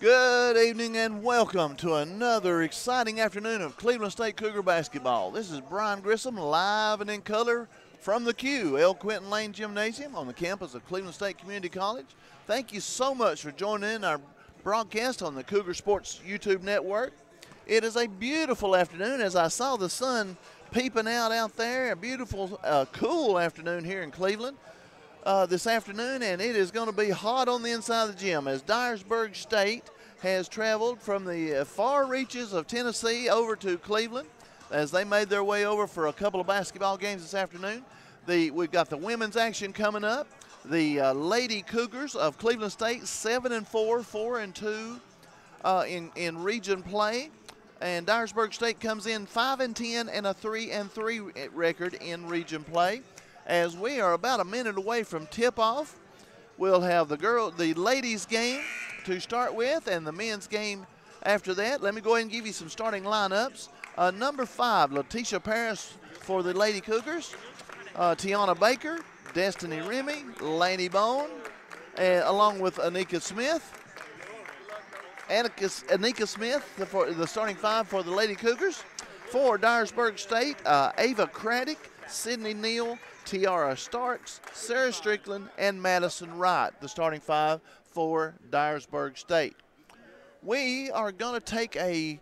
Good evening and welcome to another exciting afternoon of Cleveland State Cougar basketball. This is Brian Grissom live and in color from the Q, L. Quinton Lane Gymnasium on the campus of Cleveland State Community College. Thank you so much for joining in our broadcast on the Cougar Sports YouTube network. It is a beautiful afternoon as I saw the sun peeping out out there. A beautiful, uh, cool afternoon here in Cleveland uh, this afternoon, and it is going to be hot on the inside of the gym as Dyersburg State has traveled from the far reaches of Tennessee over to Cleveland as they made their way over for a couple of basketball games this afternoon. The, we've got the women's action coming up. The uh, Lady Cougars of Cleveland State, seven and four, four and two uh, in in region play, and Dyersburg State comes in five and ten and a three and three record in region play as we are about a minute away from tip-off. We'll have the girl, the ladies game to start with, and the men's game after that. Let me go ahead and give you some starting lineups. Uh, number five, Letitia Paris for the Lady Cougars. Uh, Tiana Baker, Destiny Remy, Laney Bone, and along with Anika Smith. Anika, Anika Smith for the starting five for the Lady Cougars. For Dyersburg State, uh, Ava Craddock, Sydney Neal, Tiara Starks, Sarah Strickland, and Madison Wright, the starting five for Dyersburg State. We are going to take a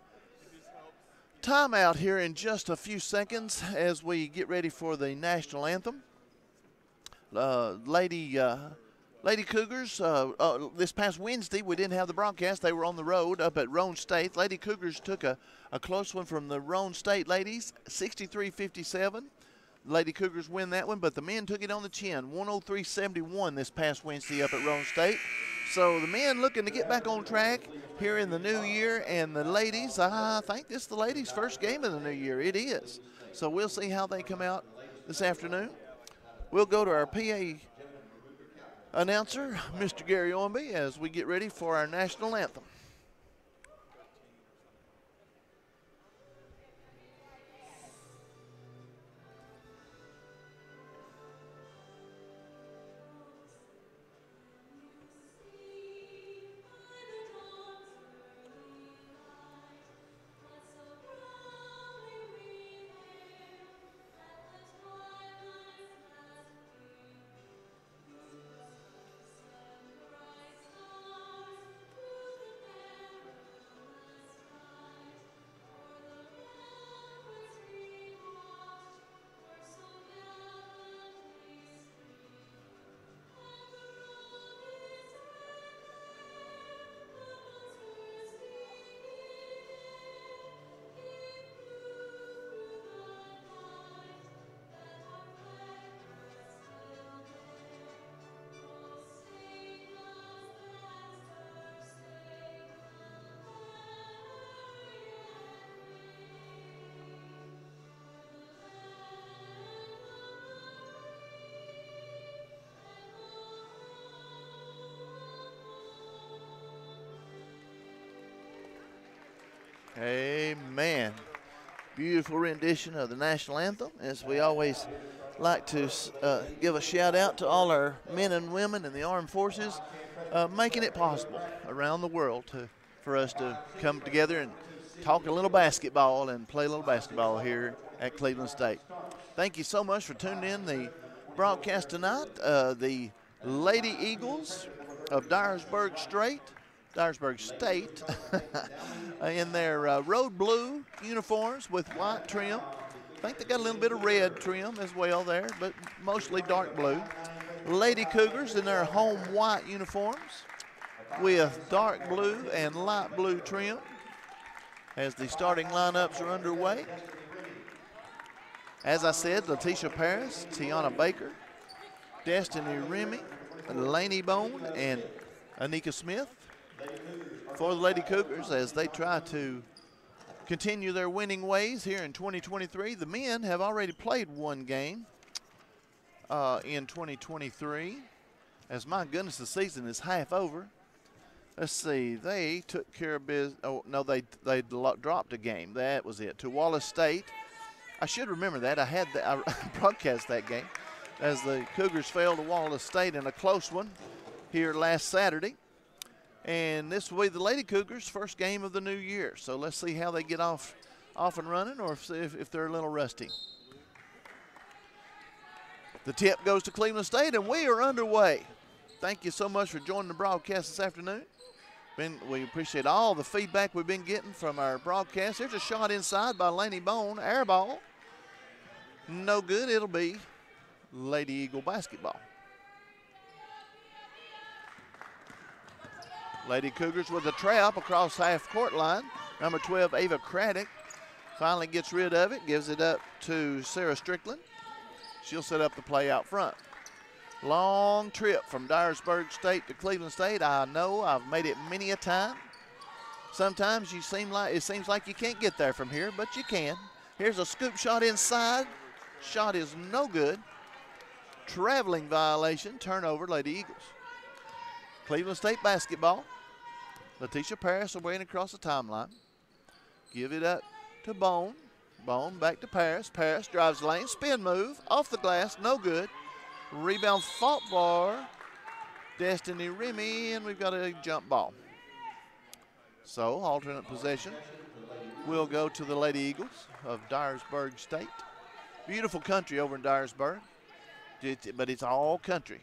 timeout here in just a few seconds as we get ready for the national anthem. Uh, Lady uh, Lady Cougars, uh, uh, this past Wednesday, we didn't have the broadcast. They were on the road up at Roane State. Lady Cougars took a, a close one from the Roane State ladies, 63 57. Lady Cougars win that one, but the men took it on the chin, 103-71 this past Wednesday up at Roane State. So the men looking to get back on track here in the new year, and the ladies, I think this is the ladies' first game of the new year. It is. So we'll see how they come out this afternoon. We'll go to our PA announcer, Mr. Gary Ormby, as we get ready for our national anthem. Amen. Beautiful rendition of the national anthem, as we always like to uh, give a shout out to all our men and women in the armed forces, uh, making it possible around the world to for us to come together and talk a little basketball and play a little basketball here at Cleveland State. Thank you so much for tuning in the broadcast tonight. Uh, the Lady Eagles of Dyersburg Strait Dyersburg State in their uh, road blue uniforms with white trim. I think they got a little bit of red trim as well there, but mostly dark blue. Lady Cougars in their home white uniforms with dark blue and light blue trim as the starting lineups are underway. As I said, Letitia Paris, Tiana Baker, Destiny Remy, Laney Bone, and Anika Smith for the Lady Cougars as they try to continue their winning ways here in 2023. The men have already played one game uh, in 2023. As my goodness, the season is half over. Let's see, they took care of business. Oh, no, they, they dropped a game. That was it. To Wallace State. I should remember that. I had the, I broadcast that game as the Cougars fell to Wallace State in a close one here last Saturday. And this will be the Lady Cougars' first game of the new year. So let's see how they get off off and running or if, if they're a little rusty. The tip goes to Cleveland State, and we are underway. Thank you so much for joining the broadcast this afternoon. Been, we appreciate all the feedback we've been getting from our broadcast. There's a shot inside by Laney Bone, air ball. No good. It'll be Lady Eagle basketball. Lady Cougars with a trap across half court line. Number 12, Ava Craddock, finally gets rid of it, gives it up to Sarah Strickland. She'll set up the play out front. Long trip from Dyersburg State to Cleveland State. I know I've made it many a time. Sometimes you seem like it seems like you can't get there from here, but you can. Here's a scoop shot inside. Shot is no good. Traveling violation, turnover, Lady Eagles. Cleveland State basketball. Letitia Paris away and across the timeline. Give it up to Bone. Bone back to Paris. Paris drives lane, spin move, off the glass, no good. Rebound fault bar. Destiny Remy, and we've got a jump ball. So, alternate possession will go to the Lady Eagles of Dyersburg State. Beautiful country over in Dyersburg, but it's all country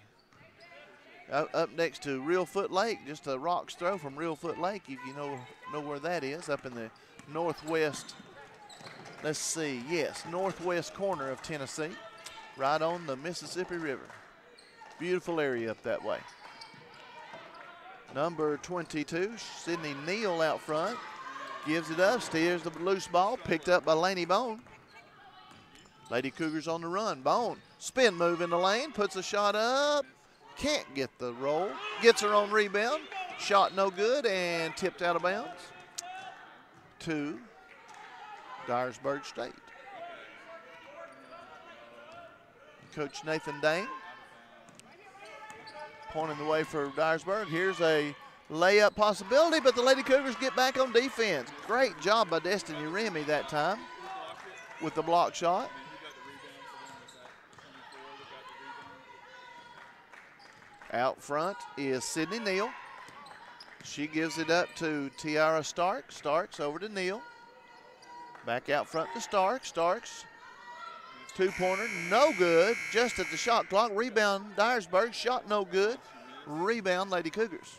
up next to Reelfoot Lake, just a rock's throw from Reelfoot Lake, if you know know where that is, up in the northwest. Let's see, yes, northwest corner of Tennessee, right on the Mississippi River. Beautiful area up that way. Number 22, Sydney Neal out front, gives it up, steers the loose ball, picked up by Laney Bone. Lady Cougars on the run. Bone, spin move in the lane, puts a shot up, can't get the roll. Gets her own rebound. Shot no good and tipped out of bounds to Dyersburg State. Coach Nathan Dane pointing the way for Dyersburg. Here's a layup possibility, but the Lady Cougars get back on defense. Great job by Destiny Remy that time with the block shot. Out front is Sydney Neal. She gives it up to Tiara Stark. Starks over to Neal. Back out front to Stark. Starks, two pointer, no good. Just at the shot clock. Rebound, Dyersburg. Shot no good. Rebound, Lady Cougars.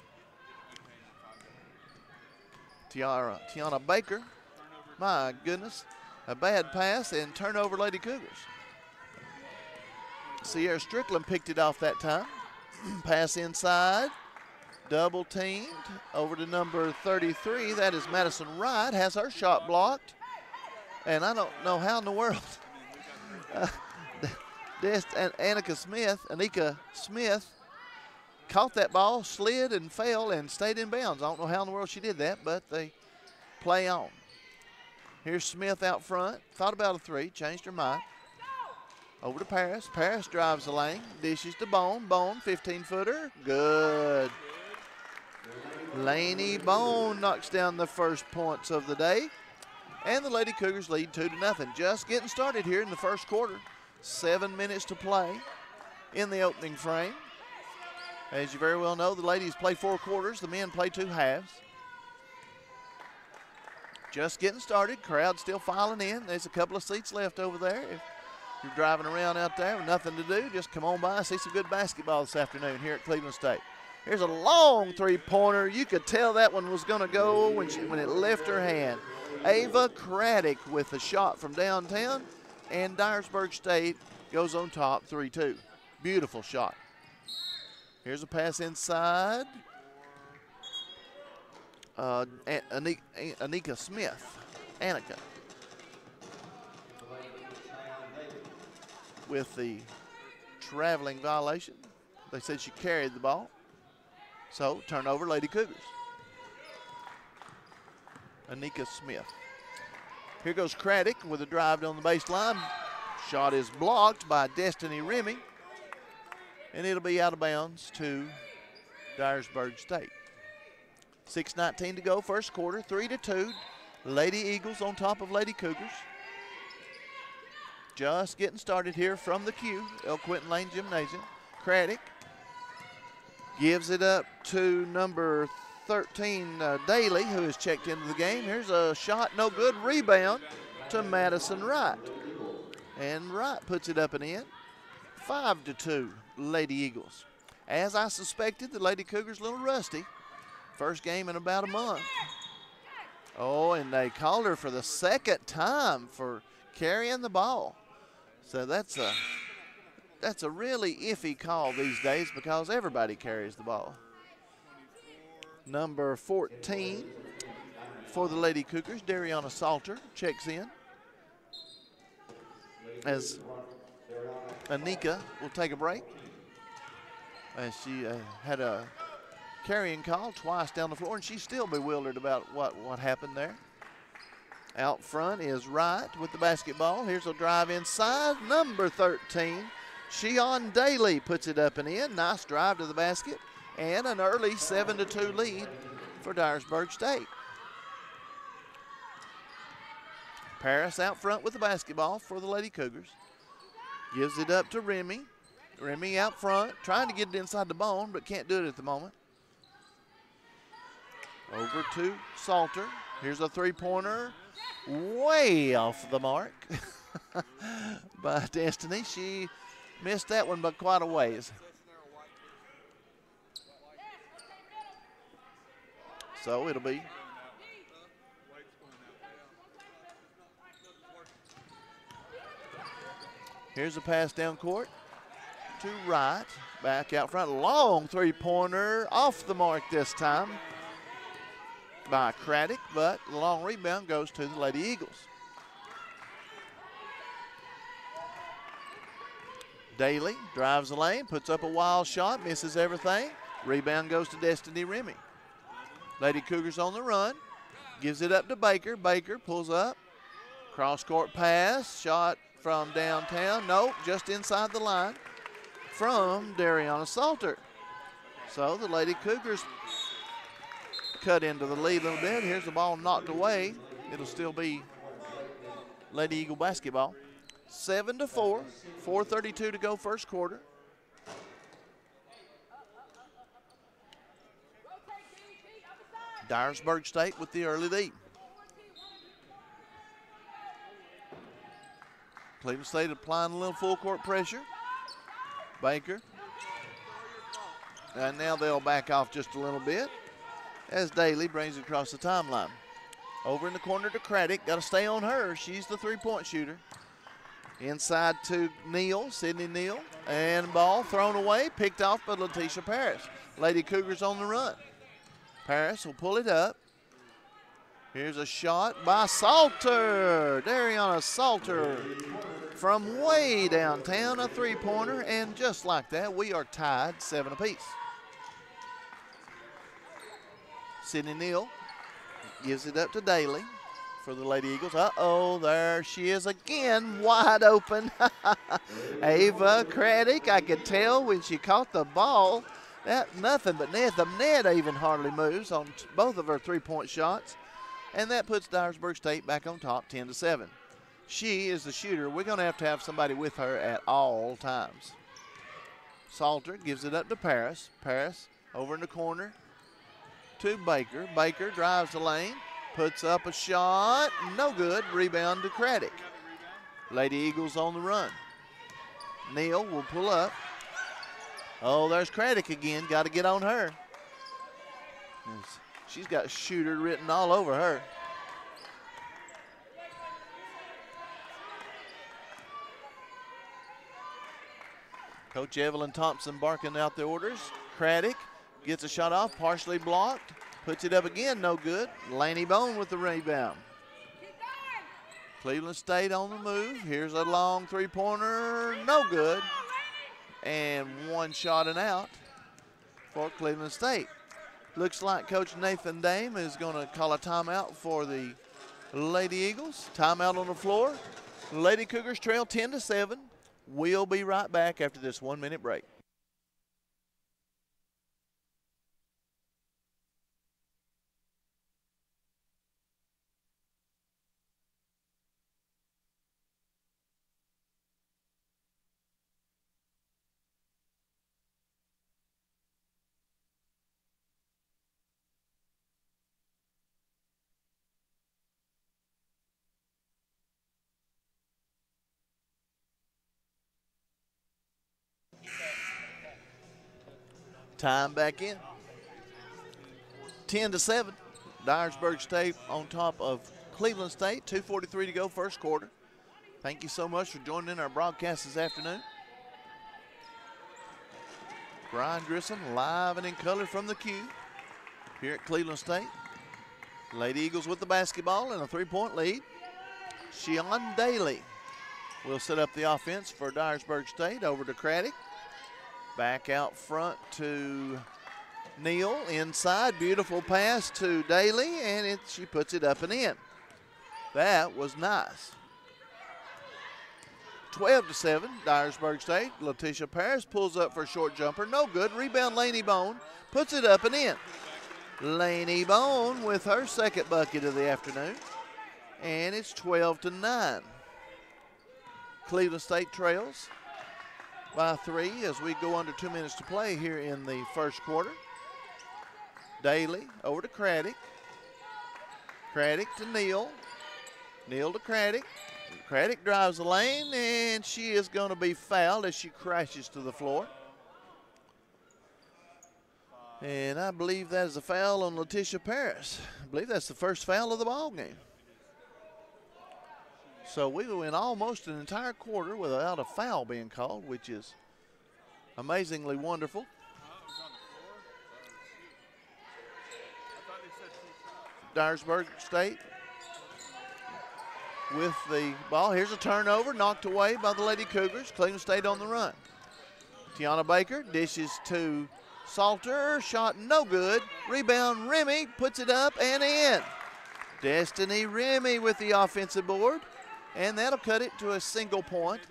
Tiara, Tiana Baker. My goodness. A bad pass and turnover, Lady Cougars. Sierra Strickland picked it off that time. Pass inside. Double teamed over to number 33. That is Madison Wright. Has her shot blocked. And I don't know how in the world. Uh, and Anika Smith, Anika Smith, caught that ball, slid and fell and stayed in bounds. I don't know how in the world she did that, but they play on. Here's Smith out front. Thought about a three, changed her mind. Over to Paris. Paris drives the lane. Dishes to Bone. Bone, 15 footer. Good. Laney Bone knocks down the first points of the day. And the Lady Cougars lead 2 to nothing. Just getting started here in the first quarter. Seven minutes to play in the opening frame. As you very well know, the ladies play four quarters, the men play two halves. Just getting started. Crowd still filing in. There's a couple of seats left over there. If you're driving around out there with nothing to do, just come on by and see some good basketball this afternoon here at Cleveland State. Here's a long three-pointer. You could tell that one was going to go when, she, when it left her hand. Ava Craddock with a shot from downtown, and Dyersburg State goes on top 3-2. Beautiful shot. Here's a pass inside. Uh, Anika, Anika Smith, Anika with the traveling violation. They said she carried the ball. So turnover, Lady Cougars. Anika Smith. Here goes Craddock with a drive down the baseline. Shot is blocked by Destiny Remy. And it'll be out of bounds to Dyersburg State. 6.19 to go, first quarter, 3 to 2. Lady Eagles on top of Lady Cougars. Just getting started here from the Q, El Quinton Lane Gymnasium. Craddock gives it up to number 13, uh, Daly, who has checked into the game. Here's a shot, no good. Rebound to Madison Wright. And Wright puts it up and in. 5 to 2, Lady Eagles. As I suspected, the Lady Cougars a little rusty. First game in about a month. Oh, and they called her for the second time for carrying the ball. So that's a that's a really iffy call these days because everybody carries the ball. Number 14 for the Lady Cougars, Dariana Salter checks in. As Anika will take a break. As she uh, had a carrying call twice down the floor, and she's still bewildered about what, what happened there. Out front is Wright with the basketball. Here's a drive inside. Number 13, Shion Daly puts it up and in. Nice drive to the basket. And an early 7 to 2 lead for Dyersburg State. Paris out front with the basketball for the Lady Cougars. Gives it up to Remy. Remy out front, trying to get it inside the bone, but can't do it at the moment. Over to Salter. Here's a three pointer, way off the mark by Destiny. She missed that one but quite a ways. So it'll be Here's a pass down court to Wright. Back out front. Long three pointer off the mark this time by Craddock, but the long rebound goes to the Lady Eagles. Daly drives the lane, puts up a wild shot, misses everything. Rebound goes to Destiny Remy. Lady Cougars on the run, gives it up to Baker. Baker pulls up, cross court pass, shot from downtown. Nope, just inside the line from Dariana Salter. So the Lady Cougars cut into the lead a little bit. Here's the ball knocked away. It'll still be Lady Eagle basketball. Seven to four, 4.32 to go first quarter. Dyersburg State with the early lead. Cleveland State applying a little full court pressure. Baker. And now they'll back off just a little bit as Daly brings it across the timeline. Over in the corner to Craddock. Got to stay on her. She's the three-point shooter. Inside to Neal, Sydney Neal. And ball thrown away, picked off by Letitia Paris. Lady Cougars on the run. Paris will pull it up. Here's a shot by Salter. Dariana Salter from way downtown, a three-pointer, and just like that, we are tied seven apiece. Sydney Neal gives it up to Daly for the Lady Eagles. Uh-oh, there she is again, wide open. Ava Craddock, I could tell when she caught the ball, that nothing but net. The net even hardly moves on both of her three-point shots. And that puts Dyersburg State back on top 10 to 7. She is the shooter. We're going to have to have somebody with her at all times. Salter gives it up to Paris. Paris over in the corner to Baker. Baker drives the lane, puts up a shot. No good. Rebound to Craddock. Lady Eagles on the run. Neal will pull up. Oh, there's Craddock again. Got to get on her. She's got shooter written all over her. Coach Evelyn Thompson barking out the orders. Craddock gets a shot off, partially blocked, puts it up again, no good. Laney Bone with the rebound. Cleveland State on the move. Here's a long three pointer, no good. And one shot and out for Cleveland State. Looks like Coach Nathan Dame is going to call a timeout for the Lady Eagles. Timeout on the floor. Lady Cougars trail 10 to 7. We'll be right back after this one minute break. Time back in. 10 to 7. Dyersburg State on top of Cleveland State. 2.43 to go, first quarter. Thank you so much for joining in our broadcast this afternoon. Brian Grissom live and in color from the Q here at Cleveland State. Lady Eagles with the basketball and a three-point lead. Shion Daly will set up the offense for Dyersburg State over to Craddock. Back out front to Neal inside. Beautiful pass to Daly, and it, she puts it up and in. That was nice. 12 to 7, Dyersburg State. Letitia Paris pulls up for a short jumper. No good. Rebound, Laney Bone puts it up and in. Laney Bone with her second bucket of the afternoon. And it's 12 to 9. Cleveland State trails by three as we go under two minutes to play here in the first quarter. Daly over to Craddock. Craddock to Neal. Neal to Craddock. Craddock drives the lane, and she is going to be fouled as she crashes to the floor. And I believe that is a foul on Letitia Paris. I believe that's the first foul of the ball game. So we went almost an entire quarter without a foul being called, which is amazingly wonderful. Dyersburg State with the ball. Here's a turnover knocked away by the Lady Cougars. Cleveland State on the run. Tiana Baker dishes to Salter. Shot no good. Rebound Remy puts it up and in. Destiny Remy with the offensive board. And that'll cut it to a single point.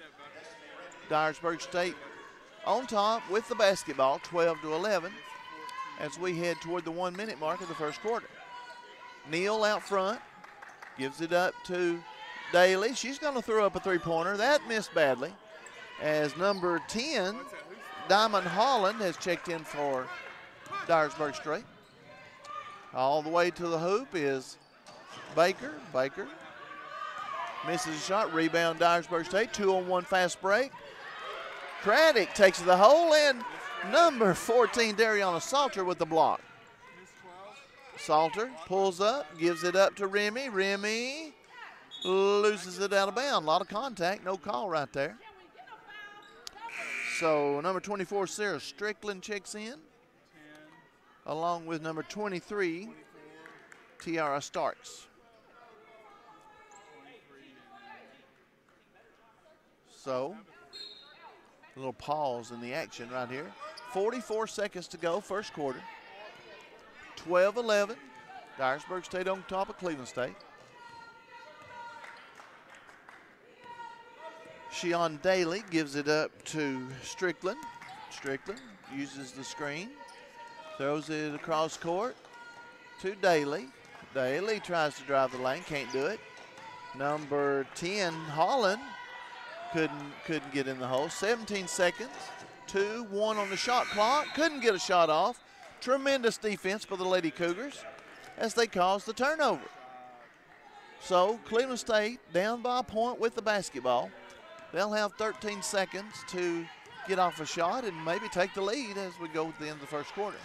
Dyersburg State on top with the basketball, 12 to 11, as we head toward the one minute mark of the first quarter. Neal out front, gives it up to Daly. She's going to throw up a three pointer. That missed badly, as number 10, Diamond Holland, has checked in for Dyersburg State. All the way to the hoop is Baker. Baker misses a shot. Rebound, Dyersburg State. Two on one fast break. Craddock takes the hole, and number 14, Dariana Salter with the block. Salter pulls up, gives it up to Remy. Remy loses it out of bounds. A lot of contact, no call right there. So number 24, Sarah Strickland checks in, along with number 23, Tiara Starks. So, a little pause in the action right here. 44 seconds to go, first quarter. 12 11. Dyersburg State on top of Cleveland State. Shion Daly gives it up to Strickland. Strickland uses the screen, throws it across court to Daly. Daly tries to drive the lane, can't do it. Number 10, Holland, couldn't couldn't get in the hole. 17 seconds, two, one on the shot clock. Couldn't get a shot off. Tremendous defense for the Lady Cougars as they caused the turnover. So Cleveland State down by a point with the basketball. They'll have 13 seconds to get off a shot and maybe take the lead as we go to the end of the first quarter.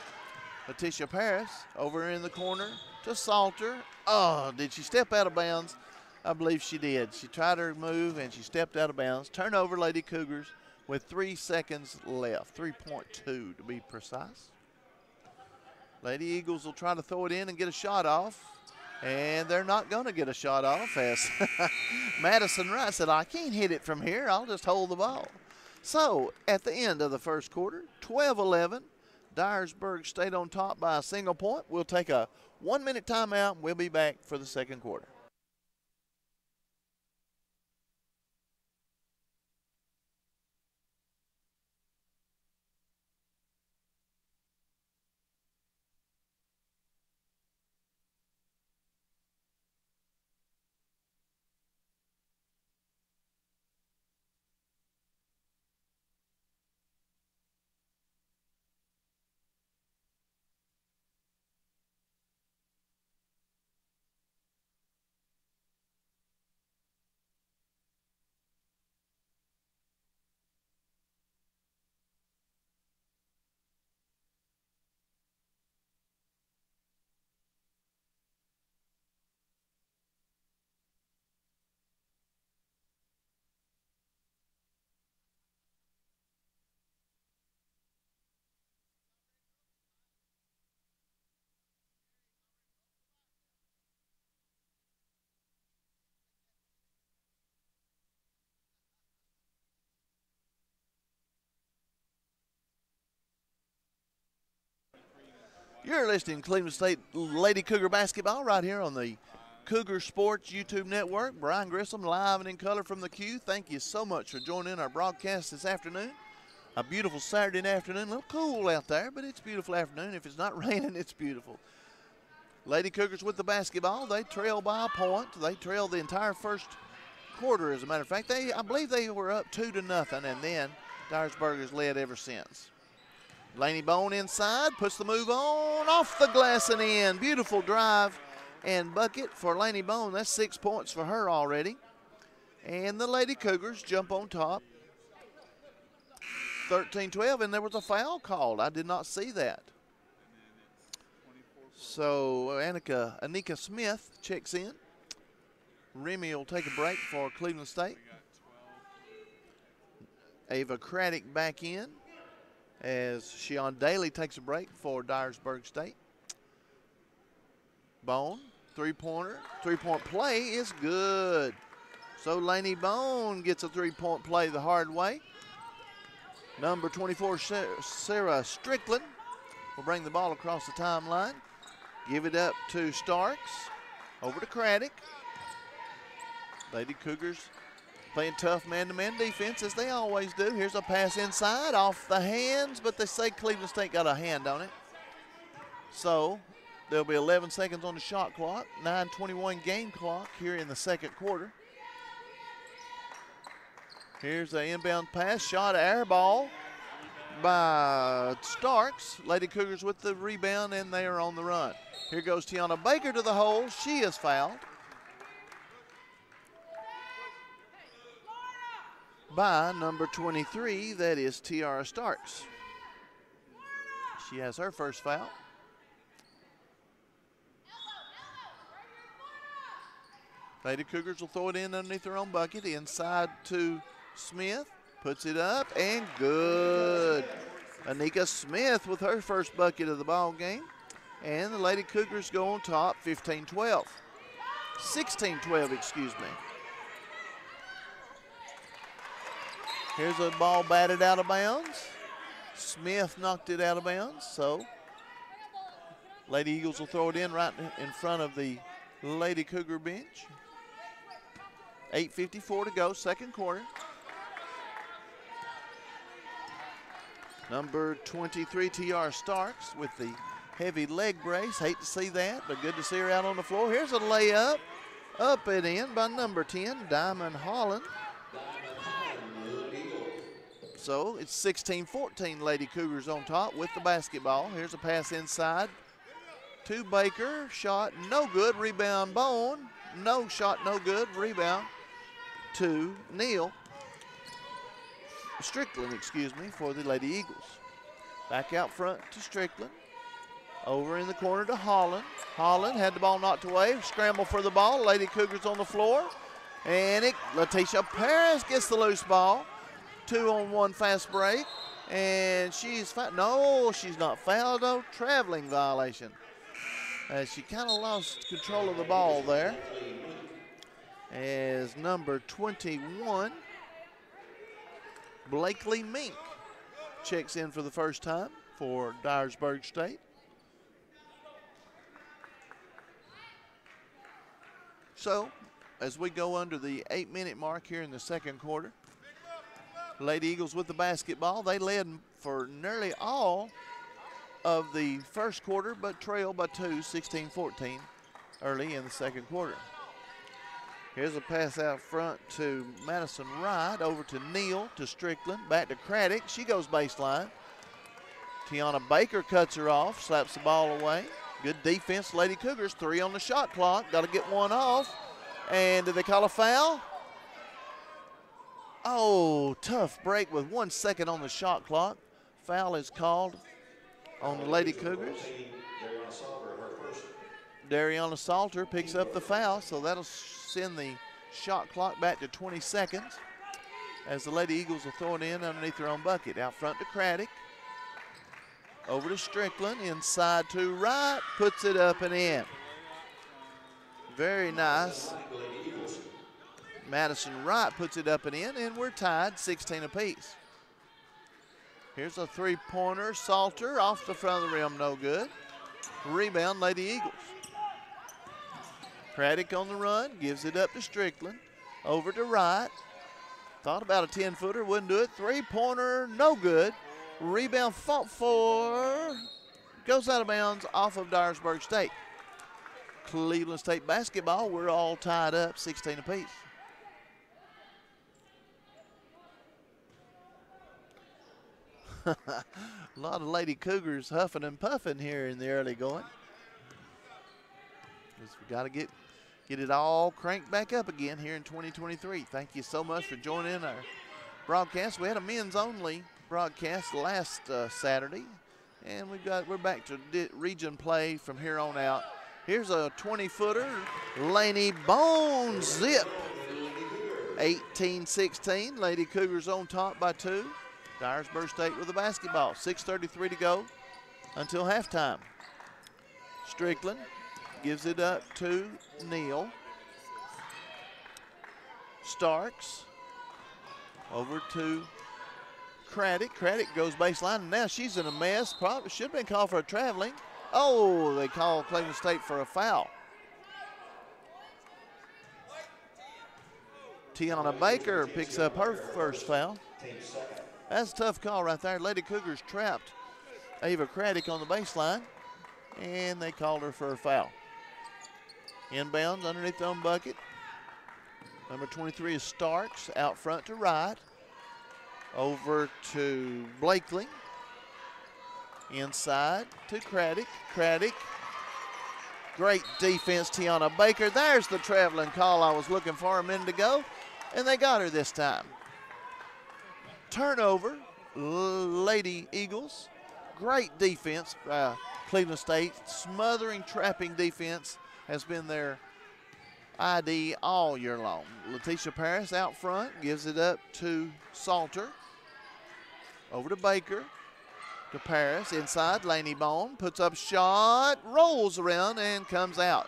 Letitia Paris over in the corner to Salter. Oh, did she step out of bounds? I believe she did. She tried to move and she stepped out of bounds. Turnover, Lady Cougars, with three seconds left. 3.2 to be precise. Lady Eagles will try to throw it in and get a shot off. And they're not going to get a shot off as Madison Wright said, I can't hit it from here. I'll just hold the ball. So at the end of the first quarter, 12 11, Dyersburg State on top by a single point. We'll take a one minute timeout and we'll be back for the second quarter. You're listening to Cleveland State Lady Cougar basketball right here on the Cougar Sports YouTube network. Brian Grissom live and in color from the Q. Thank you so much for joining our broadcast this afternoon. A beautiful Saturday afternoon. A little cool out there, but it's beautiful afternoon. If it's not raining, it's beautiful. Lady Cougars with the basketball. They trail by a point. They trail the entire first quarter, as a matter of fact. They, I believe they were up two to nothing, and then Dyersburg has led ever since. Laney Bone inside, puts the move on, off the glass and in. Beautiful drive and bucket for Laney Bone. That's six points for her already. And the Lady Cougars jump on top. 13-12, and there was a foul called. I did not see that. So Annika, Anika Smith checks in. Remy will take a break for Cleveland State. Ava Craddock back in as Shion Daly takes a break for Dyersburg State. Bone, three-pointer, three-point play is good. So Laney Bone gets a three-point play the hard way. Number 24, Sarah Strickland will bring the ball across the timeline. Give it up to Starks. Over to Craddock. Lady Cougars playing tough man-to-man defense as they always do. Here's a pass inside off the hands, but they say Cleveland State got a hand on it. So there'll be 11 seconds on the shot clock, 9:21 game clock here in the second quarter. Here's the inbound pass, shot air ball by Starks. Lady Cougars with the rebound, and they are on the run. Here goes Tiana Baker to the hole. She is fouled. By number 23, that is Tiara Starks. She has her first foul. Lady Cougars will throw it in underneath their own bucket, inside to Smith, puts it up, and good. Anika Smith with her first bucket of the ball game. And the Lady Cougars go on top 15-12. 16-12, excuse me. Here's a ball batted out of bounds. Smith knocked it out of bounds, so Lady Eagles will throw it in right in front of the Lady Cougar bench. 8.54 to go, second quarter. Number 23, TR Starks with the heavy leg brace. Hate to see that, but good to see her out on the floor. Here's a layup, up and in by number 10, Diamond Holland. So it's 16-14 Lady Cougars on top with the basketball. Here's a pass inside to Baker. Shot no good. Rebound Bone. No shot, no good. Rebound to Neal. Strickland, excuse me, for the Lady Eagles. Back out front to Strickland. Over in the corner to Holland. Holland had the ball knocked away. Scramble for the ball. Lady Cougars on the floor. And it, Letitia Paris gets the loose ball two on one fast break. And she's. No, she's not fouled though. Traveling violation. As she kind of lost control of the ball there. As number 21, Blakely Mink checks in for the first time for Dyersburg State. So, as we go under the eight minute mark here in the second quarter, Lady Eagles with the basketball. They led for nearly all of the first quarter, but trailed by two, 16-14, early in the second quarter. Here's a pass out front to Madison Wright, over to Neal, to Strickland, back to Craddock. She goes baseline. Tiana Baker cuts her off, slaps the ball away. Good defense, Lady Cougars. Three on the shot clock. Got to get one off. And did they call a foul? Oh, tough break with one second on the shot clock. Foul is called on the Lady Cougars. Dariana Salter picks up the foul, so that'll send the shot clock back to 20 seconds as the Lady Eagles will throw it in underneath their own bucket. Out front to Craddock. Over to Strickland, inside to Wright, puts it up and in. Very nice. Madison Wright puts it up and in, and we're tied 16 apiece. Here's a three-pointer. Salter off the front of the rim, no good. Rebound, Lady Eagles. Craddock on the run, gives it up to Strickland. Over to Wright. Thought about a 10 footer, wouldn't do it. Three pointer, no good. Rebound fought for, goes out of bounds off of Dyersburg State. Cleveland State basketball, we're all tied up 16 apiece. A lot of Lady Cougars huffing and puffing here in the early going. Just we got to get get it all cranked back up again here in 2023. Thank you so much for joining our broadcast. We had a men's only broadcast last uh, Saturday, and we've got we're back to region play from here on out. Here's a 20 footer, Laney Bone zip. 18 16. Lady Cougars on top by two. Dyersburg State with the basketball. 6.33 to go until halftime. Strickland gives it up to Neal. Starks over to Craddock. Craddock goes baseline, now she's in a mess. Probably should have been called for a traveling. Oh, they call Cleveland State for a foul. Tiana Baker picks up her first foul. That's a tough call Wright there. Lady Cougars trapped Ava Craddock on the baseline, and they called her for a foul. Inbounds underneath the own bucket. Number 23 is Starks out front to right. Over to Blakely. Inside to Craddock. Craddock. Great defense, Tiana Baker. There's the traveling call I was looking for a minute ago, and they got her this time. Turnover, Lady Eagles. Great defense, uh, Cleveland State. Smothering, trapping defense has been their ID all year long. Letitia Paris out front gives it up to Salter. Over to Baker to Paris. Inside, Laney Bone puts up shot, rolls around, and comes out.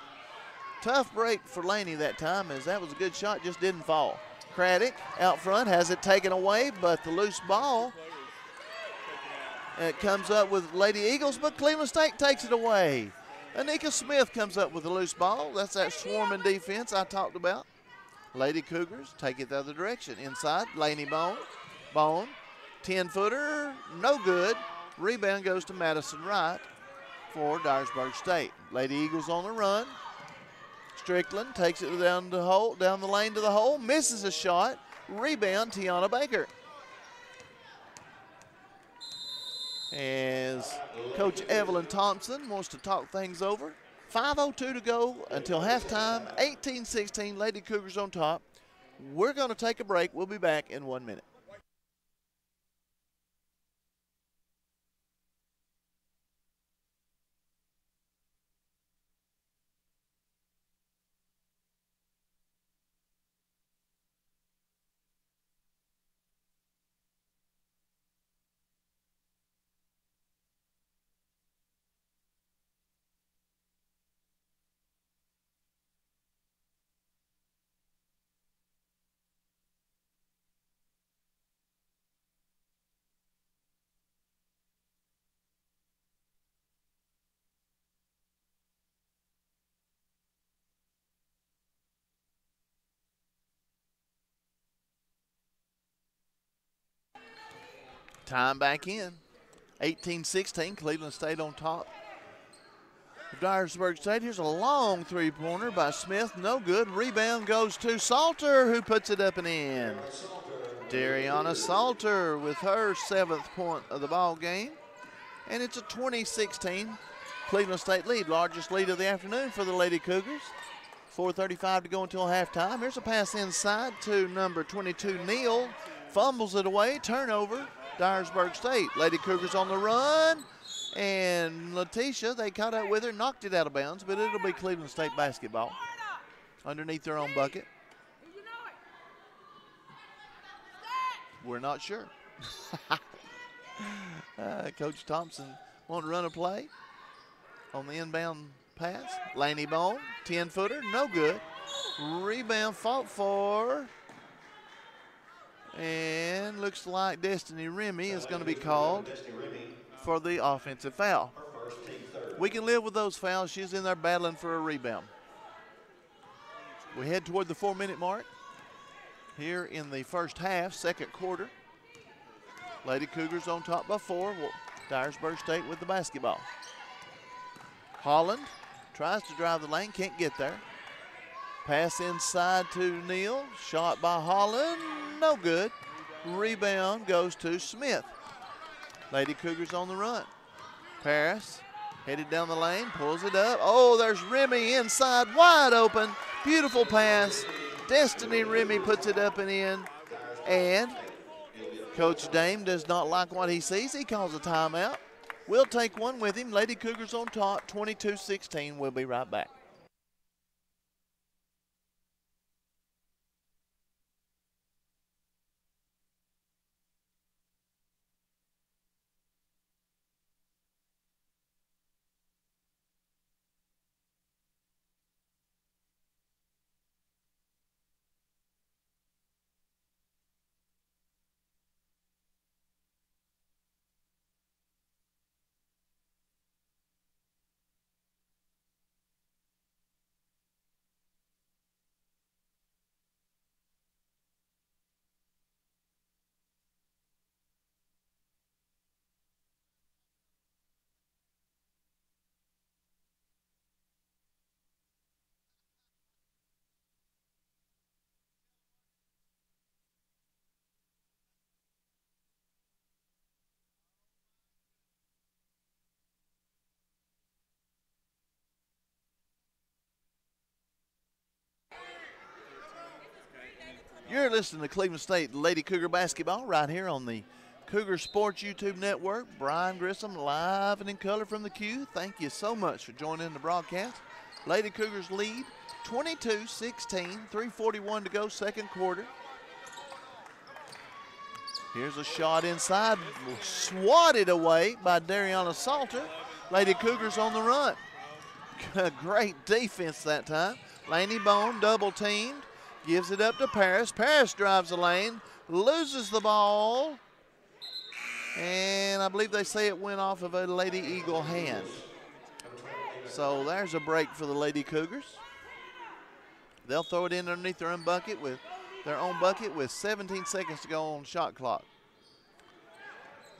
Tough break for Laney that time as that was a good shot, just didn't fall. Craddock out front has it taken away, but the loose ball it comes up with Lady Eagles, but Cleveland State takes it away. Anika Smith comes up with a loose ball. That's that swarming defense I talked about. Lady Cougars take it the other direction. Inside, Laney Bone. Bone, 10 footer, no good. Rebound goes to Madison Wright for Dyersburg State. Lady Eagles on the run. Strickland takes it down the hole, down the lane to the hole, misses a shot. Rebound, Tiana Baker. As Coach Evelyn Thompson wants to talk things over. 5.02 to go until halftime. 18 16, Lady Cougars on top. We're going to take a break. We'll be back in one minute. Time back in. 18-16, Cleveland State on top. Dyersburg State. Here's a long three-pointer by Smith. No good. Rebound goes to Salter, who puts it up and in. Dariana Salter with her seventh point of the ball game. And it's a 2016 Cleveland State lead, largest lead of the afternoon for the Lady Cougars. 4.35 to go until halftime. Here's a pass inside to number 22, Neal. Fumbles it away. Turnover. Dyersburg State. Lady Cougars on the run. And Letitia, they caught up with her, knocked it out of bounds, but it'll be Cleveland State basketball underneath their own bucket. We're not sure. uh, Coach Thompson want to run a play on the inbound pass. Laney Bone, 10 footer, no good. Rebound fought for and looks like Destiny Remy is going to be called for the offensive foul. we can live with those fouls. She's in there battling for a rebound. We head toward the four minute mark here in the first half, second quarter. Lady Cougars on top by four. Dyersburg State with the basketball. Holland tries to drive the lane, can't get there. Pass inside to Neal. Shot by Holland, no good. Rebound goes to Smith. Lady Cougars on the run. Paris headed down the lane, pulls it up. Oh, there's Remy inside, wide open. Beautiful pass. Destiny Remy puts it up and in. And Coach Dame does not like what he sees. He calls a timeout. We'll take one with him. Lady Cougars on top, 22 16. We'll be right back. You're listening to Cleveland State Lady Cougar basketball right here on the Cougar Sports YouTube Network. Brian Grissom live and in color from the Q. Thank you so much for joining the broadcast. Lady Cougars lead 22 16, 341 to go, second quarter. Here's a shot inside, swatted away by Dariana Salter. Lady Cougars on the run. Great defense that time. Laney Bone double teamed. Gives it up to Paris. Paris drives the lane, loses the ball, and I believe they say it went off of a Lady Eagle hand. So there's a break for the Lady Cougars. They'll throw it in underneath their own bucket with their own bucket with 17 seconds to go on shot clock.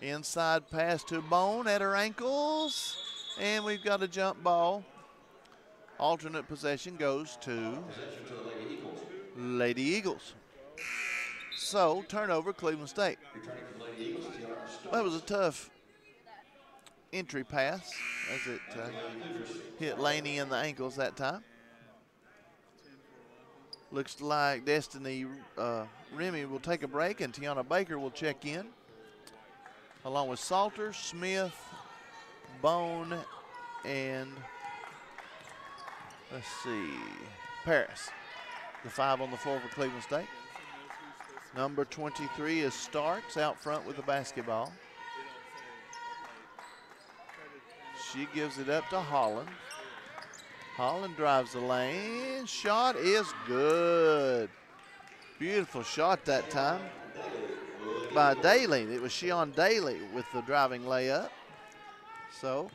Inside pass to Bone at her ankles, and we've got a jump ball. Alternate possession goes to Lady Eagles. So, turnover, Cleveland State. That was a tough entry pass as it uh, hit Laney in the ankles that time. Looks like Destiny uh, Remy will take a break and Tiana Baker will check in along with Salter, Smith, Bone, and let's see, Paris. The five on the floor for Cleveland State. Number 23 is Starks out front with the basketball. She gives it up to Holland. Holland drives the lane. Shot is good. Beautiful shot that time by Daly. It was Shion Daly with the driving layup. So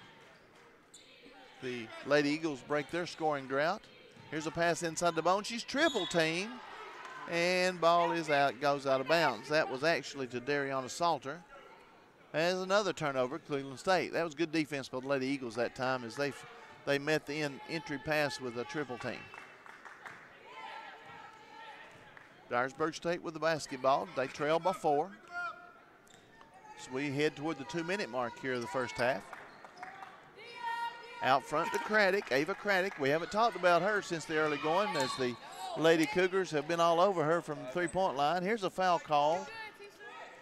the Lady Eagles break their scoring drought. Here's a pass inside the bone. She's triple team. And ball is out, goes out of bounds. That was actually to Dariana Salter. As another turnover, Cleveland State. That was good defense by the Lady Eagles that time as they they met the in, entry pass with a triple team. Dyersburg State with the basketball. They trail by four. So we head toward the two-minute mark here of the first half. Out front to Craddock, Ava Craddock. We haven't talked about her since the early going as the Lady Cougars have been all over her from three-point line. Here's a foul call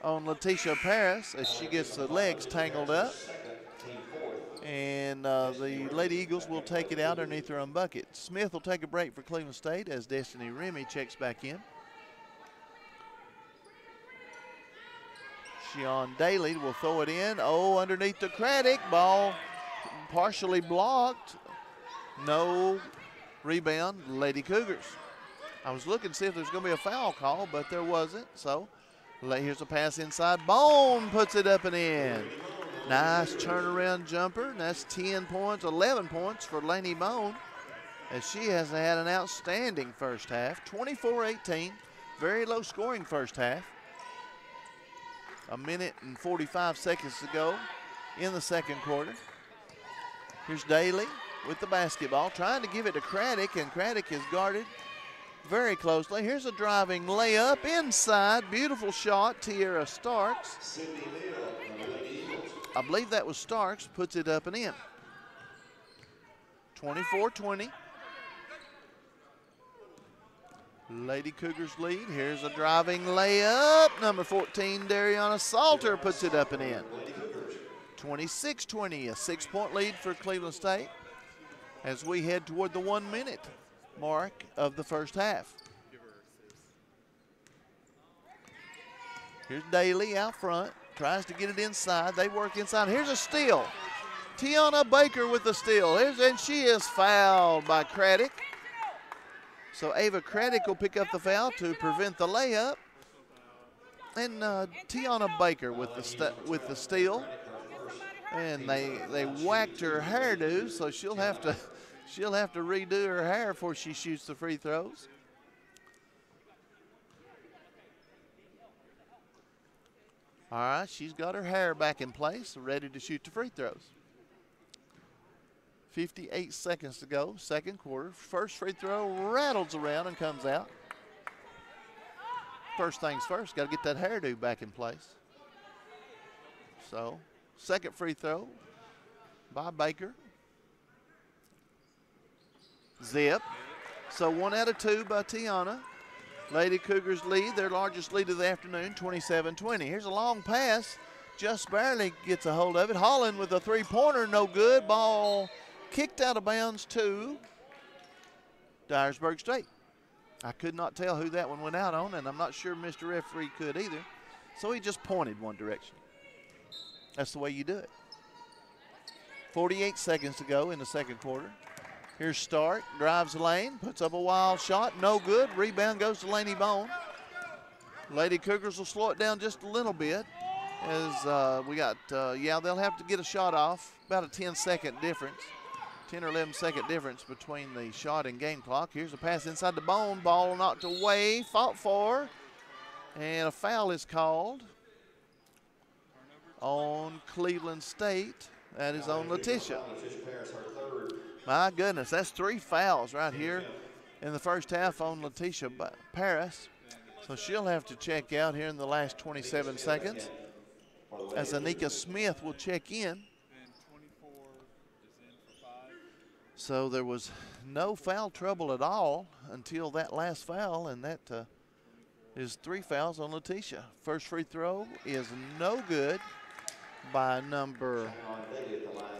on Letitia Paris as she gets the legs tangled up. And uh, the Lady Eagles will take it out underneath their own bucket. Smith will take a break for Cleveland State as Destiny Remy checks back in. Shion Daly will throw it in. Oh, underneath the Craddock ball partially blocked. No rebound, Lady Cougars. I was looking to see if there's going to be a foul call, but there wasn't. So here's a pass inside. Bone puts it up and in. Nice turnaround jumper. And that's 10 points, 11 points for Laney Bone as she has had an outstanding first half. 24-18, very low scoring first half. A minute and 45 seconds to go in the second quarter. Here's Daly with the basketball, trying to give it to Craddock, and Craddock is guarded very closely. Here's a driving layup inside. Beautiful shot, Tiara Starks. I believe that was Starks, puts it up and in. 24-20. Lady Cougars lead. Here's a driving layup. Number 14, Dariana Salter puts it up and in. 26-20, a six-point lead for Cleveland State as we head toward the one minute mark of the first half. Here's Daly out front, tries to get it inside. They work inside. Here's a steal. Tiana Baker with the steal. And she is fouled by Craddock. So Ava Craddock will pick up the foul to prevent the layup. And uh, Tiana Baker with the with the steal. And they they whacked her hairdo, so she'll have to she'll have to redo her hair before she shoots the free throws. All right, she's got her hair back in place, ready to shoot the free throws. 58 seconds to go, second quarter. First free throw rattles around and comes out. First things first, got to get that hairdo back in place. So, second free throw by Baker. Zip. So one out of two by Tiana. Lady Cougars lead, their largest lead of the afternoon, 27-20. Here's a long pass. Just barely gets a hold of it. Holland with a three-pointer, no good. Ball kicked out of bounds to Dyersburg State. I could not tell who that one went out on, and I'm not sure Mr. Referee could either. So he just pointed one direction. That's the way you do it. 48 seconds to go in the second quarter. Here's Stark, drives lane, puts up a wild shot, no good. Rebound goes to Laney Bone. Lady Cougars will slow it down just a little bit as uh, we got, uh, yeah, they'll have to get a shot off, about a 10 second difference. 10 or 11 second difference between the shot and game clock. Here's a pass inside the bone. Ball knocked away, fought for, and a foul is called on Cleveland State. That is on Letitia. My goodness, that's three fouls right here in the first half on Letitia Paris. So she'll have to check out here in the last 27 seconds as Anika Smith will check in. So there was no foul trouble at all until that last foul, and that uh, is three fouls on Letitia. First free throw is no good by number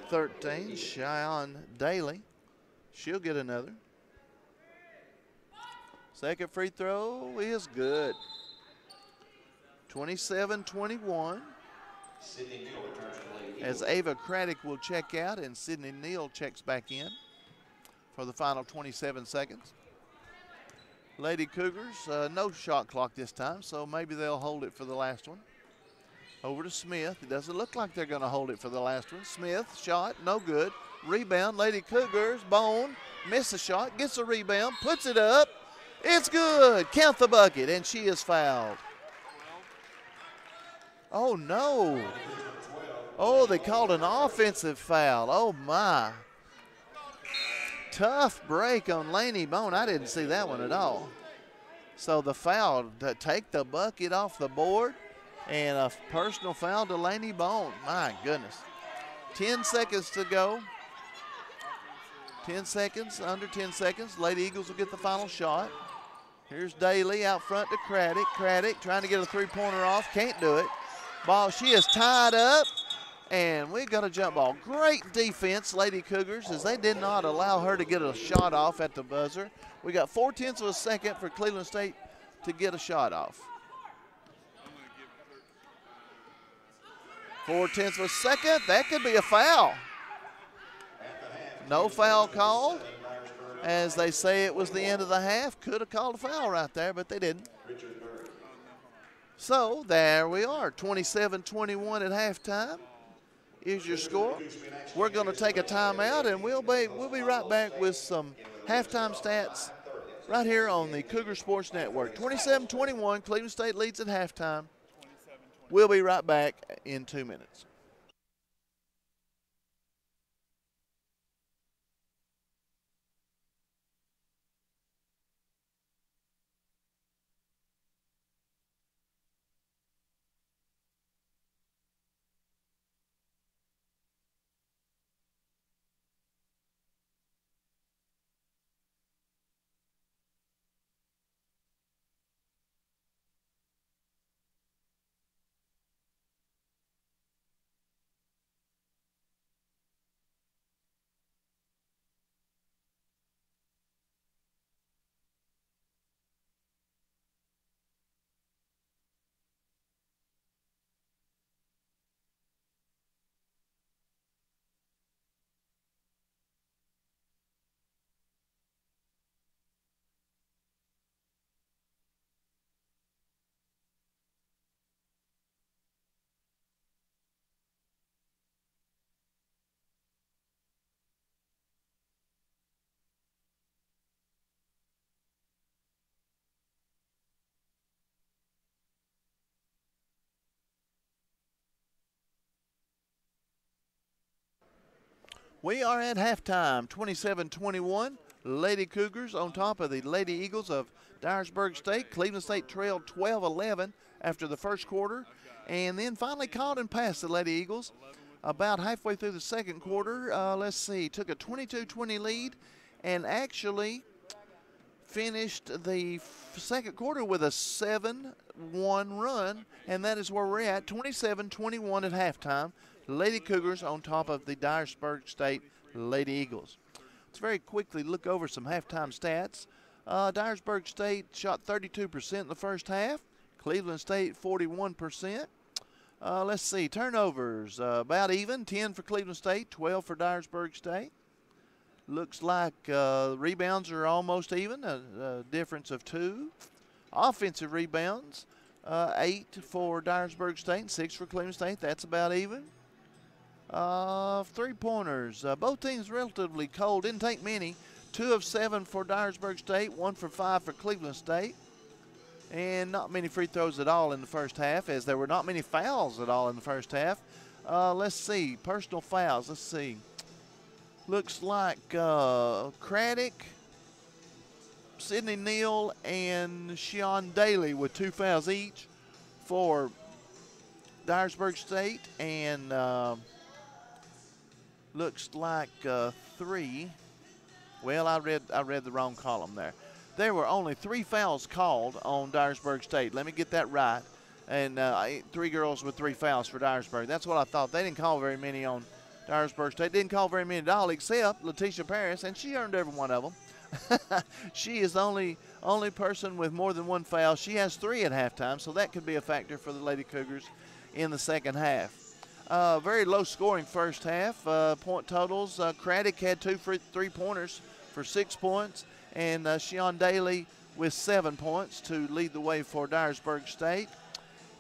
13, Cheyenne Daly. She'll get another. Second free throw is good. 27-21. As Ava Craddock will check out and Sydney Neal checks back in for the final 27 seconds. Lady Cougars, uh, no shot clock this time, so maybe they'll hold it for the last one. Over to Smith. It doesn't look like they're going to hold it for the last one. Smith, shot, no good. Rebound, Lady Cougars, Bone, miss a shot, gets a rebound, puts it up. It's good. Count the bucket, and she is fouled. Oh, no. Oh, they called an offensive foul. Oh, my. Tough break on Laney Bone. I didn't see that one at all. So the foul to take the bucket off the board and a personal foul to Laney Bone. My goodness. 10 seconds to go. 10 seconds, under 10 seconds. Lady Eagles will get the final shot. Here's Daly out front to Craddock. Craddock trying to get a three-pointer off. Can't do it. Ball, she is tied up. And we've got a jump ball. Great defense, Lady Cougars, as they did not allow her to get a shot off at the buzzer. We got four tenths of a second for Cleveland State to get a shot off. Four tenths of a second. That could be a foul. No foul called. As they say it was the end of the half. Could have called a foul right there, but they didn't. So there we are. 27 21 at halftime is your score. We're going to take a timeout, and we'll be we'll be right back with some halftime stats right here on the Cougar Sports Network. 27-21, Cleveland State leads at halftime. We'll be right back in two minutes. We are at halftime, 27-21. Lady Cougars on top of the Lady Eagles of Dyersburg State. Cleveland State trailed 12-11 after the first quarter and then finally caught and passed the Lady Eagles about halfway through the second quarter. Uh, let's see, took a 22-20 lead and actually finished the second quarter with a 7-1 run, and that is where we're at, 27-21 at halftime. Lady Cougars on top of the Dyersburg State Lady Eagles. Let's very quickly look over some halftime stats. Uh, Dyersburg State shot 32% in the first half. Cleveland State 41%. Uh, let's see, turnovers uh, about even 10 for Cleveland State, 12 for Dyersburg State. Looks like uh, rebounds are almost even, a, a, difference of two. Offensive rebounds, uh, eight for Dyersburg State, six for Cleveland State. That's about even. Uh, three pointers. Uh, both teams relatively cold. Didn't take many. Two of seven for Dyersburg State, one for five for Cleveland State. And not many free throws at all in the first half, as there were not many fouls at all in the first half. Uh, let's see. Personal fouls. Let's see. Looks like uh, Craddock, Sydney Neal, and Sean Daly with two fouls each for Dyersburg State. And. Uh, looks like uh, three. Well, I read I read the wrong column there. There were only three fouls called on Dyersburg State. Let me get that right. And uh, three girls with three fouls for Dyersburg. That's what I thought. They didn't call very many on Dyersburg State. Didn't call very many at all, except Letitia Paris, and she earned every one of them. she is the only only person with more than one foul. She has three at halftime, so that could be a factor for the Lady Cougars in the second half. Uh, very low scoring first half. Uh, point totals uh, Craddock had two three pointers for six points, and uh, Sean Daly with seven points to lead the way for Dyersburg State.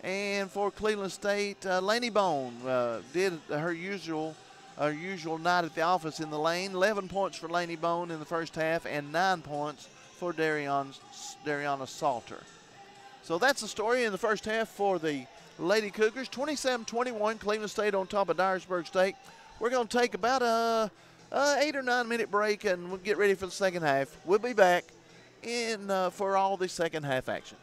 And for Cleveland State, uh, Laney Bone uh, did her usual her usual night at the office in the lane. 11 points for Laney Bone in the first half, and nine points for Darion, Dariana Salter. So that's the story in the first half for the Lady Cougars. 27-21, Cleveland State on top of Dyersburg State. We're going to take about a, a, eight or nine minute break and we'll get ready for the second half. We'll be back in uh, for all the second half action.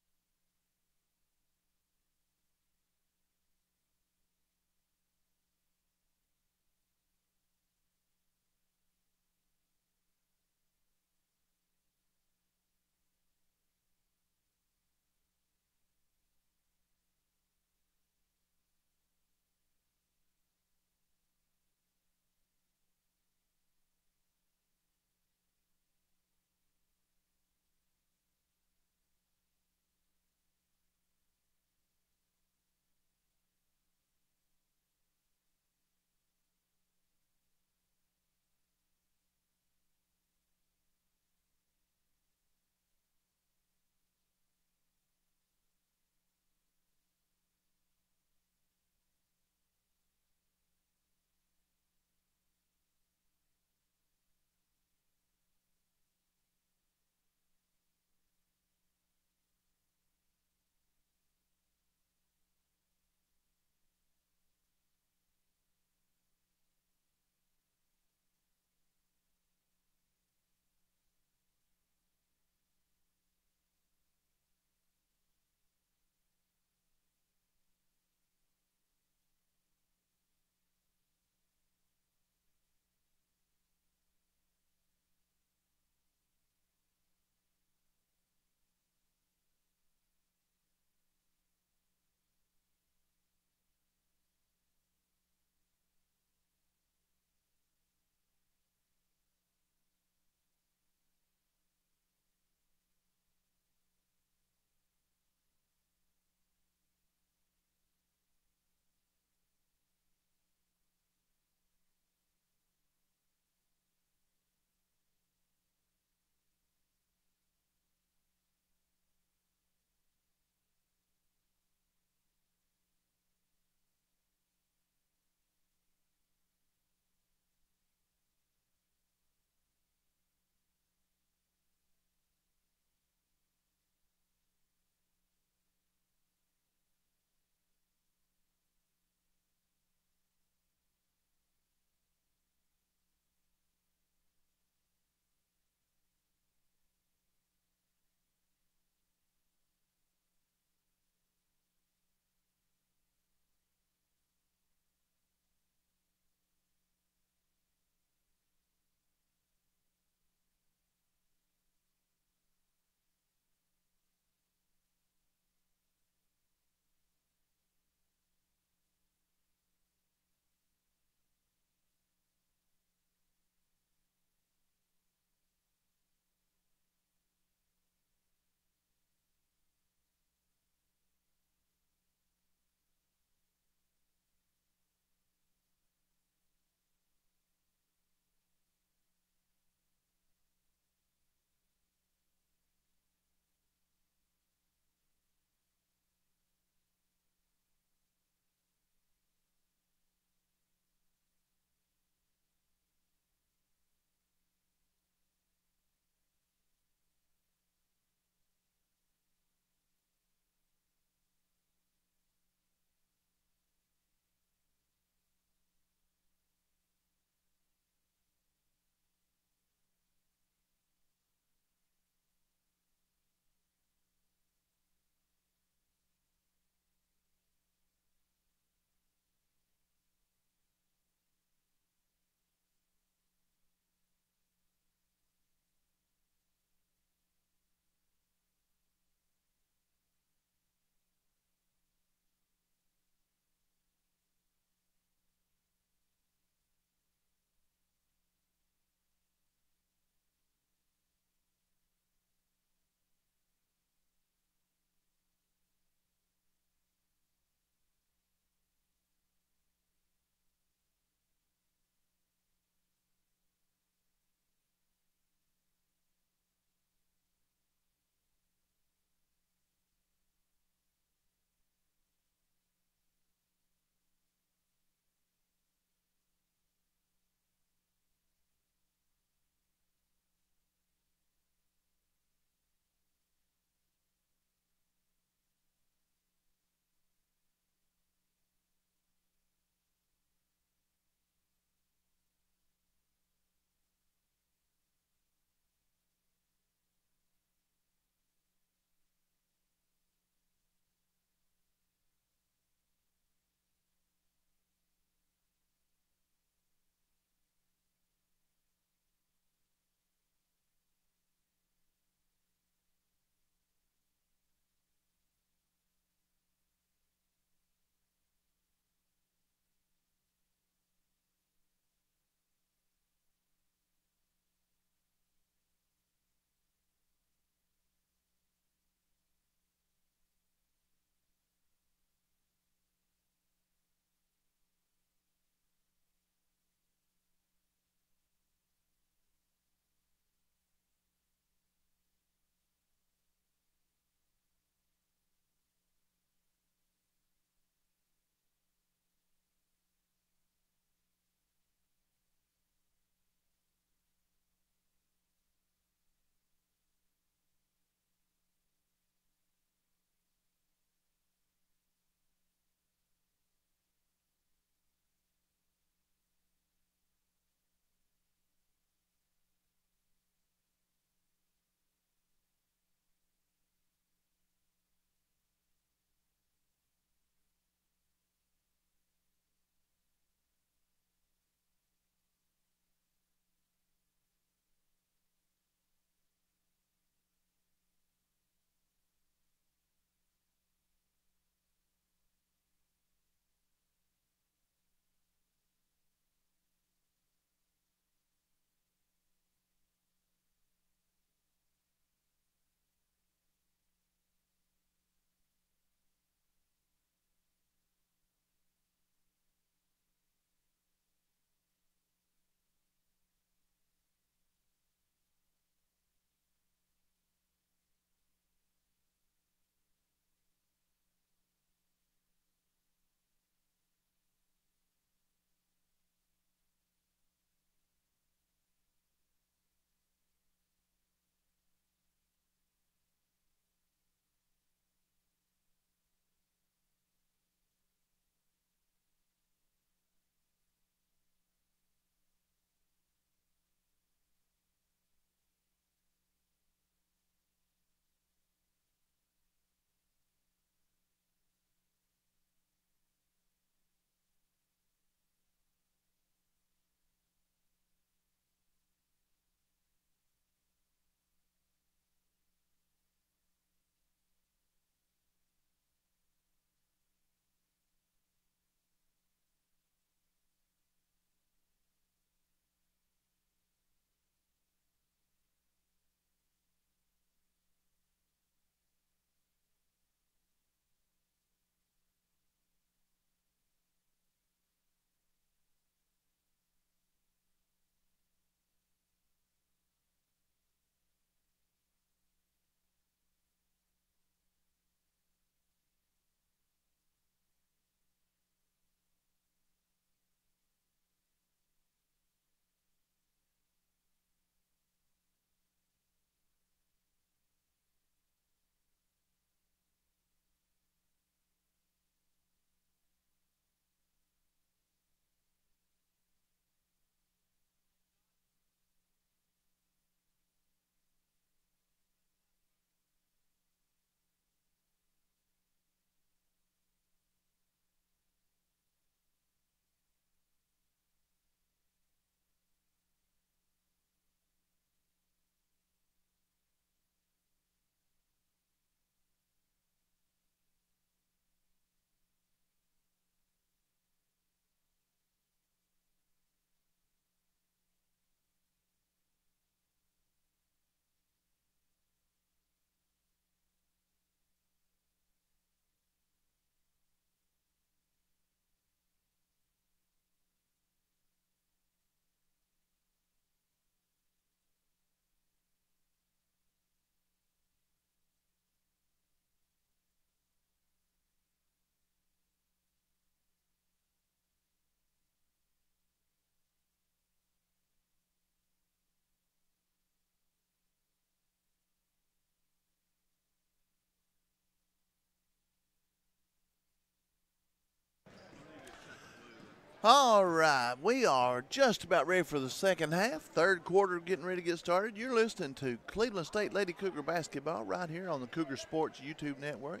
All right, we are just about ready for the second half. Third quarter getting ready to get started. You're listening to Cleveland State Lady Cougar basketball right here on the Cougar Sports YouTube network.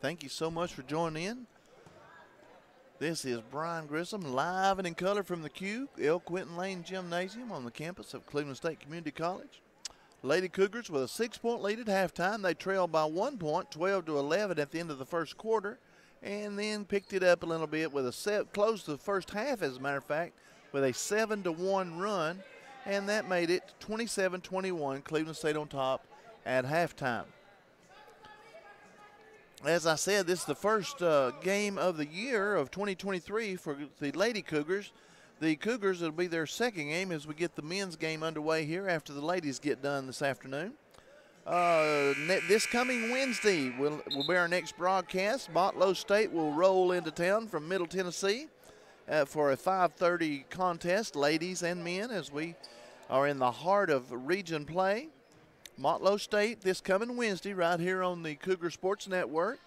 Thank you so much for joining in. This is Brian Grissom live and in color from the Q, El Quinton Lane Gymnasium on the campus of Cleveland State Community College. Lady Cougars with a six-point lead at halftime. They trailed by one point, 12 to 11 at the end of the first quarter and then picked it up a little bit with a set, closed the first half, as a matter of fact, with a 7 to 1 run, and that made it 27 21. Cleveland State on top at halftime. As I said, this is the first uh, game of the year of 2023 for the Lady Cougars. The Cougars, it'll be their second game as we get the men's game underway here after the ladies get done this afternoon. Uh, this coming Wednesday will, will be our next broadcast. Motlow State will roll into town from Middle Tennessee uh, for a 5:30 contest, ladies and men, as we are in the heart of region play. Motlow State this coming Wednesday, right here on the Cougar Sports Network.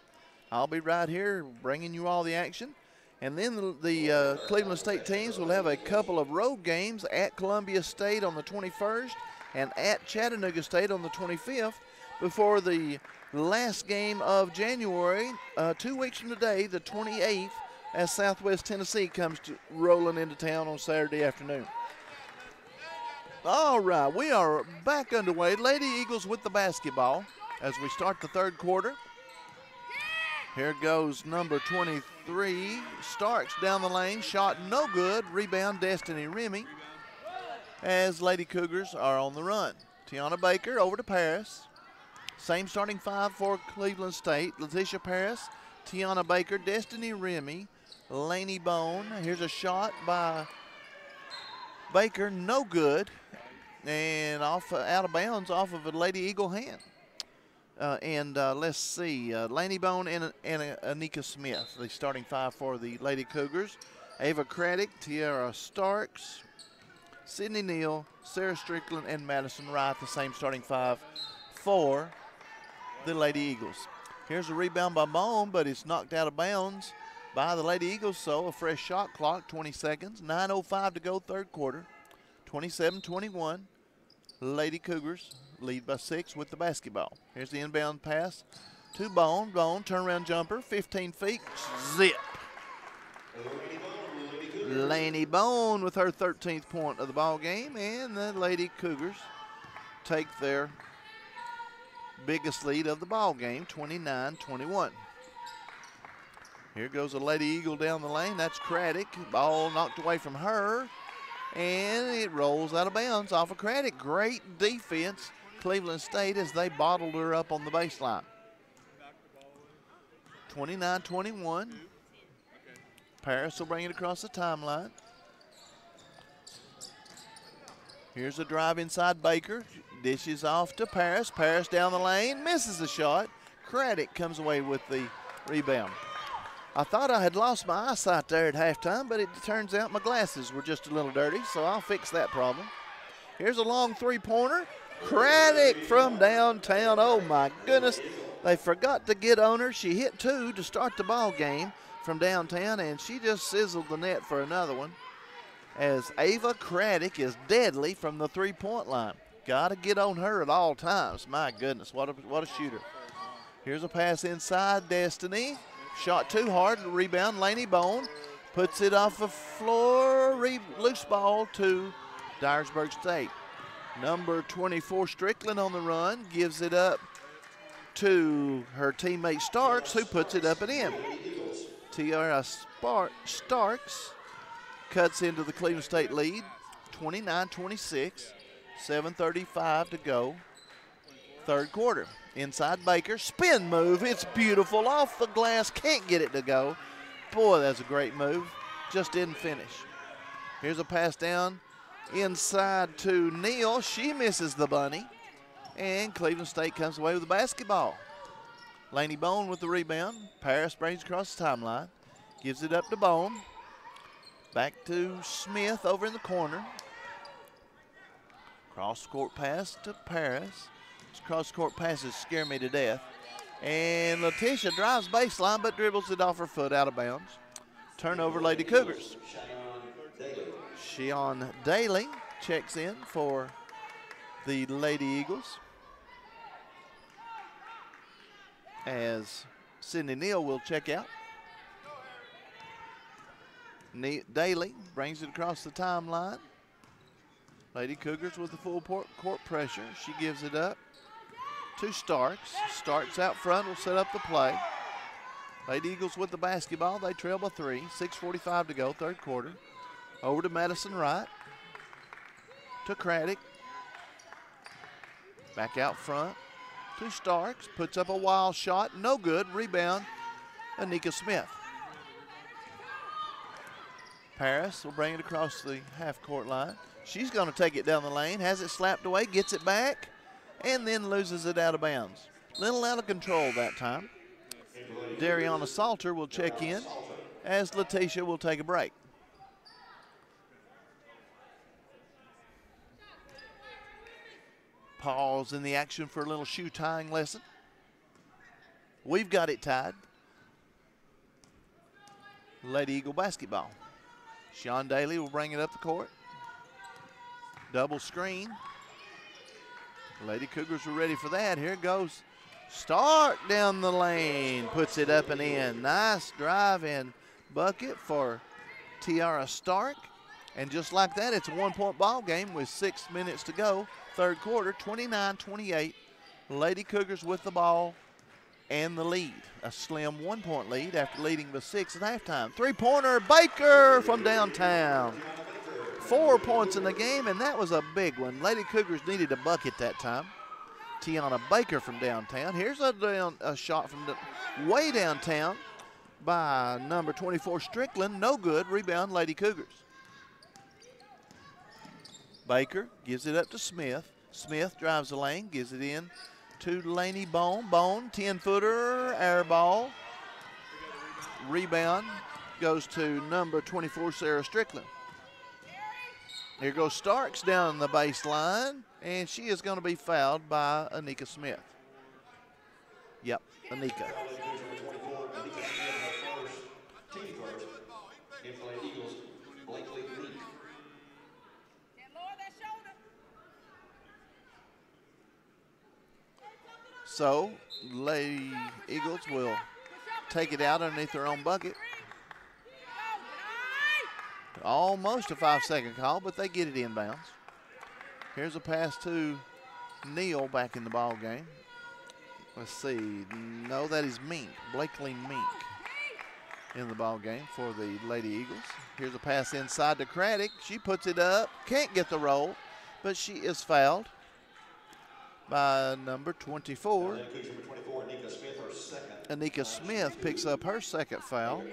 I'll be right here bringing you all the action. And then the, the uh, Cleveland State teams will have a couple of road games at Columbia State on the 21st and at Chattanooga State on the 25th before the last game of January, uh, two weeks from today, the 28th, as Southwest Tennessee comes to rolling into town on Saturday afternoon. All right, we are back underway. Lady Eagles with the basketball as we start the third quarter. Here goes number 23, Starks down the lane, shot no good, rebound Destiny Remy as Lady Cougars are on the run. Tiana Baker over to Paris. Same starting five for Cleveland State. Letitia Paris, Tiana Baker, Destiny Remy, Laney Bone. Here's a shot by Baker, no good. And off uh, out of bounds off of a Lady Eagle hand. Uh, and uh, let's see, uh, Laney Bone and, and Anika Smith, the starting five for the Lady Cougars. Ava Craddock, Tiara Starks, Sydney Neal, Sarah Strickland, and Madison Wright, the same starting five for the Lady Eagles. Here's a rebound by Bone, but it's knocked out of bounds by the Lady Eagles, so a fresh shot clock, 20 seconds, 9.05 to go, third quarter, 27 21. Lady Cougars lead by six with the basketball. Here's the inbound pass to Bone. Bone, turnaround jumper, 15 feet, zip. Laney Bone with her 13th point of the ball game, and the Lady Cougars take their biggest lead of the ball game, 29-21. Here goes a Lady Eagle down the lane. That's Craddock. Ball knocked away from her, and it rolls out of bounds off of Craddock. Great defense, Cleveland State, as they bottled her up on the baseline. 29-21. Paris will bring it across the timeline. Here's a drive inside Baker. Dishes off to Paris. Paris down the lane, misses the shot. Craddock comes away with the rebound. I thought I had lost my eyesight there at halftime, but it turns out my glasses were just a little dirty, so I'll fix that problem. Here's a long three-pointer. Craddock from downtown. Oh my goodness. They forgot to get on her. She hit two to start the ball game from downtown, and she just sizzled the net for another one. As Ava Craddock is deadly from the three-point line. Got to get on her at all times. My goodness, what a, what a shooter. Here's a pass inside Destiny. Shot too hard. Rebound, Laney Bone. Puts it off the floor. Re loose ball to Dyersburg State. Number 24, Strickland on the run. Gives it up to her teammate Starks, who puts it up and in. Tiara uh, Starks cuts into the Cleveland State lead, 29-26, 7.35 to go, third quarter. Inside Baker, spin move, it's beautiful, off the glass, can't get it to go. Boy, that's a great move, just didn't finish. Here's a pass down inside to Neal, she misses the bunny, and Cleveland State comes away with the basketball. Laney Bone with the rebound. Paris brings across the timeline. Gives it up to Bone. Back to Smith over in the corner. Cross court pass to Paris. These cross court passes scare me to death. And Letitia drives baseline but dribbles it off her foot out of bounds. Turnover, Lady Cougars. Shion Daly checks in for the Lady Eagles. As Sydney Neal will check out. Daly brings it across the timeline. Lady Cougars with the full court pressure. She gives it up to Starks. Starks out front will set up the play. Lady Eagles with the basketball. They trail by three. 6.45 to go, third quarter. Over to Madison Wright. To Craddock. Back out front to Starks. Puts up a wild shot. No good. Rebound. Anika Smith. Paris will bring it across the half court line. She's going to take it down the lane, has it slapped away, gets it back, and then loses it out of bounds. Little out of control that time. Dariana Salter will check in as Letitia will take a break. Pause in the action for a little shoe tying lesson. We've got it tied. Lady Eagle basketball. Sean Daly will bring it up the court. Double screen. Lady Cougars are ready for that. Here goes Stark down the lane. Puts it up and in. Nice drive and bucket for Tiara Stark. And just like that, it's a one-point ball game with six minutes to go. Third quarter, 29-28. Lady Cougars with the ball and the lead. A slim one-point lead after leading by six at halftime. Three-pointer, Baker from downtown. Four points in the game, and that was a big one. Lady Cougars needed a bucket that time. Tiana Baker from downtown. Here's a, down, a shot from the, way downtown by number 24 Strickland. No good. Rebound, Lady Cougars. Baker gives it up to Smith. Smith drives the lane, gives it in to Laney Bone. Bone, 10 footer, air ball. Rebound goes to number 24, Sarah Strickland. Here goes Starks down the baseline, and she is going to be fouled by Anika Smith. Yep, Anika. So, Lady Eagles will take it out underneath their own bucket. Almost a five second call, but they get it inbounds. Here's a pass to Neal back in the ball game. Let's see. No, that is Mink, Blakely Mink in the ball game for the Lady Eagles. Here's a pass inside to Craddock. She puts it up. Can't get the roll, but she is fouled by number 24. Anika Smith picks up her second foul.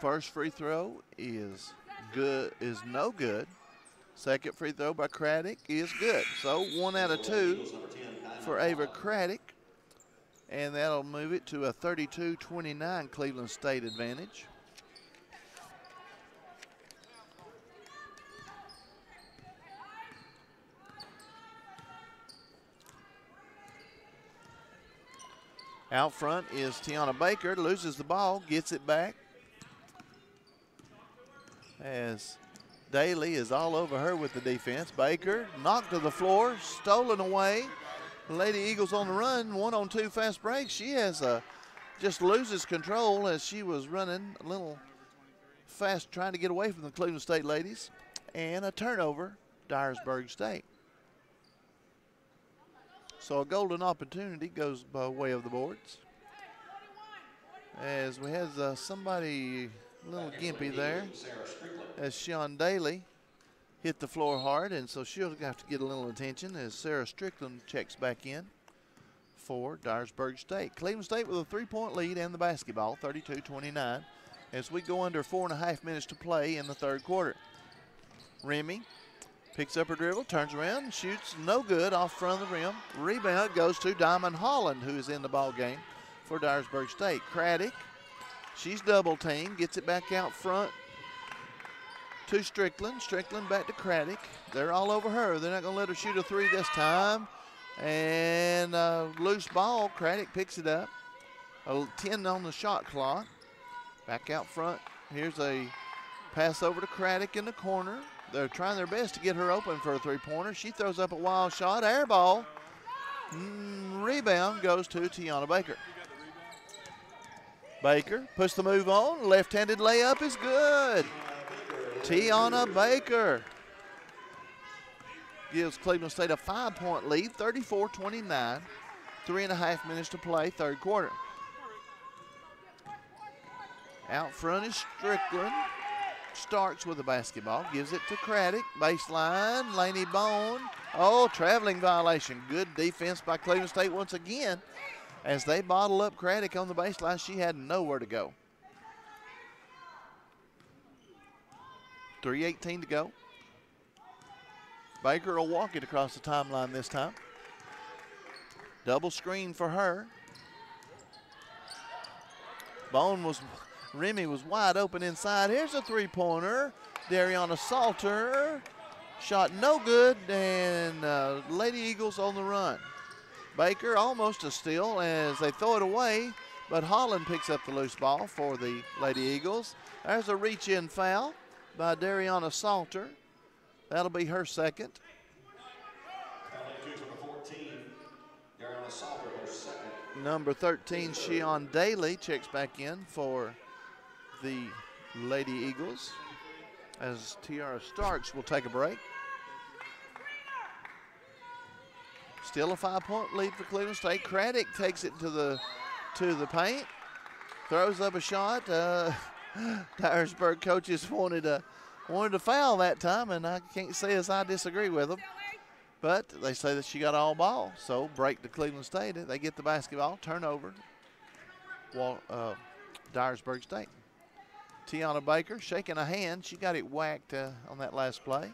First free throw is good is no good. Second free throw by Craddock is good. So one out of two for Ava Craddock and that'll move it to a 32-29 Cleveland State advantage. Out front is Tiana Baker, loses the ball, gets it back. As Daly is all over her with the defense. Baker knocked to the floor, stolen away. Lady Eagles on the run, one on two fast break. She has a just loses control as she was running a little fast trying to get away from the Cleveland State ladies. And a turnover, Dyersburg State. So a golden opportunity goes by way of the boards. As we have uh, somebody a little gimpy there, as Sean Daly hit the floor hard, and so she'll have to get a little attention as Sarah Strickland checks back in for Dyersburg State. Cleveland State with a three-point lead and the basketball, 32-29, as we go under four and a half minutes to play in the third quarter. Remy picks up her dribble, turns around, shoots no good off front of the rim. Rebound goes to Diamond Holland, who is in the ball game for Dyersburg State. Craddock, she's double teamed, gets it back out front to Strickland. Strickland back to Craddock. They're all over her. They're not going to let her shoot a three this time. And uh, loose ball. Craddock picks it up. A 10 on the shot clock. Back out front. Here's a pass over to Craddock in the corner. They're trying their best to get her open for a three-pointer. She throws up a wild shot. Air ball. Mm, rebound goes to Tiana Baker. Baker puts the move on. Left-handed layup is good. Tiana Baker gives Cleveland State a five-point lead, 34-29. Three and a half minutes to play, third quarter. Out front is Strickland. Starks with the basketball, gives it to Craddock. Baseline, Laney Bone. Oh, traveling violation. Good defense by Cleveland State once again. As they bottle up Craddock on the baseline, she had nowhere to go. 3.18 to go. Baker will walk it across the timeline this time. Double screen for her. Bone was, Remy was wide open inside. Here's a three-pointer. Dariana Salter shot no good, and uh, Lady Eagles on the run. Baker almost a steal as they throw it away, but Holland picks up the loose ball for the Lady Eagles. There's a reach-in foul by Dariana Salter. That'll be her second. Number 13, Sheon Daly checks back in for the Lady Eagles as Tiara Starks will take a break. Still a five-point lead for Cleveland State. Craddock takes it to the to the paint, throws up a shot. Uh, Dyersburg coaches wanted a wanted to foul that time, and I can't say as I disagree with them. But they say that she got all ball, so break to Cleveland State. They get the basketball, turnover. Uh, Dyersburg State. Tiana Baker shaking a hand. She got it whacked uh, on that last play.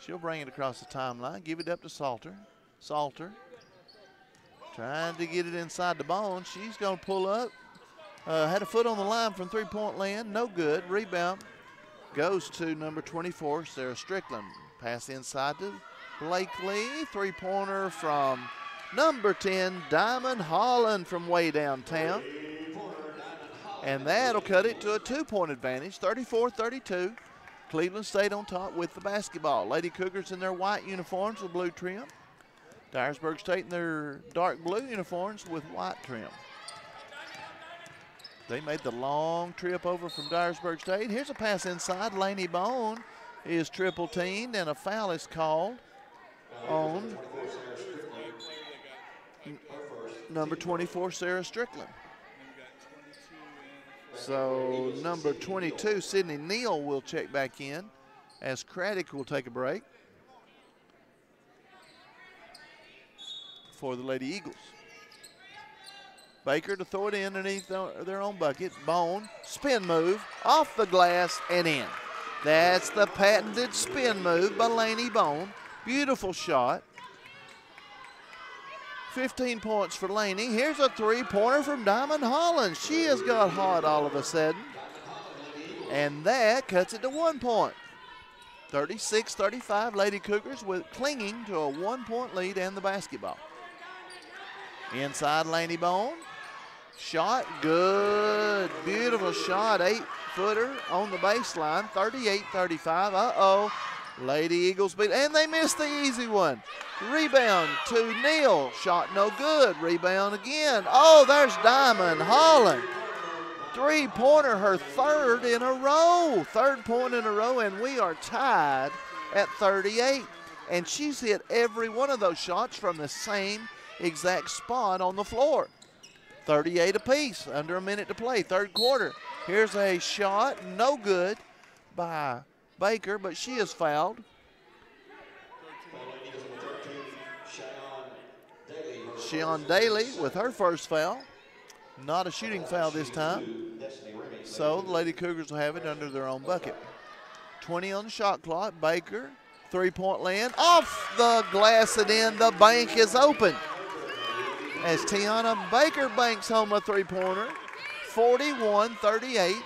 She'll bring it across the timeline, give it up to Salter. Salter trying to get it inside the bone. She's going to pull up. Uh, had a foot on the line from three-point land. No good. Rebound goes to number 24, Sarah Strickland. Pass inside to Blakely. Three-pointer from number 10, Diamond Holland from way downtown. And that'll cut it to a two-point advantage, 34-32. Cleveland State on top with the basketball. Lady Cougars in their white uniforms with blue trim. Dyersburg State in their dark blue uniforms with white trim. They made the long trip over from Dyersburg State. Here's a pass inside. Laney Bone is triple teamed, and a foul is called on number 24, Sarah Strickland. So number 22, Sydney Neal will check back in as Craddock will take a break for the Lady Eagles. Baker to throw it in underneath their own bucket. Bone, spin move, off the glass and in. That's the patented spin move by Laney Bone. Beautiful shot. 15 points for Laney. Here's a three-pointer from Diamond Holland. She has got hot all of a sudden. And that cuts it to one point. 36-35 Lady Cougars with clinging to a one-point lead and the basketball. Inside Laney Bone. Shot good. Beautiful shot. Eight footer on the baseline. 38 35. Uh oh. Lady Eagles beat, and they missed the easy one. Rebound to Neal. Shot no good. Rebound again. Oh, there's Diamond Holland. Three pointer, her third in a row. Third point in a row, and we are tied at 38. And she's hit every one of those shots from the same exact spot on the floor. 38 apiece, under a minute to play, third quarter. Here's a shot, no good by Baker, but she is fouled. Sheon Daly with her first foul. Not a shooting foul this time. So the Lady Cougars will have it under their own bucket. 20 on the shot clock. Baker, three point land. Off the glass and in. The bank is open as Tiana Baker banks home a three pointer. 41 38.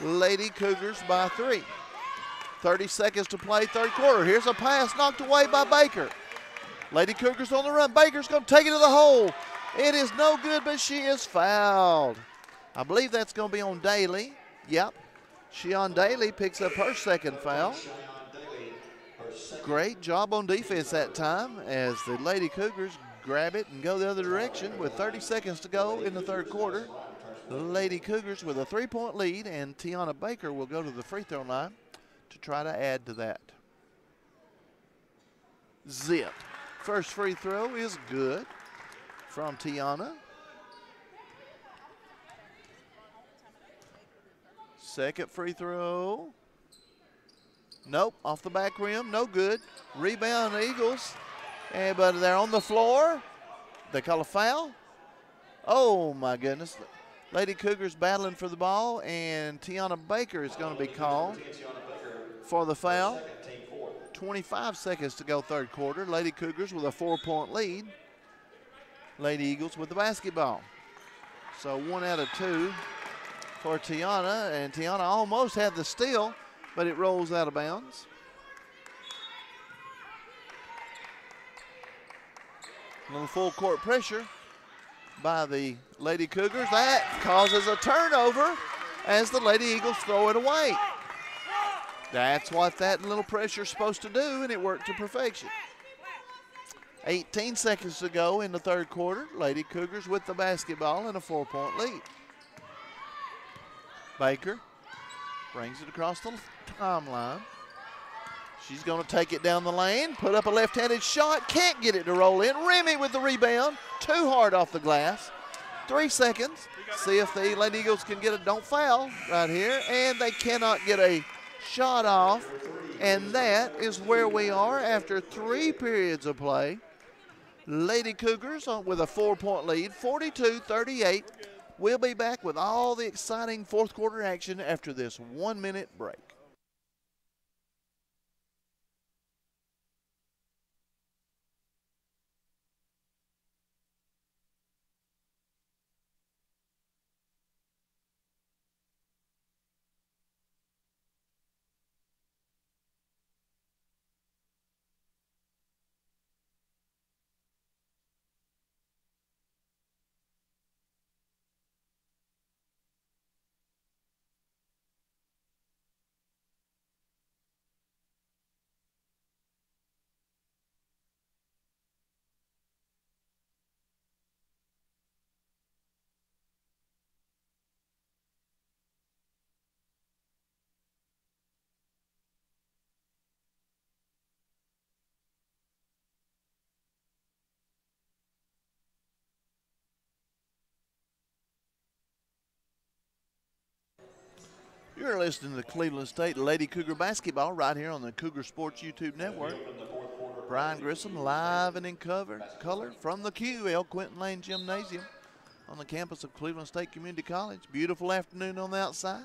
Lady Cougars by three. 30 seconds to play, third quarter. Here's a pass knocked away by Baker. Lady Cougars on the run. Baker's going to take it to the hole. It is no good, but she is fouled. I believe that's going to be on Daly. Yep. Shion Daly picks up her second foul. Great job on defense that time as the Lady Cougars grab it and go the other direction with 30 seconds to go in the third quarter. The Lady Cougars with a three-point lead, and Tiana Baker will go to the free throw line to try to add to that. Zip. First free throw is good from Tiana. Second free throw. Nope, off the back rim, no good. Rebound Eagles, and, but they're on the floor. They call a foul. Oh my goodness. Lady Cougars battling for the ball, and Tiana Baker is going to be called for the foul. 25 seconds to go third quarter. Lady Cougars with a four-point lead. Lady Eagles with the basketball. So one out of two for Tiana, and Tiana almost had the steal, but it rolls out of bounds. Little full court pressure by the Lady Cougars. That causes a turnover as the Lady Eagles throw it away. That's what that little pressure is supposed to do, and it worked to perfection. 18 seconds to go in the third quarter. Lady Cougars with the basketball and a four-point lead. Baker brings it across the timeline. She's going to take it down the lane, put up a left-handed shot, can't get it to roll in. Remy with the rebound, too hard off the glass. Three seconds. See if the Lady Eagles can get a don't foul right here, and they cannot get a shot off. And that is where we are after three periods of play. Lady Cougars with a four-point lead, 42-38. We'll be back with all the exciting fourth quarter action after this one-minute break. You're listening to Cleveland State Lady Cougar basketball right here on the Cougar Sports YouTube Network. Brian Grissom live and in cover, color from the QL Quinton Lane Gymnasium on the campus of Cleveland State Community College. Beautiful afternoon on the outside.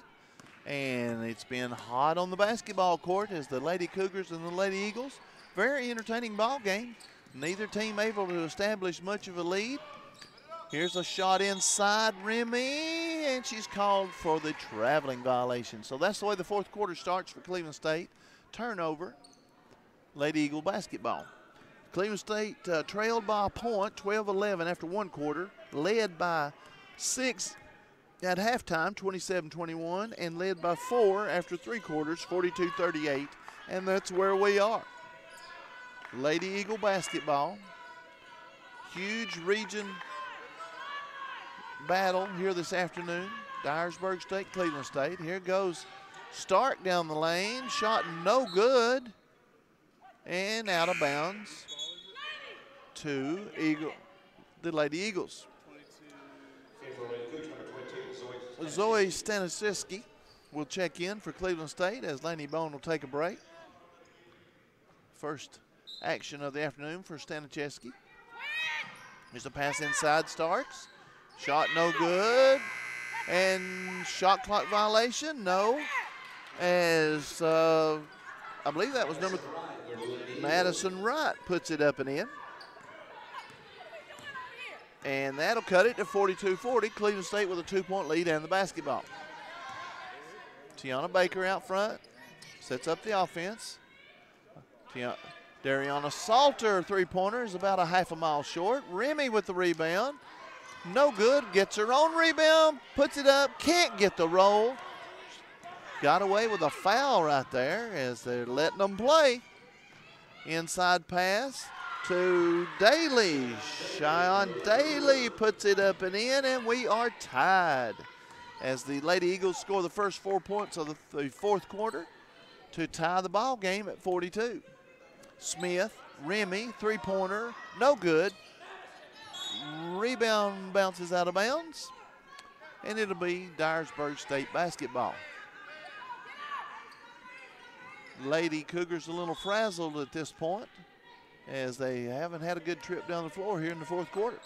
And it's been hot on the basketball court as the Lady Cougars and the Lady Eagles. Very entertaining ball game. Neither team able to establish much of a lead. Here's a shot inside Remy, and she's called for the traveling violation. So that's the way the fourth quarter starts for Cleveland State. Turnover, Lady Eagle basketball. Cleveland State uh, trailed by a point, 12-11 after one quarter, led by six at halftime, 27-21, and led by four after three quarters, 42-38, and that's where we are. Lady Eagle basketball, huge region battle here this afternoon. Dyersburg State, Cleveland State. Here goes Stark down the lane. Shot no good. And out of bounds to Eagle, the Lady Eagles. Zoe Staniszewski will check in for Cleveland State as Laney Bone will take a break. First action of the afternoon for Staniszewski. Here's a pass inside Starks. Shot no good. And shot clock violation, no. As uh, I believe that was number Madison Wright puts it up and in. And that'll cut it to 42-40. Cleveland State with a two-point lead and the basketball. Tiana Baker out front. sets up the offense. Dariana Salter three-pointer is about a half a mile short. Remy with the rebound. No good. Gets her own rebound. Puts it up. Can't get the roll. Got away with a foul right there as they're letting them play. Inside pass to Daly. Cheyenne Daly puts it up and in, and we are tied as the Lady Eagles score the first four points of the, the fourth quarter to tie the ball game at 42. Smith, Remy, three pointer, no good. Rebound bounces out of bounds, and it'll be Dyersburg State basketball. Lady Cougars a little frazzled at this point as they haven't had a good trip down the floor here in the fourth quarter.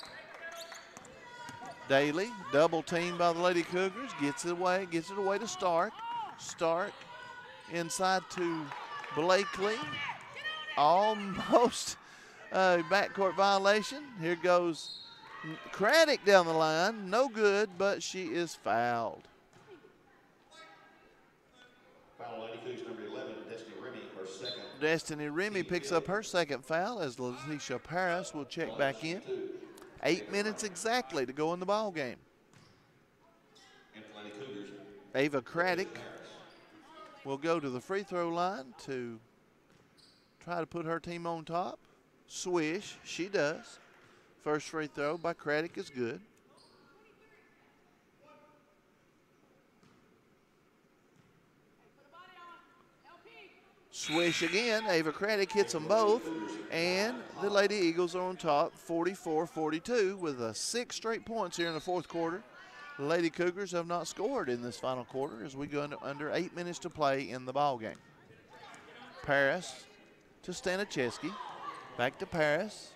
Daly, double teamed by the Lady Cougars, gets it away, gets it away to Stark. Stark inside to Blakely. Almost a backcourt violation. Here goes Craddock down the line. No good, but she is fouled. Foul Lady Cougars number 11, Destiny Remy, her second. Destiny Remy picks up her second foul as Letitia Paris will check back in. Eight minutes exactly to go in the ball game. Ava Craddock will go to the free throw line to try to put her team on top. Swish, she does. First free throw by Craddock is good. Swish again. Ava Craddock hits them both. And the Lady Eagles are on top 44 42 with a six straight points here in the fourth quarter. The Lady Cougars have not scored in this final quarter as we go under, under eight minutes to play in the ball game. Paris to Staniszewski. Back to Paris.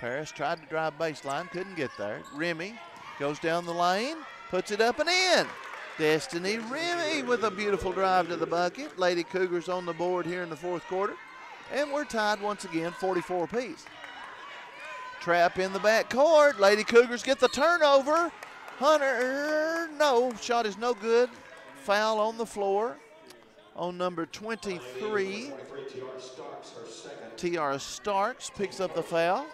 Paris tried to drive baseline, couldn't get there. Remy goes down the lane, puts it up and in. Destiny Remy with a beautiful drive to the bucket. Lady Cougars on the board here in the fourth quarter. And we're tied once again, 44 apiece. Trap in the back court. Lady Cougars get the turnover. Hunter, no, shot is no good. Foul on the floor on number 23. Tiara Starks picks up the foul.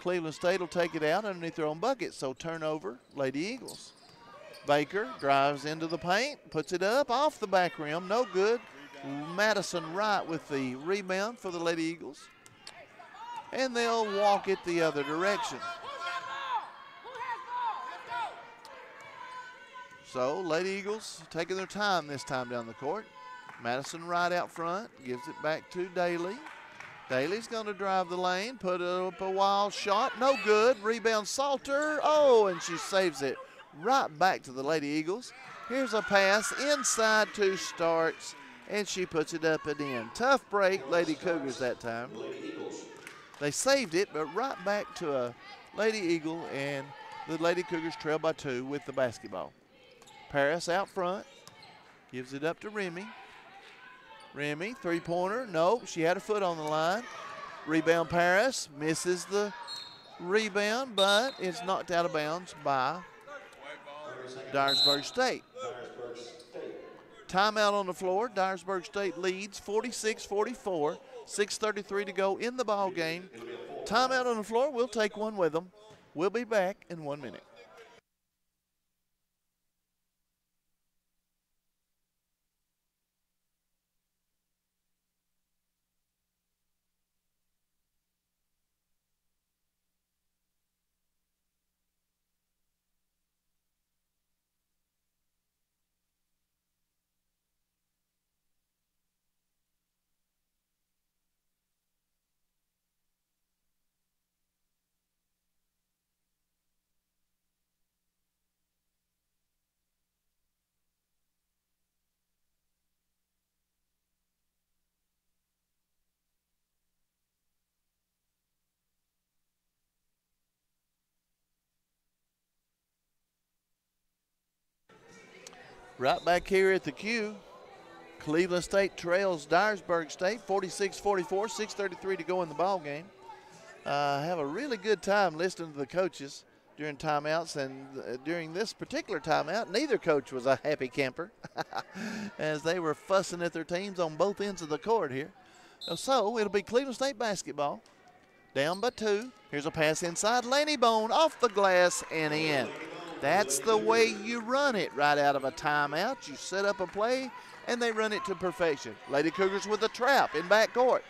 Cleveland State will take it out underneath their own bucket, so turnover, Lady Eagles. Baker drives into the paint, puts it up off the back rim, no good. Madison Wright with the rebound for the Lady Eagles. And they'll walk it the other direction. So, Lady Eagles taking their time this time down the court. Madison Wright out front, gives it back to Daly. Daly's going to drive the lane, put up a wild shot, no good. Rebound Salter, oh, and she saves it right back to the Lady Eagles. Here's a pass inside to Starks, and she puts it up and in. Tough break, Lady Cougars that time. They saved it, but right back to a Lady Eagle, and the Lady Cougars trail by two with the basketball. Paris out front, gives it up to Remy. Remy, three pointer. Nope, she had her foot on the line. Rebound Paris misses the rebound, but it's knocked out of bounds by Dyersburg State. Timeout on the floor. Dyersburg State leads 46 44. 6.33 to go in the ball game. Timeout on the floor. We'll take one with them. We'll be back in one minute. Right back here at the Q, Cleveland State trails Dyersburg State 46-44, 6.33 to go in the ball game. Uh, have a really good time listening to the coaches during timeouts, and uh, during this particular timeout, neither coach was a happy camper as they were fussing at their teams on both ends of the court here. So it'll be Cleveland State basketball. Down by two. Here's a pass inside. Laney Bone off the glass and in. That's the way you run it right out of a timeout. You set up a play and they run it to perfection. Lady Cougars with a trap in back court.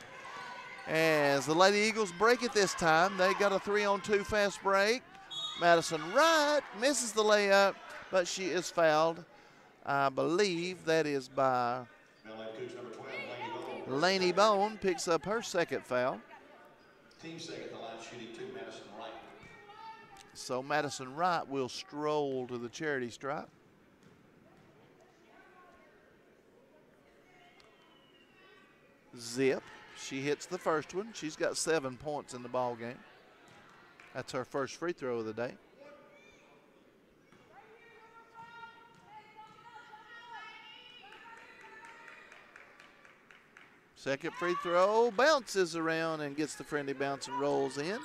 As the Lady Eagles break it this time, they got a three on two fast break. Madison Wright misses the layup, but she is fouled. I believe that is by Laney Bone, picks up her second foul. Team second, the line shooting two, Madison Wright. So Madison Wright will stroll to the charity stripe. Zip. She hits the first one. She's got seven points in the ball game. That's her first free throw of the day. Second free throw bounces around and gets the friendly bounce and rolls in.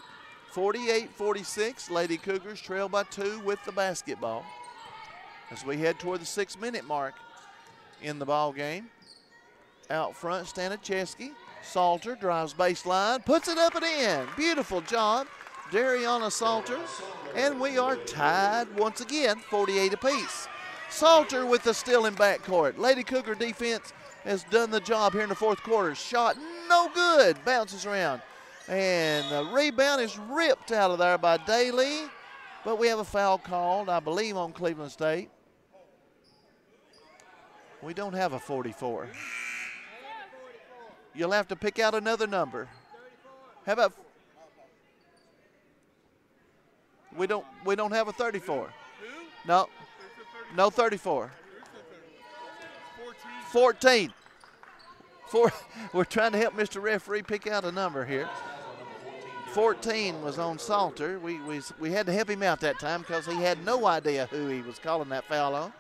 48 46, Lady Cougars trail by two with the basketball. As we head toward the six minute mark in the ball game. Out front, Staniszewski. Salter drives baseline, puts it up and in. Beautiful job, Dariana Salter. And we are tied once again, 48 apiece. Salter with the steal in backcourt. Lady Cougar defense has done the job here in the fourth quarter. Shot no good, bounces around. And the rebound is ripped out of there by Daly. But we have a foul called, I believe, on Cleveland State. We don't have a 44. You'll have to pick out another number. How about we don't we don't have a 34. No. No 34. 14. We're trying to help Mr. Referee pick out a number here. 14 was on Salter. We, we, we had to help him out that time because he had no idea who he was calling that foul on.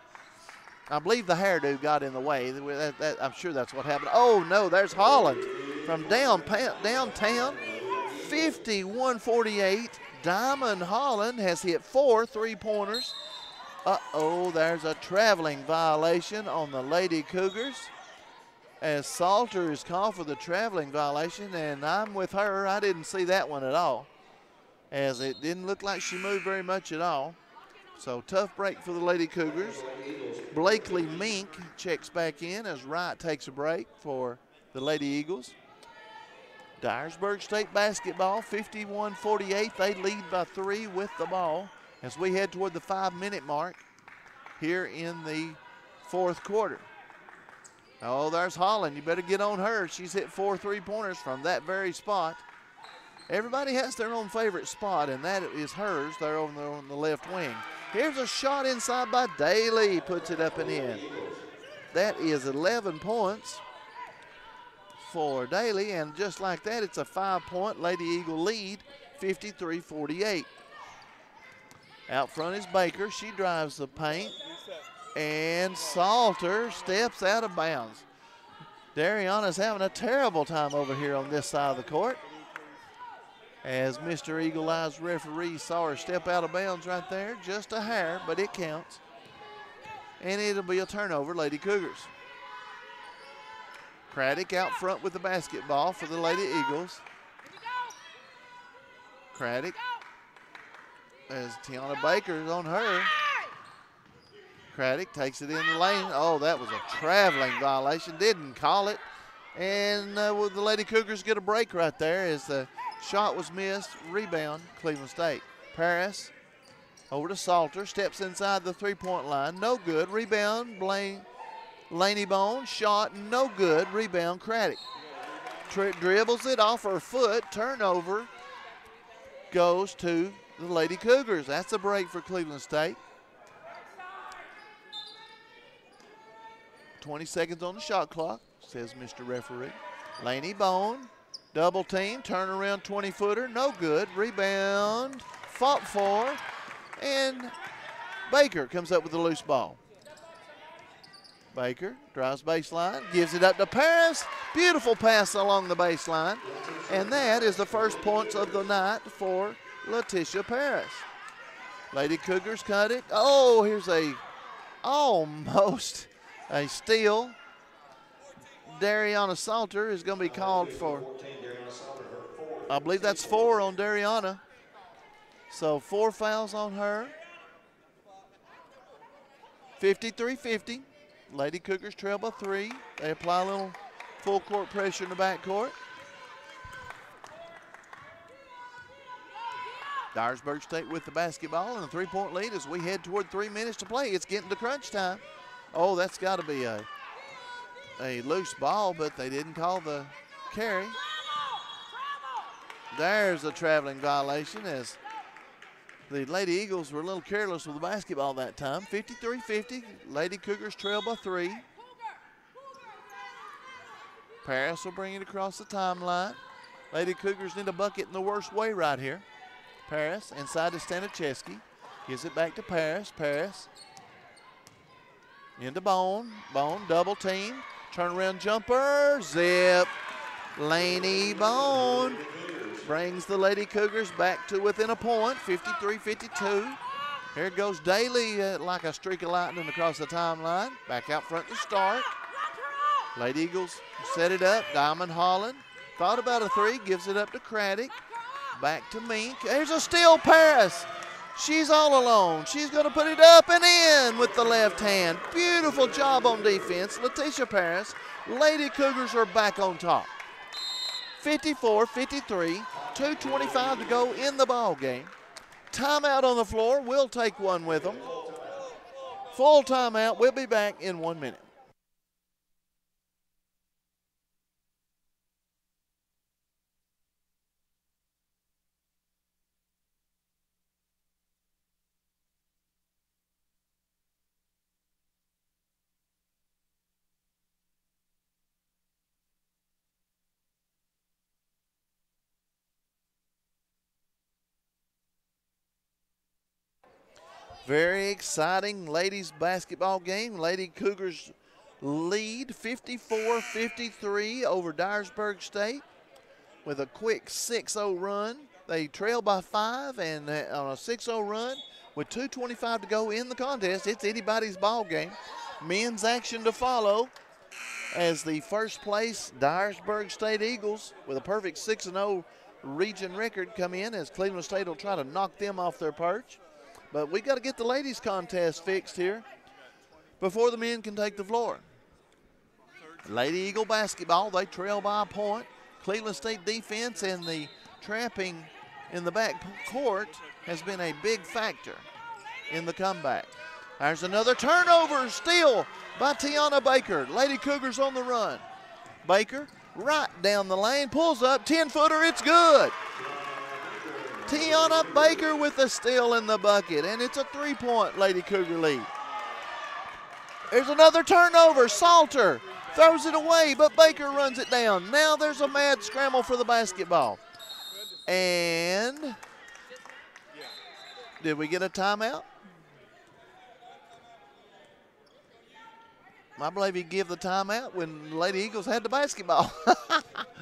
I believe the hairdo got in the way. That, that, I'm sure that's what happened. Oh, no, there's Holland from down, downtown. 51 48. Diamond Holland has hit four three pointers. Uh oh, there's a traveling violation on the Lady Cougars. As Salter is called for the traveling violation, and I'm with her. I didn't see that one at all, as it didn't look like she moved very much at all. So tough break for the Lady Cougars. Blakely Mink checks back in as Wright takes a break for the Lady Eagles. Dyersburg State basketball, 51-48. They lead by three with the ball as we head toward the five-minute mark here in the fourth quarter. Oh, there's Holland. You better get on her. She's hit four three-pointers from that very spot. Everybody has their own favorite spot, and that is hers. They're on the, on the left wing. Here's a shot inside by Daly. Puts it up and in. That is 11 points for Daly, and just like that, it's a five-point Lady Eagle lead, 53-48. Out front is Baker. She drives the paint, and Salter steps out of bounds. Dariana's having a terrible time over here on this side of the court. As Mr. Eagle Eyes referee saw her step out of bounds right there, just a hair, but it counts. And it'll be a turnover, Lady Cougars. Craddock out front with the basketball for the Lady Eagles. Craddock as Tiana Baker is on her. Craddock takes it in the lane. Oh, that was a traveling violation. Didn't call it. And uh, will the Lady Cougars get a break right there as the shot was missed. Rebound, Cleveland State. Paris over to Salter. Steps inside the three-point line. No good. Rebound, Blaine. Laney Bone. Shot, no good. Rebound, Craddock. Tri dribbles it off her foot. Turnover goes to the Lady Cougars. That's a break for Cleveland State. 20 seconds on the shot clock, says Mr. Referee. Laney Bone, double team, turn around 20 footer, no good. Rebound, fought for, and Baker comes up with a loose ball. Baker drives baseline, gives it up to Paris. Beautiful pass along the baseline. And that is the first points of the night for Letitia Paris. Lady Cougars cut it. Oh, here's a almost a steal. Dariana Salter is going to be called for, I believe that's four on Dariana. So four fouls on her. 53-50. Lady Cougars trail by three. They apply a little full court pressure in the back court. Dyersburg State with the basketball and a three-point lead as we head toward three minutes to play. It's getting to crunch time. Oh, that's got to be a, a loose ball, but they didn't call the carry. There's a traveling violation as the Lady Eagles were a little careless with the basketball that time. 53-50, Lady Cougars trail by three. Paris will bring it across the timeline. Lady Cougars need a bucket in the worst way right here. Paris inside to Staniszewski. Gives it back to Paris. Paris into Bone. Bone double team. Turnaround jumper. Zip. Laney Bone brings the Lady Cougars back to within a 53-52. Here goes Daly uh, like a streak of lightning across the timeline. Back out front to start. Lady Eagles set it up. Diamond Holland thought about a three. Gives it up to Craddock. Back to Mink. There's a steal pass. She's all alone. She's going to put it up and in with the left hand. Beautiful job on defense. Letitia Paris. Lady Cougars are back on top. 54 53, 2.25 to go in the ball game. Timeout on the floor. We'll take one with them. Full timeout. We'll be back in one minute. Very exciting ladies basketball game. Lady Cougars lead 54-53 over Dyersburg State with a quick 6-0 run. They trail by five and uh, on a 6-0 run with 2.25 to go in the contest. It's anybody's ball game. Men's action to follow as the first place Dyersburg State Eagles with a perfect 6-0 region record come in as Cleveland State will try to knock them off their perch. But we got to get the ladies contest fixed here before the men can take the floor. Lady Eagle basketball, they trail by a point. Cleveland State defense and the trapping in the back court has been a big factor in the comeback. There's another turnover, steal by Tiana Baker. Lady Cougars on the run. Baker right down the lane, pulls up, 10 footer, it's good. Tiana Baker with a steal in the bucket, and it's a three point Lady Cougar lead. There's another turnover. Salter throws it away, but Baker runs it down. Now there's a mad scramble for the basketball. And did we get a timeout? I believe he gave the timeout when Lady Eagles had the basketball.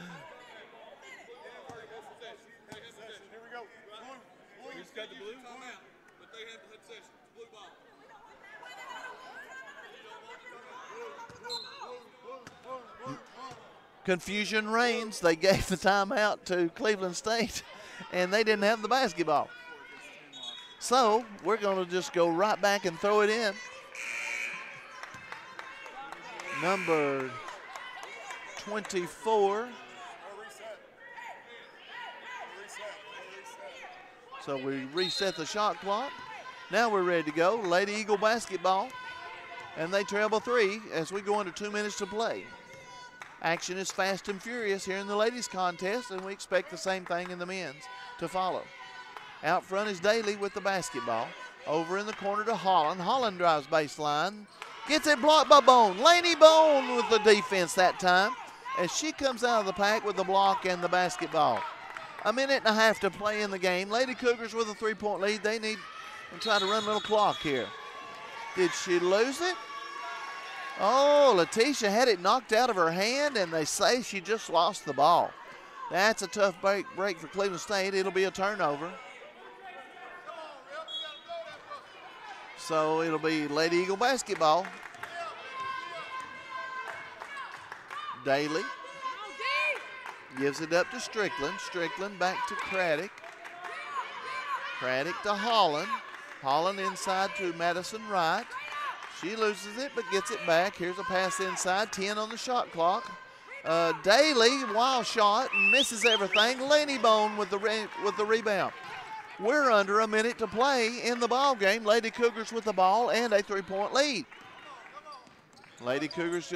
Confusion reigns. They gave the timeout to Cleveland State, and they didn't have the basketball. So we're going to just go right back and throw it in. Number 24. So we reset the shot clock. Now we're ready to go. Lady Eagle basketball. And they trail by three as we go into two minutes to play. Action is fast and furious here in the ladies' contest, and we expect the same thing in the men's to follow. Out front is Daly with the basketball. Over in the corner to Holland. Holland drives baseline. Gets it blocked by Bone. Laney Bone with the defense that time as she comes out of the pack with the block and the basketball. A minute and a half to play in the game. Lady Cougars with a three-point lead. They need to try to run a little clock here. Did she lose it? Oh, Letitia had it knocked out of her hand, and they say she just lost the ball. That's a tough break, break for Cleveland State. It'll be a turnover. So it'll be Lady Eagle basketball. Daly gives it up to Strickland. Strickland back to Craddock. Craddock to Holland. Holland inside to Madison Wright. She loses it but gets it back. Here's a pass inside. 10 on the shot clock. Uh, Daly, wild shot, misses everything. Laney Bone with the with the rebound. We're under a minute to play in the ball game. Lady Cougars with the ball and a three-point lead. Lady Cougars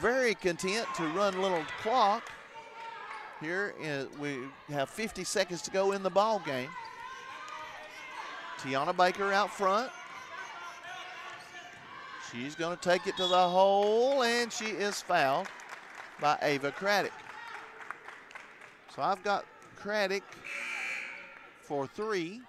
very content to run a little clock. Here is, we have 50 seconds to go in the ball game. Tiana Baker out front. She's going to take it to the hole, and she is fouled by Ava Craddock. So I've got Craddock for three.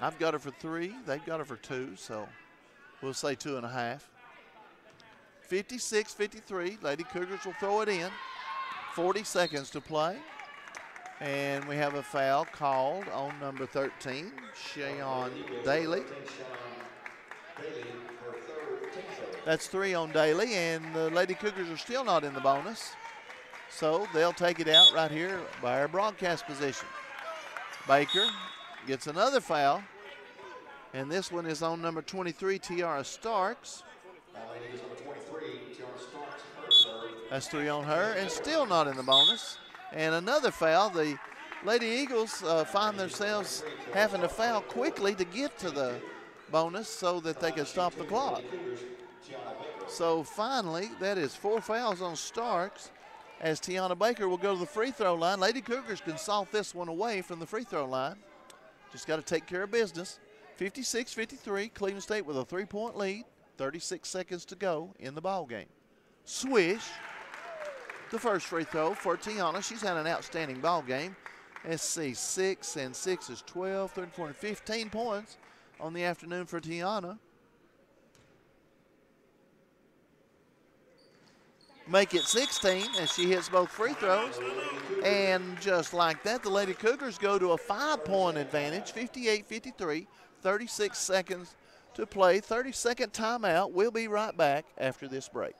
I've got her for three. They've got her for two, so we'll say two and a half. 56 53. Lady Cougars will throw it in. 40 seconds to play. And we have a foul called on number 13, Cheyenne Daly. That's three on Daly, and the Lady Cougars are still not in the bonus. So they'll take it out right here by our broadcast position. Baker gets another foul, and this one is on number 23, Tiara Starks. That's three on her, and still not in the bonus. And another foul. The Lady Eagles uh, find themselves having to foul quickly to get to the bonus so that they can stop the clock. So finally, that is four fouls on Starks as Tiana Baker will go to the free throw line. Lady Cougars can salt this one away from the free throw line. Just got to take care of business. 56 53, Cleveland State with a three point lead. 36 seconds to go in the ball game. Swish the first free throw for Tiana. She's had an outstanding ball game. See, six and six is 12, 13, 15 points on the afternoon for Tiana. Make it 16 as she hits both free throws. And just like that, the Lady Cougars go to a five point advantage, 58 53, 36 seconds to play. 30 second timeout. We'll be right back after this break.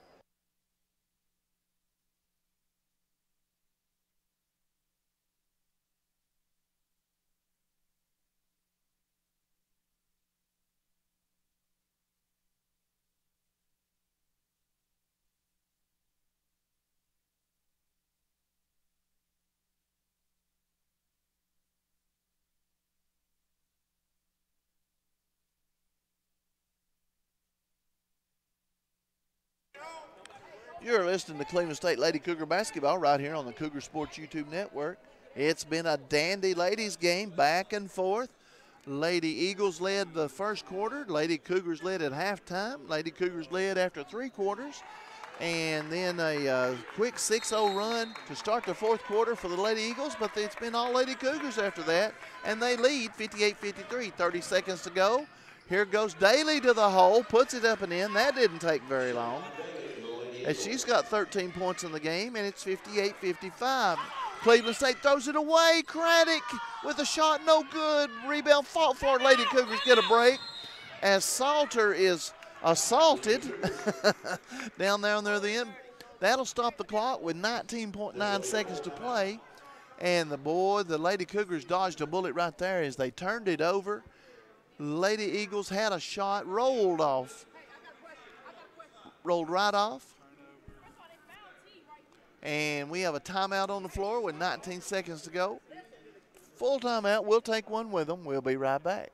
You're listening to Cleveland State Lady Cougar basketball right here on the Cougar Sports YouTube Network. It's been a dandy ladies game back and forth. Lady Eagles led the first quarter. Lady Cougars led at halftime. Lady Cougars led after three quarters. And then a uh, quick 6 0 run to start the fourth quarter for the Lady Eagles, but it's been all Lady Cougars after that. And they lead 58 53. 30 seconds to go. Here goes Daly to the hole, puts it up and in. That didn't take very long. And she's got 13 points in the game, and it's 58 55. Cleveland State throws it away. Craddock with a shot, no good. Rebound fought for. Lady Cougars get a break as Salter is assaulted down there on the end. That'll stop the clock with 19.9 seconds to play. And the boy, the Lady Cougars dodged a bullet right there as they turned it over. Lady Eagles had a shot, rolled off, rolled right off. And we have a timeout on the floor with 19 seconds to go. Full timeout. We'll take one with them. We'll be right back.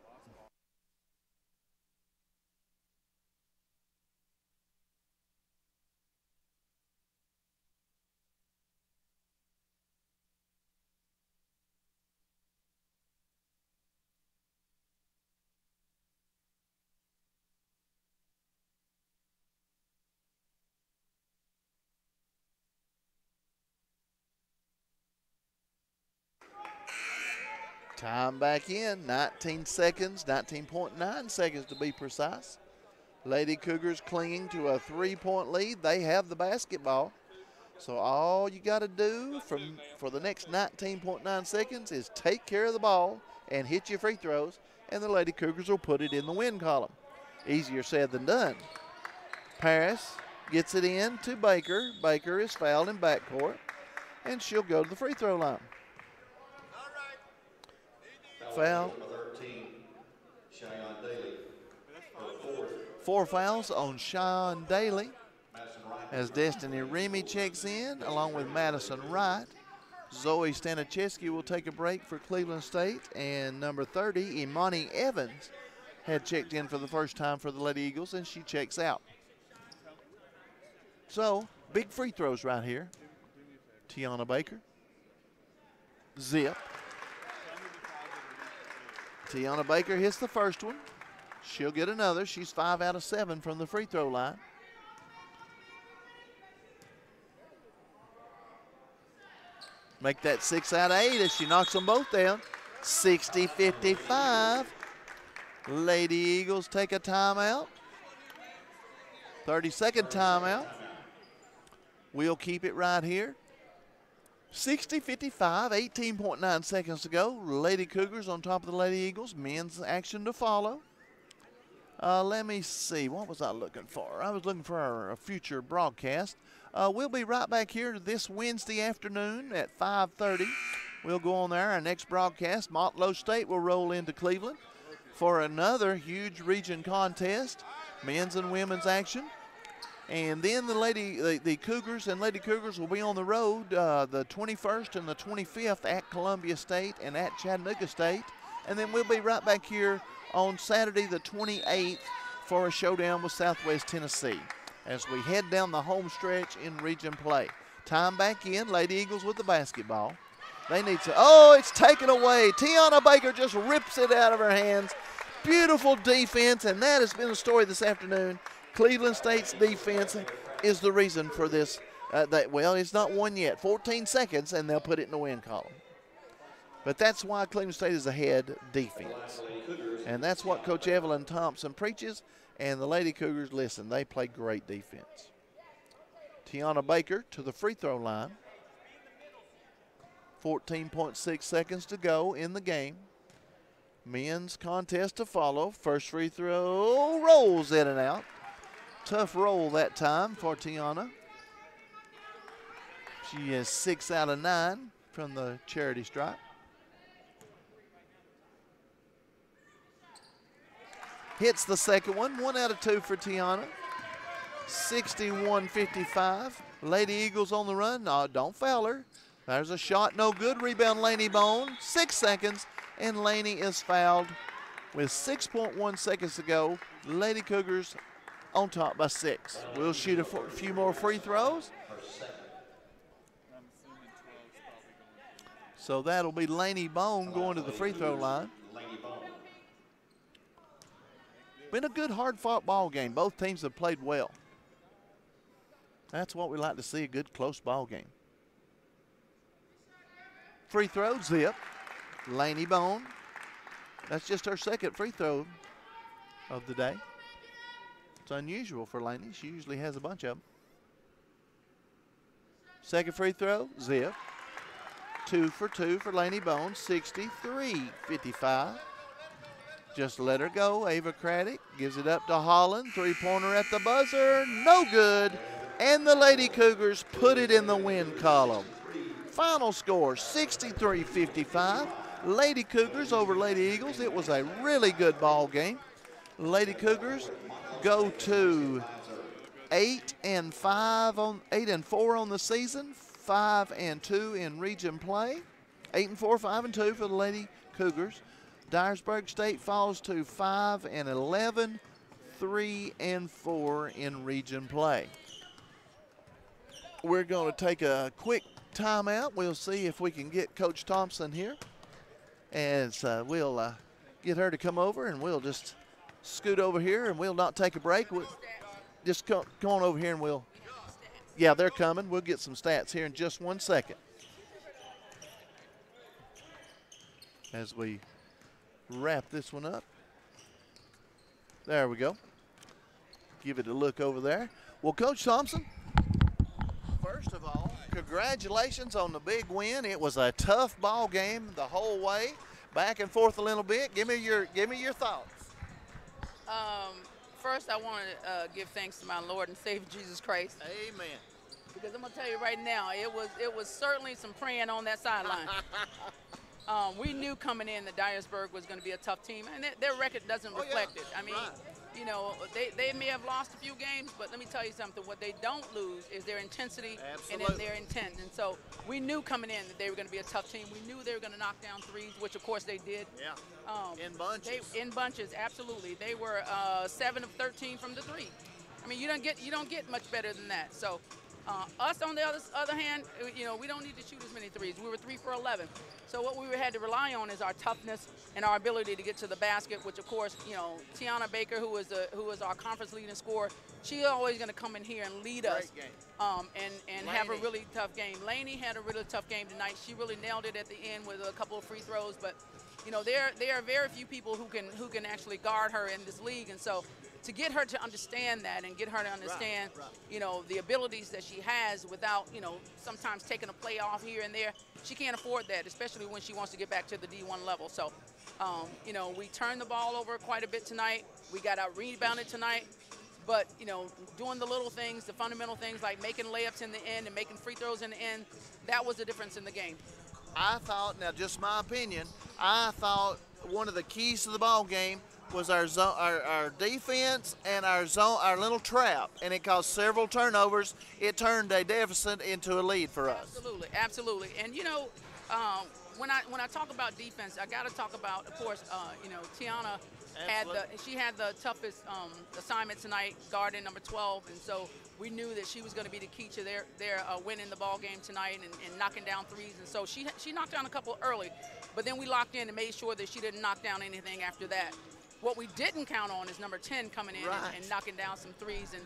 Time back in, 19 seconds, 19.9 seconds to be precise. Lady Cougars clinging to a three point lead. They have the basketball. So all you got to do from for the next 19.9 seconds is take care of the ball and hit your free throws, and the Lady Cougars will put it in the win column. Easier said than done. Paris gets it in to Baker. Baker is fouled in backcourt, and she'll go to the free throw line. Foul. Number 13, Cheyenne Daly. Four fouls on Sean Daly as Destiny Remy checks in along with Madison Wright. Zoe Staniszewski will take a break for Cleveland State, and number 30, Imani Evans, had checked in for the first time for the Lady Eagles, and she checks out. So, big free throws right here. Tiana Baker. Zip. Tiana Baker hits the first one. She'll get another. She's five out of seven from the free throw line. Make that six out of eight as she knocks them both down. 60 55. Lady Eagles take a timeout. 30 second timeout. We'll keep it right here. 60 55, 18.9 seconds to go. Lady Cougars on top of the Lady Eagles. Men's action to follow. Uh, let me see. What was I looking for? I was looking for our, a future broadcast. Uh, we'll be right back here this Wednesday afternoon at 5:30. We'll go on there. Our next broadcast, Motlow State will roll into Cleveland for another huge region contest, men's and women's action. And then the lady, the, the Cougars and Lady Cougars will be on the road uh, the 21st and the 25th at Columbia State and at Chattanooga State. And then we'll be right back here on Saturday the 28th for a showdown with Southwest Tennessee as we head down the home stretch in region play. Time back in, Lady Eagles with the basketball. They need to, oh, it's taken away. Tiana Baker just rips it out of her hands. Beautiful defense, and that has been the story this afternoon. Cleveland State's defense is the reason for this. Uh, that well, it's not won yet. 14 seconds, and they'll put it in the win column. But that's why Cleveland State is ahead defense, and that's what Coach Evelyn Thompson preaches. And the Lady Cougars listen; they play great defense. Tiana Baker to the free throw line. 14.6 seconds to go in the game. Men's contest to follow. First free throw rolls in and out. Tough roll that time for Tiana. She is six out of nine from the charity stripe. Hits the second one. One out of two for Tiana. 61 55. Lady Eagles on the run. No, don't foul her. There's a shot, no good. Rebound, Laney Bone. Six seconds, and Laney is fouled with 6.1 seconds to go. Lady Cougars on top by six. We'll shoot a few more free throws. So that'll be Laney Bone going to the free throw line. Been a good, hard fought ball game. Both teams have played well. That's what we like to see a good, close ball game. Free throw, zip. Laney Bone. That's just her second free throw of the day. It's unusual for Laney. She usually has a bunch of them. Second free throw, zip. Two for two for Laney Bones, 63 55. Just let her go. Ava Craddock gives it up to Holland. Three pointer at the buzzer. No good. And the Lady Cougars put it in the win column. Final score 63 55. Lady Cougars over Lady Eagles. It was a really good ball game. Lady Cougars go to eight and five on eight and four on the season, five and two in region play. Eight and four, five and two for the Lady Cougars. Dyersburg State falls to five and 11, three and four in region play. We're going to take a quick timeout. We'll see if we can get Coach Thompson here. and uh, we'll uh, get her to come over and we'll just scoot over here and we'll not take a break. We'll just come, come on over here and we'll, yeah, they're coming. We'll get some stats here in just one second. As we wrap this one up. There we go. Give it a look over there. Well, Coach Thompson, first of all, Congratulations on the big win. It was a tough ball game the whole way, back and forth a little bit. Give me your give me your thoughts. Um, first, I want to uh, give thanks to my Lord and Savior Jesus Christ Amen. because I'm gonna tell you right now, it was it was certainly some praying on that sideline. um, we knew coming in that Dyersburg was going to be a tough team, and their, their record doesn't Oh, yeah. reflect it. I mean, Right. You know, they, they may have lost a few games, but let me tell you something. What they don't lose is their intensity and Absolutely. in their intent. And so we knew coming in that they were going to be a tough team. We knew they were going to knock down threes, which of course they did. Yeah. Um, In bunches. They, in bunches, absolutely. They were uh, seven of 13 from the three. I mean, you don't get you don't get much better than that. So, uh, us on the other other hand, you know, we don't need to shoot as many threes. We were three for 11. So what we had to rely on is our toughness and our ability to get to the basket. Which, of course, you know, Tiana Baker, who is the who is our conference leading scorer, she's always going to come in here and lead us. Um, and and have a really tough game. Laney had a really tough game tonight. She really nailed it at the end with a couple of free throws, but you know there there are very few people who can who can actually guard her in this league, and so to get her to understand that and get her to understand right. you know the abilities that she has without you know sometimes taking a play off here and there, she can't afford that, especially when she wants to get back to the D1 level. So. Um, you know, we turned the ball over quite a bit tonight. We got out rebounded tonight. But you know, doing the little things, the fundamental things like making layups in the end and making free throws in the end, that was the difference in the game. I thought, now just my opinion, I thought one of the keys to the ball game was our zone, our, our defense and our zone, our little trap, and it caused several turnovers. It turned a deficit into a lead for us. Absolutely, absolutely. And you know, um, when I when I talk about defense, I got to talk about, of course, uh, you know, Tiana had the she had the toughest um, assignment tonight, guarding number 12, and so we knew that she was going to be the key to their their uh, winning the ball game tonight and, and knocking down threes. And so she she knocked down a couple early, but then we locked in and made sure that she didn't knock down anything after that. What we didn't count on is number 10 coming in Right. and, and knocking down some threes, and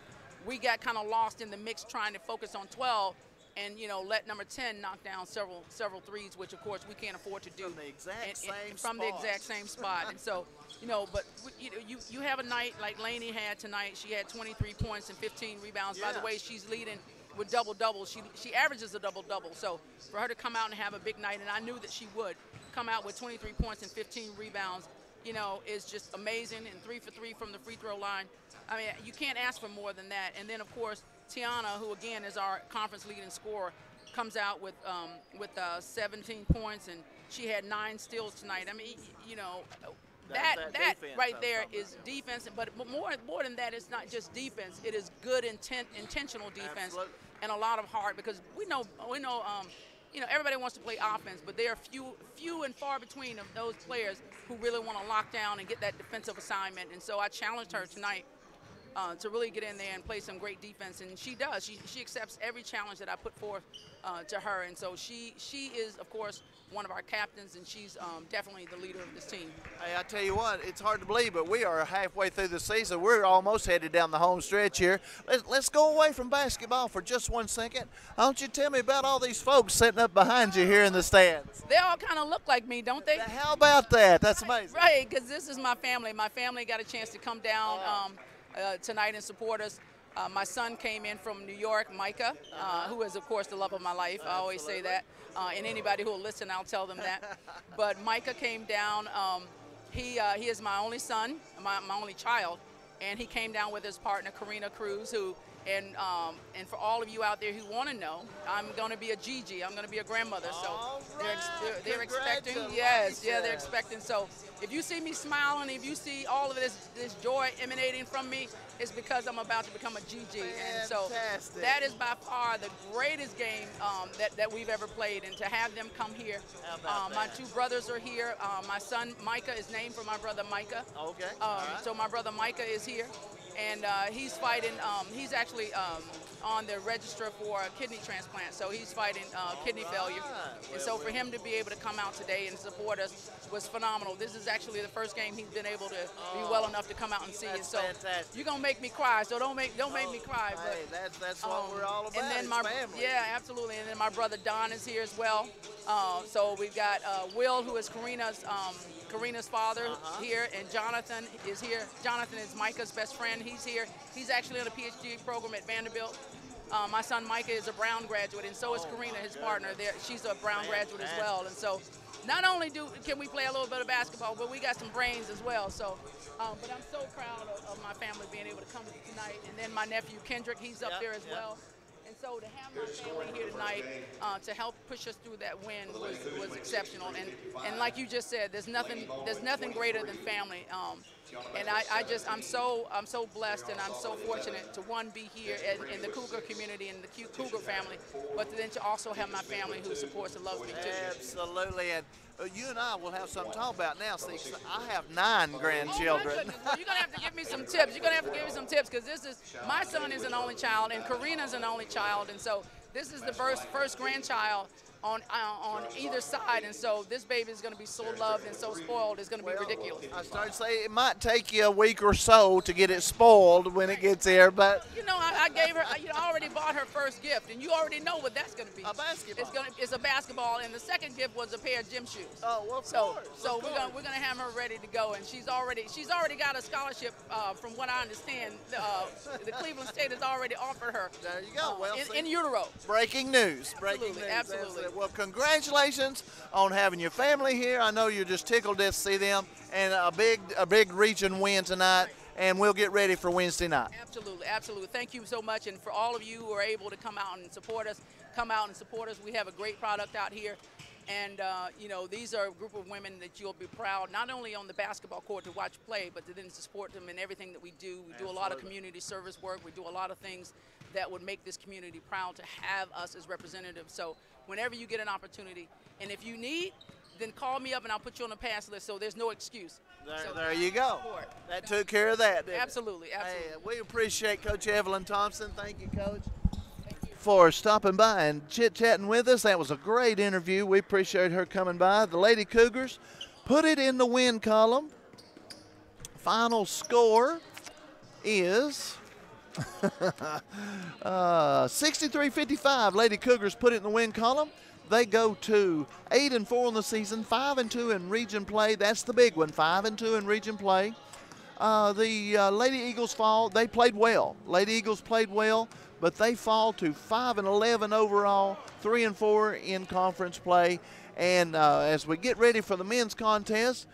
we got kind of lost in the mix trying to focus on 12 and you know let number 10 knock down several several threes which of course we can't afford to do. From the exact And- and- same from the spot. exact same spot. And so you know but you know you, you have a night like Laney had tonight. She had 23 points and 15 rebounds. By the way she's leading with double doubles she she averages a double double so for her to come out and have a big night and I knew that she would come out with 23 points and 15 rebounds you know is just amazing and three for three from the free throw line I mean you can't ask for more than that and then of course Tiana who again is our conference leading scorer comes out with um, with uh, 17 points, and she had nine steals tonight. I mean, you know, that that that, defense right there is defense. But but more more than that, it's not just defense. It is good intent, intentional defense, Absolutely. and a lot of heart because we know we know. Um, you know, everybody wants to play offense, but there are few, few and far between of those players who really want to lock down and get that defensive assignment. And so I challenged her tonight uh, to really get in there and play some great defense, and she does. She, she accepts every challenge that I put forth uh, to her, and so she she is, of course, one of our captains, and she's um, definitely the leader of this team. Hey, I tell you what, it's hard to believe, but we are halfway through the season. We're almost headed down the home stretch here. Let's, let's go away from basketball for just one second. Why don't you tell me about all these folks sitting up behind you here in the stands? They all kind of look like me, don't they? How about that? That's amazing. Right, because this is my family. My family got a chance to come down um, uh, tonight and support us. Uh, my son came in from New York, Micah, uh, who is, of course, the love of my life. I always say that. Uh, and anybody who will listen, I'll tell them that. but Micah came down. Um, he, uh, he is my only son, my, my only child. And he came down with his partner, Karina Cruz, who and um, and for all of you out there who want to know, I'm going to be a Gigi. I'm going to be a grandmother. So they're, right. they're, they're expecting. Yes, yeah, they're expecting. So if you see me smiling, if you see all of this this joy emanating from me, it's because I'm about to become a GG. And so Fantastic. that is by far the greatest game um, that, that we've ever played. And to have them come here, um, my two brothers are here. Uh, my son Micah is named for my brother Micah. Okay. Um, right. So my brother Micah is here, and uh, he's fighting. Um, he's actually um, on the register for a kidney transplant. So he's fighting uh, kidney failure. And so for him to be able to come out today and support us was phenomenal. This is actually the first game he's been able to be well enough to come out and see. And so fantastic. you're gonna make me cry. So don't make don't make me cry. But Hey, that's that's what um, we're all about. And then my family. yeah, absolutely. And then my brother Don is here as well. Uh, so we've got uh, Will, who is Karina's um, Karina's father Uh-huh. here, and Jonathan is here. Jonathan is Micah's best friend. He's here. He's actually on a PhD program at Vanderbilt. Uh, my son Micah is a Brown graduate, and so is Karina, his partner. There, she's a Brown graduate as well, and so not only do can we play a little bit of basketball, but we got some brains as well. So, um, but I'm so proud of, of, my family being able to come tonight, and then my nephew Kendrick, he's up yep, there as yep. well. So to have my family here tonight uh, to help push us through that win was, was exceptional. And and like you just said, there's nothing there's nothing greater than family. Um, and I, I just I'm so I'm so blessed and I'm so fortunate to one be here in, in the Cougar community and the Cougar family, but then to also have my family who supports and loves me too. Absolutely, and uh, you and I will have something to talk about now. See, I have nine grandchildren. Oh well, you're gonna have to give me some tips. You're gonna have to give me some tips because this is my son is an only child and Karina's an only child, and so this is the first first grandchild on uh, on either side, and so this baby is going to be so loved and so spoiled. It's going to be well, ridiculous. I started saying it might take you a week or so to get it spoiled when it gets here, but you know, I, I gave her. You know, I already bought her first gift, and you already know what that's going to be. A basketball. It's going to. It's a basketball, and the second gift was a pair of gym shoes. Oh, well, of so course, so we're gonna we're gonna have her ready to go, and she's already she's already got a scholarship. Uh, from what I understand, uh, the Cleveland State has already offered her. There you go. uh, well, in, see, in utero. breaking news. Breaking Absolutely, news. absolutely. Well, congratulations on having your family here. I know you're just tickled to see them, and a big a big region win tonight. And we'll get ready for Wednesday night. Absolutely, absolutely. Thank you so much, and for all of you who are able to come out and support us, come out and support us. We have a great product out here, and uh, you know these are a group of women that you'll be proud not only on the basketball court to watch play, but to then support them in everything that we do. We do a lot of community service work. We do a lot of things that would make this community proud to have us as representatives. So whenever you get an opportunity, and if you need, then call me up and I'll put you on the pass list. So there's no excuse. There, So there you go. support. That took care of that. didn't it? Absolutely, absolutely. Hey, we appreciate Coach Evelyn Thompson. Thank you, Coach, for stopping by and chit chatting with us. That was a great interview. We appreciate her coming by. The Lady Cougars put it in the win column. Final score is uh, 63-55. Lady Cougars put it in the win column. They go to eight and four in the season, five and two in region play. That's the big one, five and two in region play. Uh, the uh, Lady Eagles fall. They played well. Lady Eagles played well, but they fall to five and eleven overall, three and four in conference play. And uh, as we get ready for the men's contest,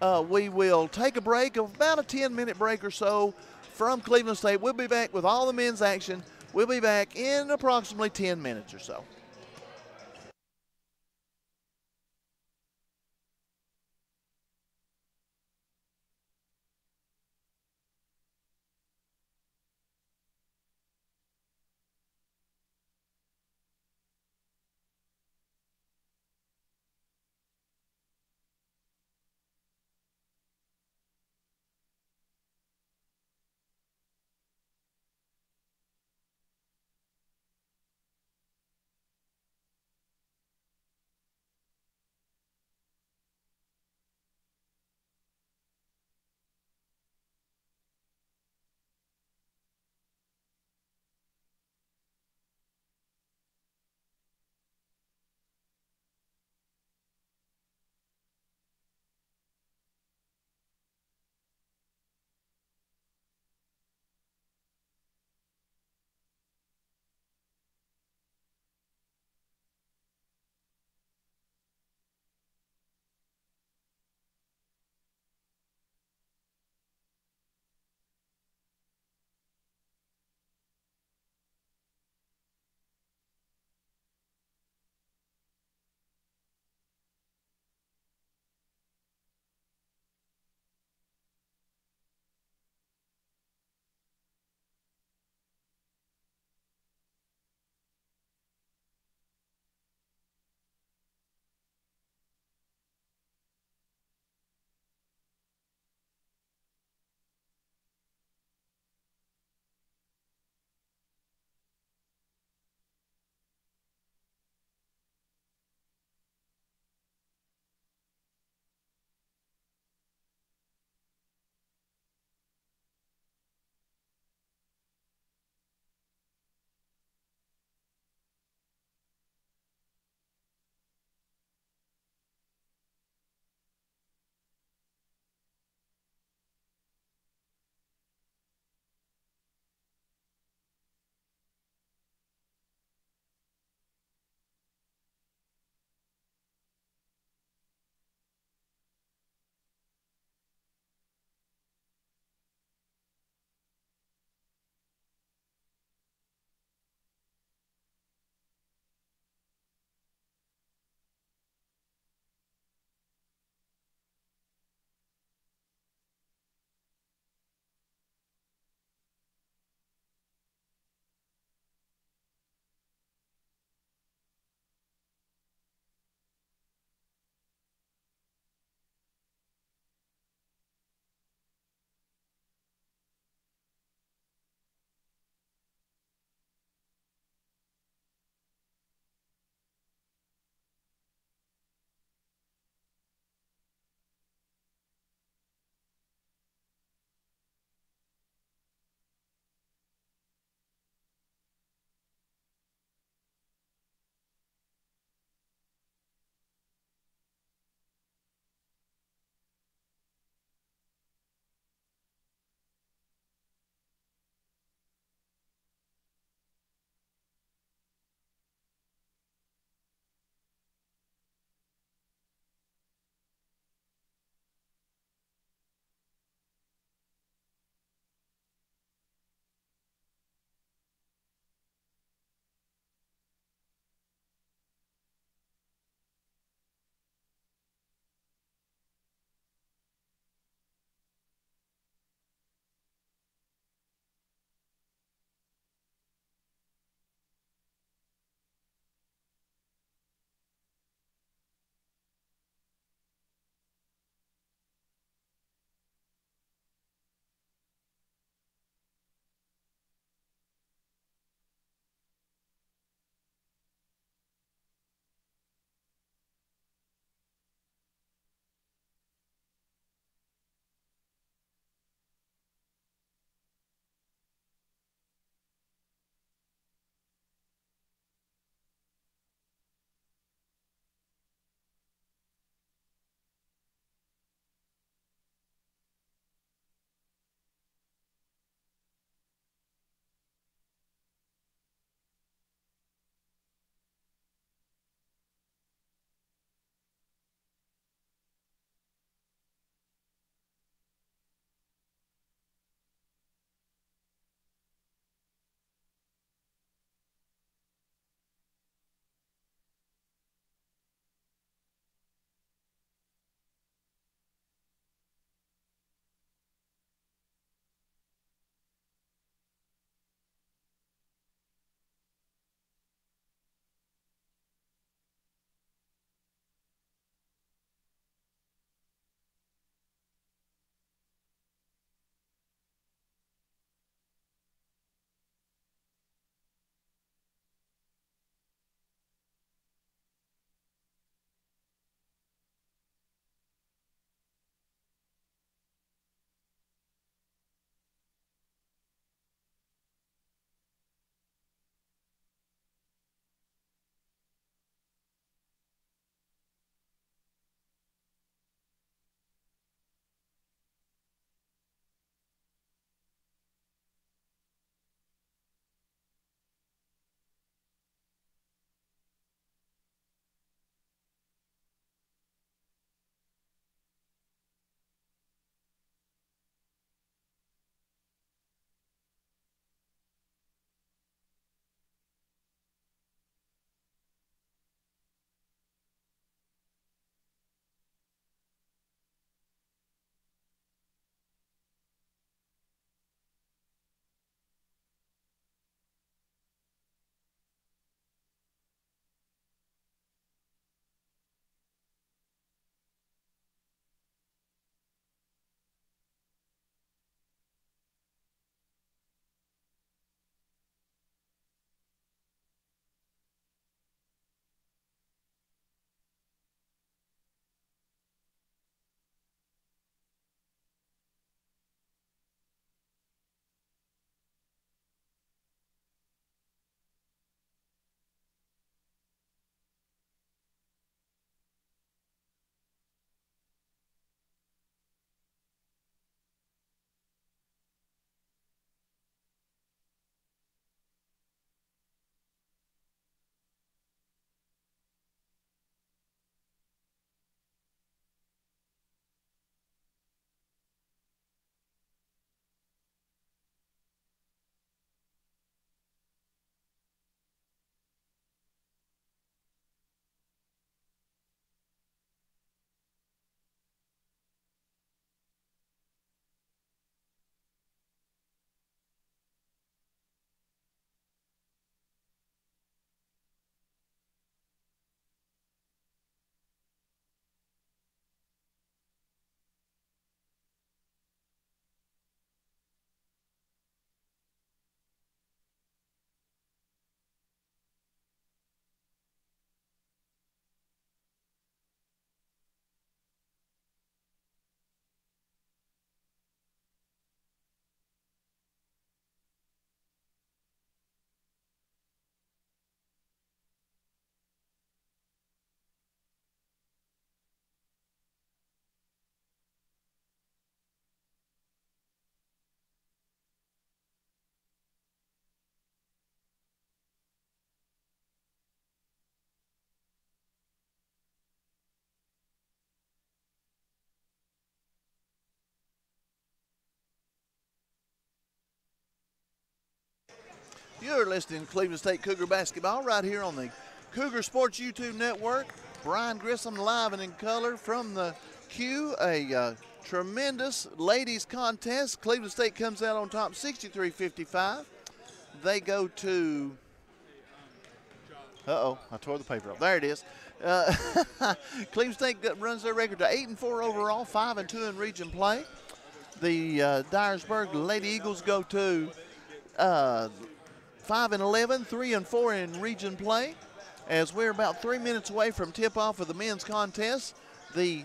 uh, we will take a break of about a 10-minute break or so from Cleveland State. We'll be back with all the men's action. We'll be back in approximately 10 minutes or so. You're listening to Cleveland State Cougar basketball right here on the Cougar Sports YouTube Network. Brian Grissom live and in color from the Q. A uh, tremendous ladies contest. Cleveland State comes out on top 63-55. They go to. Uh oh, I tore the paper up. There it is. Uh, Cleveland State runs their record to eight and four overall, five and two in region play. The uh, Dyersburg Lady Eagles go to uh, 5 and 11, 3 and 4 in region play. As we're about three minutes away from tip off of the men's contest, the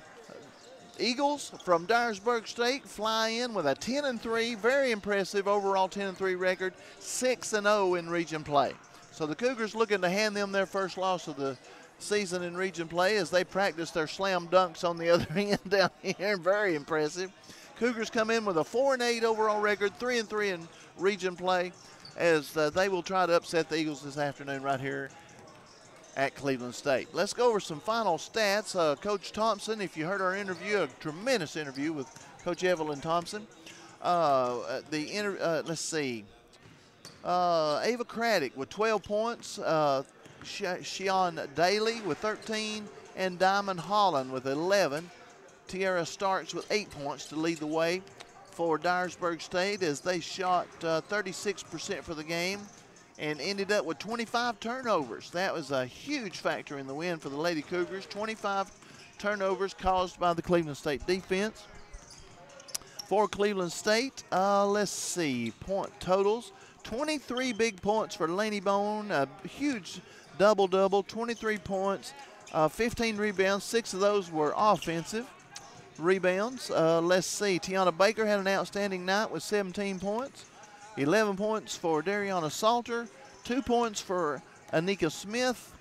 Eagles from Dyersburg State fly in with a 10 and 3, very impressive overall 10 and 3 record, 6 and 0 in region play. So the Cougars looking to hand them their first loss of the season in region play as they practice their slam dunks on the other end down here. Very impressive. Cougars come in with a 4 and 8 overall record, 3 and 3 in region play, as uh, they will try to upset the Eagles this afternoon right here at Cleveland State. Let's go over some final stats. Uh, Coach Thompson, if you heard our interview, a tremendous interview with Coach Evelyn Thompson. Uh, the inter- uh, let's see, uh, Ava Craddock with 12 points, uh, Shion Daly with 13, and Diamond Holland with 11. Tiara Starks with eight points to lead the way for Dyersburg State as they shot 36% uh, for the game and ended up with 25 turnovers. That was a huge factor in the win for the Lady Cougars. 25 turnovers caused by the Cleveland State defense. For Cleveland State, uh, let's see, point totals. 23 big points for Laney Bone, a huge double-double, 23 points, uh, 15 rebounds, six of those were offensive rebounds. Uh, let's see. Tiana Baker had an outstanding night with 17 points. 11 points for Dariana Salter. Two points for Anika Smith.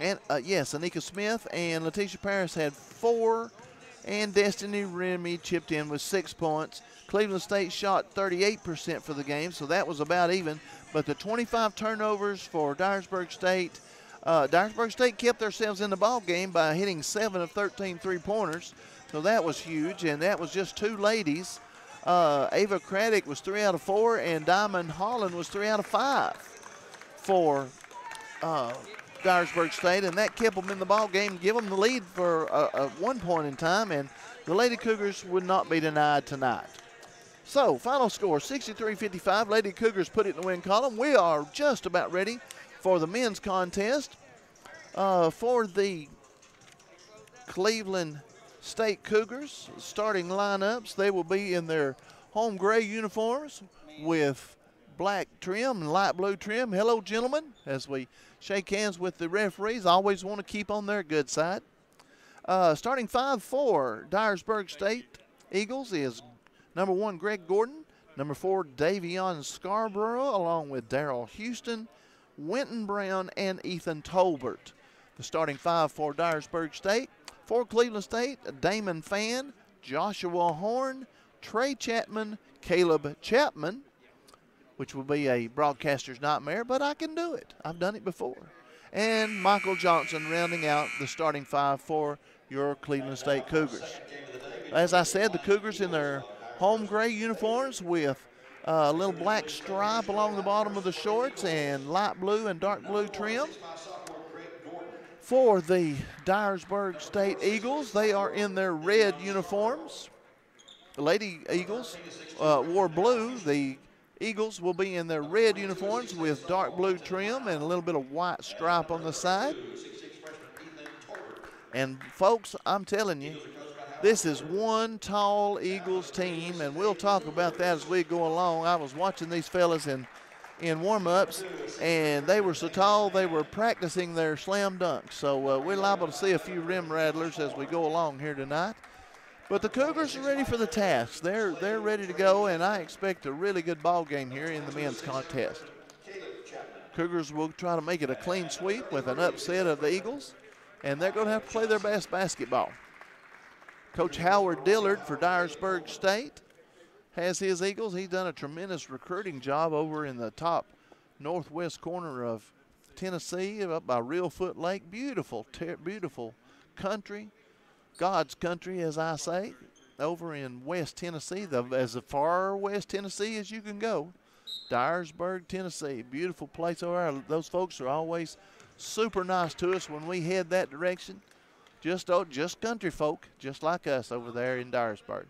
And uh, yes, Anika Smith and Letitia Paris had four. And Destiny Remy chipped in with six points. Cleveland State shot 38% for the game, so that was about even. But the 25 turnovers for Dyersburg State. Uh, Dyersburg State kept themselves in the ball game by hitting seven of 13 three-pointers. So that was huge, and that was just two ladies. Uh, Ava Craddock was three out of four, and Diamond Holland was three out of five for uh, Dyersburg State, and that kept them in the ball game, give them the lead for uh, one point in time, and the Lady Cougars would not be denied tonight. So, final score 63 55. Lady Cougars put it in the win column. We are just about ready for the men's contest. Uh, for the Cleveland State Cougars starting lineups. They will be in their home gray uniforms with black trim and light blue trim. Hello, gentlemen, as we shake hands with the referees. Always want to keep on their good side. Uh, starting 5 4, Dyersburg State Eagles is number one, Greg Gordon. Number four, Davion Scarborough, along with Daryl Houston, Winton Brown, and Ethan Tolbert. The starting five for Dyersburg State for Cleveland State, Damon Fan, Joshua Horn, Trey Chapman, Caleb Chapman, which will be a broadcaster's nightmare, but I can do it. I've done it before. And Michael Johnson rounding out the starting five for your Cleveland State Cougars. As I said, the Cougars in their home gray uniforms with a little black stripe along the bottom of the shorts and light blue and dark blue trim for the Dyersburg State Eagles. They are in their red uniforms. The Lady Eagles uh, wore blue. The Eagles will be in their red uniforms with dark blue trim and a little bit of white stripe on the side. And folks, I'm telling you, this is one tall Eagles team, and we'll talk about that as we go along. I was watching these fellas in – in warm-ups, and they were so tall they were practicing their slam dunks. So uh, we're liable to see a few rim rattlers as we go along here tonight. But the Cougars are ready for the task. They're they're ready to go, and I expect a really good ball game here in the men's contest. Cougars will try to make it a clean sweep with an upset of the Eagles, and they're going to have to play their best basketball. Coach Howard Dillard for Dyersburg State has his Eagles. He's done a tremendous recruiting job over in the top northwest corner of Tennessee, up by Reelfoot Lake. Beautiful, beautiful country, God's country, as I say, over in West Tennessee, the, as far west Tennessee as you can go. Dyersburg, Tennessee. Beautiful place over there. Those folks are always super nice to us when we head that direction. Just oh, just country folk, just like us over there in Dyersburg.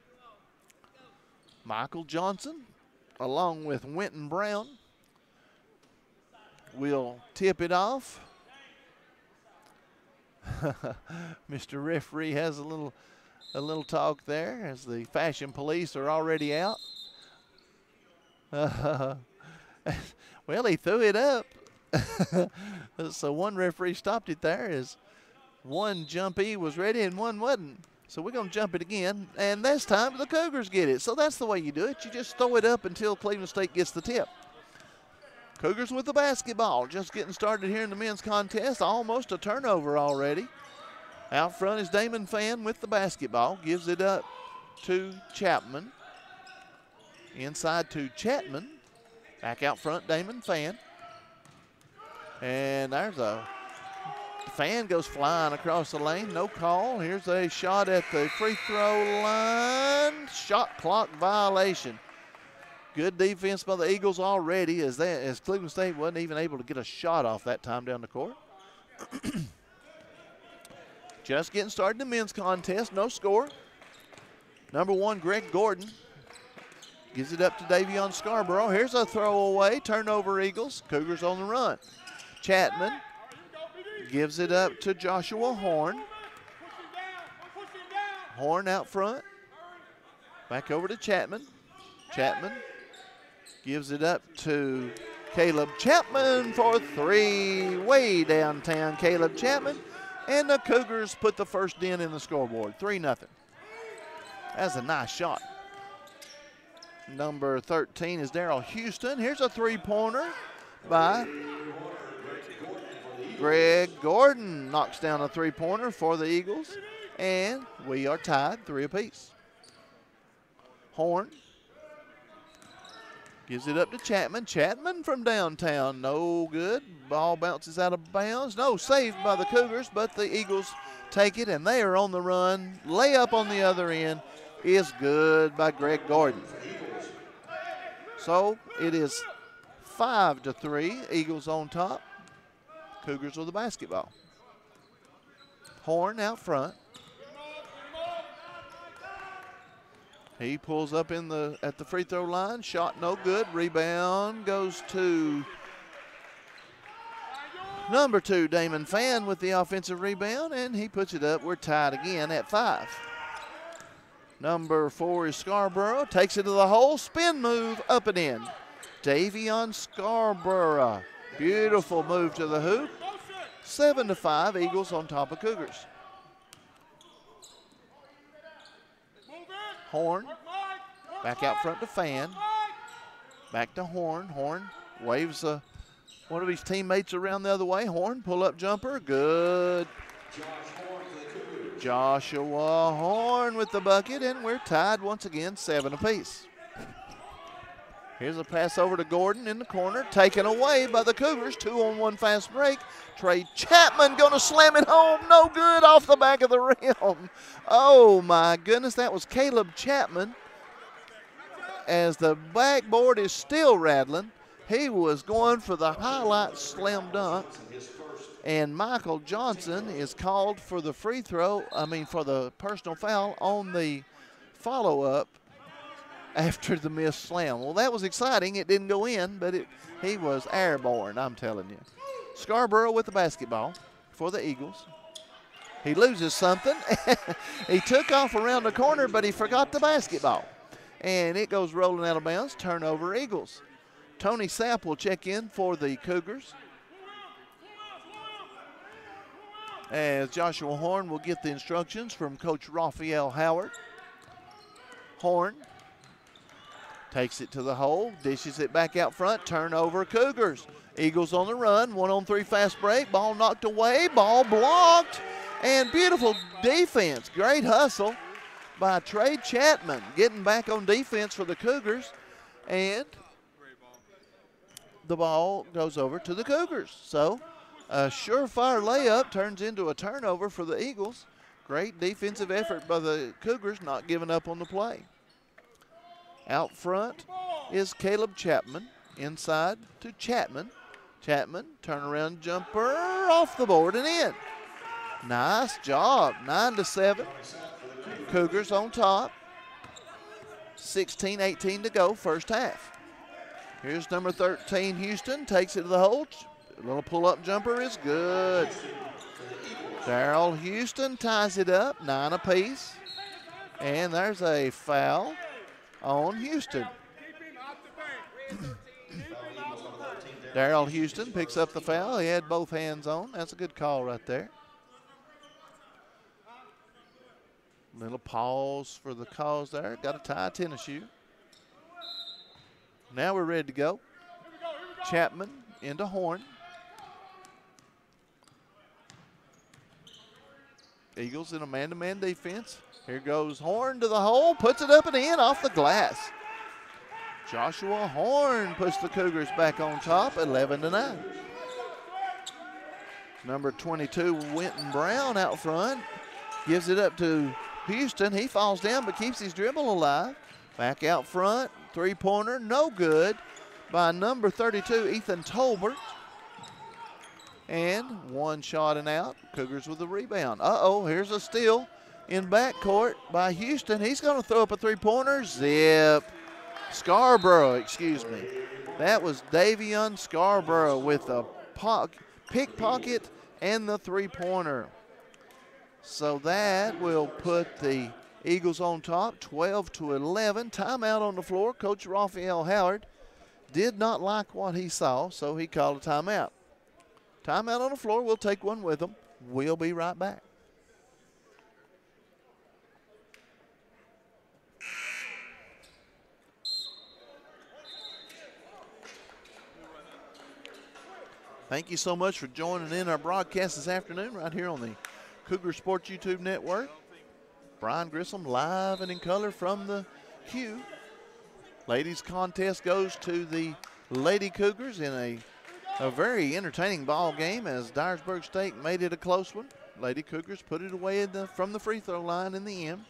Michael Johnson, along with Winton Brown, will tip it off. Mr. Referee has a little a little talk there as the fashion police are already out. Well, he threw it up. so one referee stopped it there as one jumpy was ready and one wasn't. So we're going to jump it again, and this time the Cougars get it. So that's the way you do it. You just throw it up until Cleveland State gets the tip. Cougars with the basketball, just getting started here in the men's contest. Almost a turnover already. Out front is Damon Fan with the basketball. Gives it up to Chapman. Inside to Chapman. Back out front, Damon Fan. And there's a fan goes flying across the lane. No call. Here's a shot at the free throw line. Shot clock violation. Good defense by the Eagles already as that as Cleveland State wasn't even able to get a shot off that time down the court. Just getting started in the men's contest. No score. Number one, Greg Gordon. Gives it up to Davion Scarborough. Here's a throwaway. Turnover Eagles. Cougars on the run. Chapman gives it up to Joshua Horn. Horn out front. Back over to Chapman. Chapman gives it up to Caleb Chapman for three. Way downtown, Caleb Chapman. And the Cougars put the first in in the scoreboard. 3 0. That's a nice shot. Number 13 is Daryl Houston. Here's a three pointer by Greg Gordon. Knocks down a three pointer for the Eagles. And we are tied three apiece. Horn gives it up to Chapman. Chapman from downtown. No good. Ball bounces out of bounds. No, saved by the Cougars, but the Eagles take it and they are on the run. Layup on the other end is good by Greg Gordon. So it is five to three. Eagles on top. Cougars with the basketball. Horn out front. He pulls up in the at the free throw line. Shot no good. Rebound goes to number two, Damon Fan, with the offensive rebound, and he puts it up. We're tied again at five. Number four is Scarborough. Takes it to the hole. Spin move up and in. Davion Scarborough. Beautiful move to the hoop. Seven to five. Eagles on top of Cougars. Horn. Back out front to Fan. Back to Horn. Horn waves a, one of his teammates around the other way. Horn, pull up jumper. Good. Joshua Horn with the bucket, and we're tied once again, seven apiece. Here's a pass over to Gordon in the corner, taken away by the Cougars. Two on one fast break. Trey Chapman going to slam it home. No good off the back of the rim. Oh my goodness, that was Caleb Chapman. As the backboard is still rattling, he was going for the highlight slam dunk. And Michael Johnson is called for the free throw, I mean, for the personal foul on the follow up after the missed slam. Well, that was exciting. It didn't go in, but it, he was airborne, I'm telling you. Scarborough with the basketball for the Eagles. He loses something. he took off around the corner, but he forgot the basketball. And it goes rolling out of bounds. Turnover Eagles. Tony Sapp will check in for the Cougars. As Joshua Horn will get the instructions from Coach Raphael Howard. Horn Takes it to the hole, dishes it back out front, turnover Cougars. Eagles on the run, one on three fast break, ball knocked away, ball blocked, and beautiful defense. Great hustle by Trey Chapman, getting back on defense for the Cougars, and the ball goes over to the Cougars. So a surefire layup turns into a turnover for the Eagles. Great defensive effort by the Cougars, not giving up on the play. Out front is Caleb Chapman. inside to Chapman. Chapman, turnaround jumper off the board and in. Nice job. Nine to seven. Cougars on top. 16 18 to go, first half. Here's number 13, Houston, takes it to the hole. A little pull up jumper is good. Daryl Houston ties it up, nine apiece. And there's a foul on Houston. Daryl Houston picks up the foul. He had both hands on. That's a good call right there. Little pause for the calls there. Got a tie tennis shoe. Now we're ready to go. Chapman into Horn. Eagles in a man-to-man defense. Here goes Horn to the hole, puts it up and in off the glass. Joshua Horn puts the Cougars back on top, 11 to 9. Number 22, Winton Brown out front, gives it up to Houston. He falls down but keeps his dribble alive. Back out front, three-pointer, no good by number 32, Ethan Tolbert. And one shot and out. Cougars with the rebound. Uh-oh, here's a steal in backcourt by Houston. He's going to throw up a three-pointer. Zip. Scarborough, excuse me. That was Davion Scarborough with a pickpocket and the three-pointer. So that will put the Eagles on top, 12 to 11. Timeout on the floor. Coach Raphael Howard did not like what he saw, so he called a timeout. Timeout on the floor. We'll take one with them. We'll be right back. Thank you so much for joining in our broadcast this afternoon right here on the Cougar Sports YouTube Network. Brian Grissom live and in color from the Q. Ladies contest goes to the Lady Cougars in a, a very entertaining ball game as Dyersburg State made it a close one. Lady Cougars put it away the, from the free throw line in the end.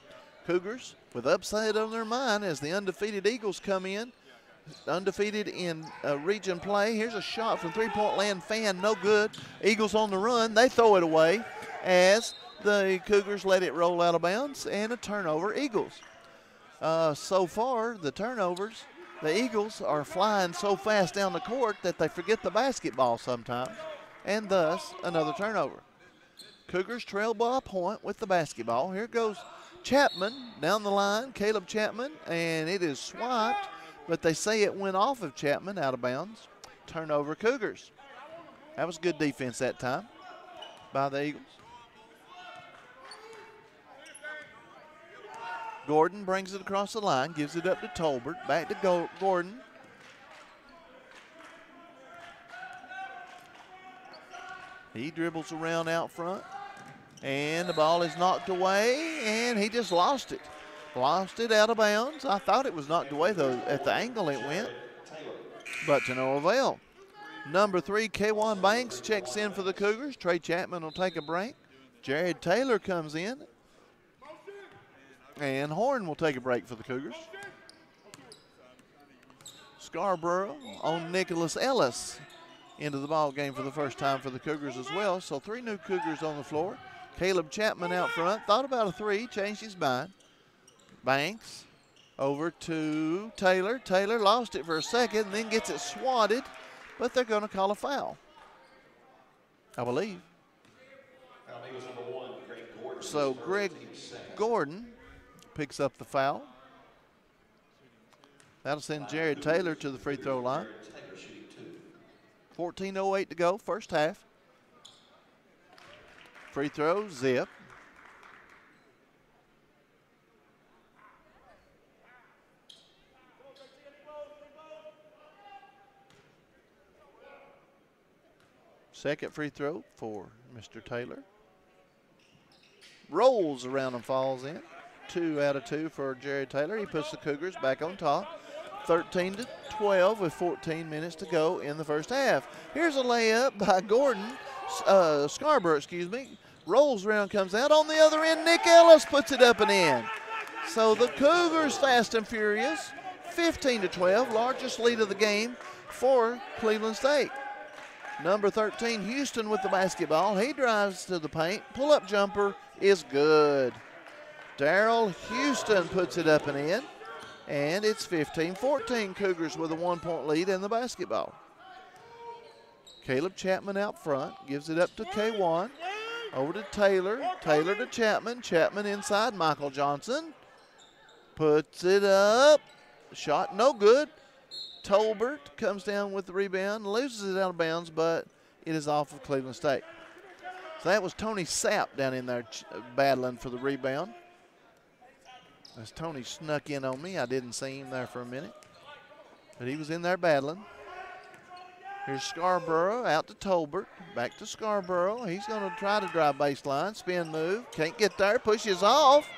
Cougars with upside on their mind as the undefeated Eagles come in. Undefeated in uh, region play. Here's a shot from three-point land fan, no good. Eagles on the run. They throw it away as the Cougars let it roll out of bounds and a turnover, Eagles. Uh, so far, the turnovers, the Eagles are flying so fast down the court that they forget the basketball sometimes, and thus another turnover. Cougars trail by a point with the basketball. Here goes Chapman down the line, Caleb Chapman, and it is swiped, but they say it went off of Chapman out of bounds. Turnover Cougars. That was good defense that time by the Eagles. Gordon brings it across the line, gives it up to Tolbert. Back to Gordon. He dribbles around out front. And the ball is knocked away, and he just lost it. Lost it out of bounds. I thought it was knocked away, though, at the angle it went. But to no avail. Number three, K1 Banks checks in for the Cougars. Trey Chapman will take a break. Jared Taylor comes in. And Horn will take a break for the Cougars. Scarborough on Nicholas Ellis into the ball game for the first time for the Cougars as well. So three new Cougars on the floor. Caleb Chapman out front. Thought about a three, changed his mind. Banks over to Taylor. Taylor lost it for a second then gets it swatted, but they're going to call a foul. I believe. So Greg Gordon picks up the foul. That'll send Jared Taylor to the free throw line. 14.08 to go, first half. Free throw, zip. Second free throw for Mr. Taylor. Rolls around and falls in two out of two for Jerry Taylor. He puts the Cougars back on top. 13 to 12 with 14 minutes to go in the first half. Here's a layup by Gordon, uh, Scarborough, excuse me. Rolls around, comes out on the other end. Nick Ellis puts it up and in. So the Cougars fast and furious, 15 to 12, largest lead of the game. for Cleveland State. Number 13, Houston with the basketball. He drives to the paint. Pull up jumper is good. Daryl Houston puts it up and in. And it's 15 14. Cougars with a one point lead in the basketball. Caleb Chapman out front gives it up to K1. Over to Taylor. Taylor to Chapman. Chapman inside. Michael Johnson puts it up. Shot no good. Tolbert comes down with the rebound, loses it out of bounds, but it is off of Cleveland State. So that was Tony Sapp down in there uh, battling for the rebound. As Tony snuck in on me, I didn't see him there for a minute, but he was in there battling. Here's Scarborough out to Tolbert. Back to Scarborough. He's going to try to drive baseline. Spin move. Can't get there. Pushes off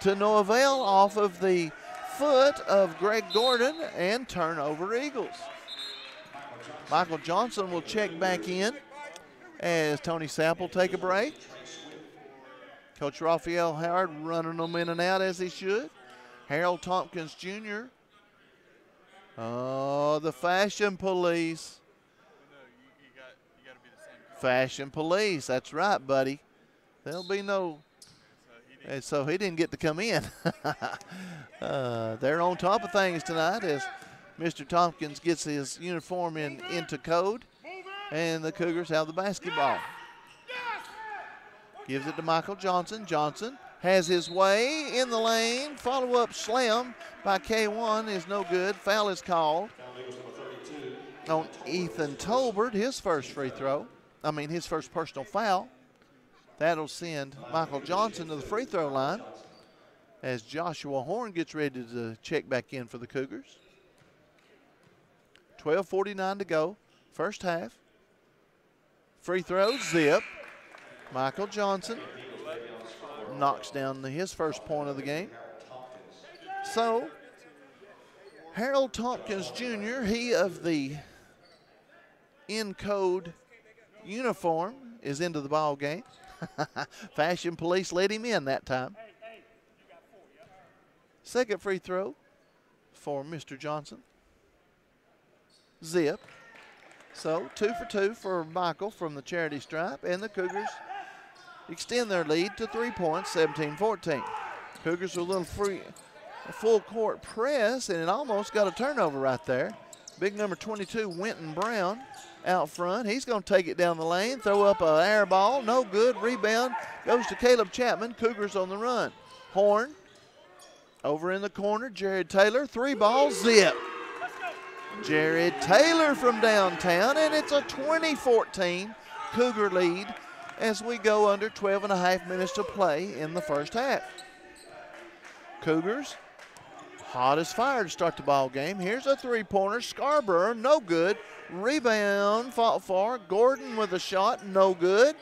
to no avail off of the foot of Greg Gordon and turnover Eagles. Michael Johnson will check back in as Tony Sapp will take a break. Coach Raphael Howard running them in and out as he should. Harold Tompkins Jr. Oh, the fashion police. Fashion police. That's right, buddy. There'll be no. And so he didn't get to come in. uh, they're on top of things tonight as Mr. Tompkins gets his uniform in into code, and the Cougars have the basketball. Gives it to Michael Johnson. Johnson has his way in the lane. Follow up slam by K1 is no good. Foul is called on Ethan Tolbert, his first free throw. I mean, his first personal foul. That'll send Michael Johnson to the free throw line as Joshua Horn gets ready to check back in for the Cougars. 12.49 to go, first half. Free throw, zip. Michael Johnson knocks down his first point of the game. So, Harold Tompkins Jr., he of the in code uniform, is into the ball game. Fashion Police let him in that time. Second free throw for Mr. Johnson. Zip. So two for two for Michael from the charity stripe, and the Cougars extend their lead to three points, 17-14. Cougars with a little free, a full court press, and it almost got a turnover right there. Big number 22, Winton Brown, out front. He's going to take it down the lane, throw up an air ball, no good. Rebound goes to Caleb Chapman. Cougars on the run. Horn over in the corner. Jared Taylor, three balls, zip. Jared Taylor from downtown, and it's a 2014 Cougar lead as we go under 12 and a half minutes to play in the first half. Cougars hot as fire to start the ball game. Here's a three-pointer. Scarborough, no good. Rebound fought for. Gordon with a shot, no good.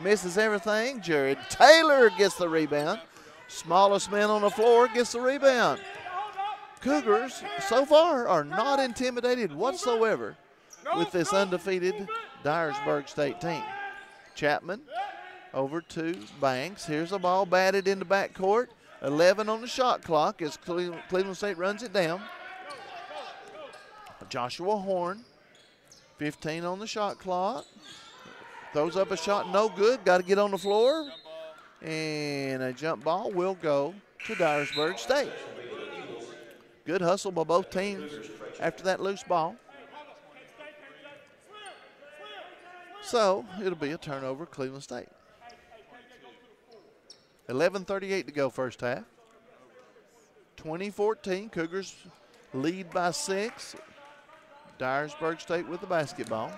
Misses everything. Jared Taylor gets the rebound. Smallest man on the floor gets the rebound. Cougars, so far, are not intimidated whatsoever with this undefeated Dyersburg State team. Chapman over to Banks. Here's a ball batted in into backcourt. 11 on the shot clock as Cleveland State runs it down. Joshua Horn, 15 on the shot clock. Throws up a shot, no good. Got to get on the floor. And a jump ball will go to Dyersburg State. Good hustle by both teams after that loose ball. So it'll be a turnover, Cleveland State. 11.38 to go first half. 2014, Cougars lead by six. Dyersburg State with the basketball.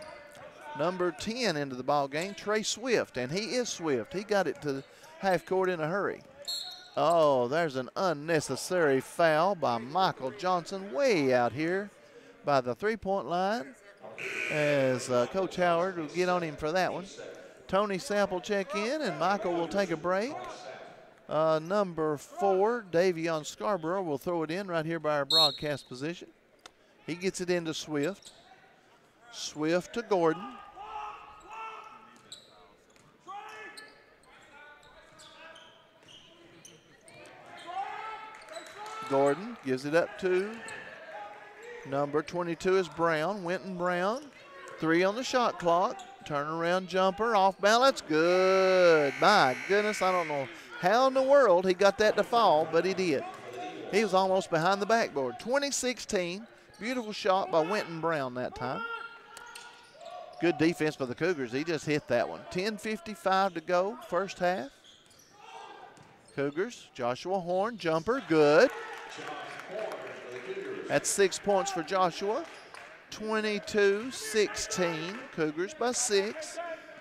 Number 10 into the ball game, Trey Swift, and he is Swift. He got it to half court in a hurry. Oh, there's an unnecessary foul by Michael Johnson way out here by the three-point line as uh, Coach Howard will get on him for that one. Tony Sample check in, and Michael will take a break. Uh, number four, Davion Scarborough will throw it in right here by our broadcast position. He gets it into Swift. Swift to Gordon. Gordon gives it up to Number 22 is Brown, Winton Brown. Three on the shot clock. Turnaround jumper, off balance, good. My goodness, I don't know how in the world he got that to fall, but he did. He was almost behind the backboard. 2016, beautiful shot by Winton Brown that time. Good defense by the Cougars. He just hit that one. 10.55 to go, first half. Cougars, Joshua Horn, jumper, good. That's six points for Joshua. 22 16. Cougars by six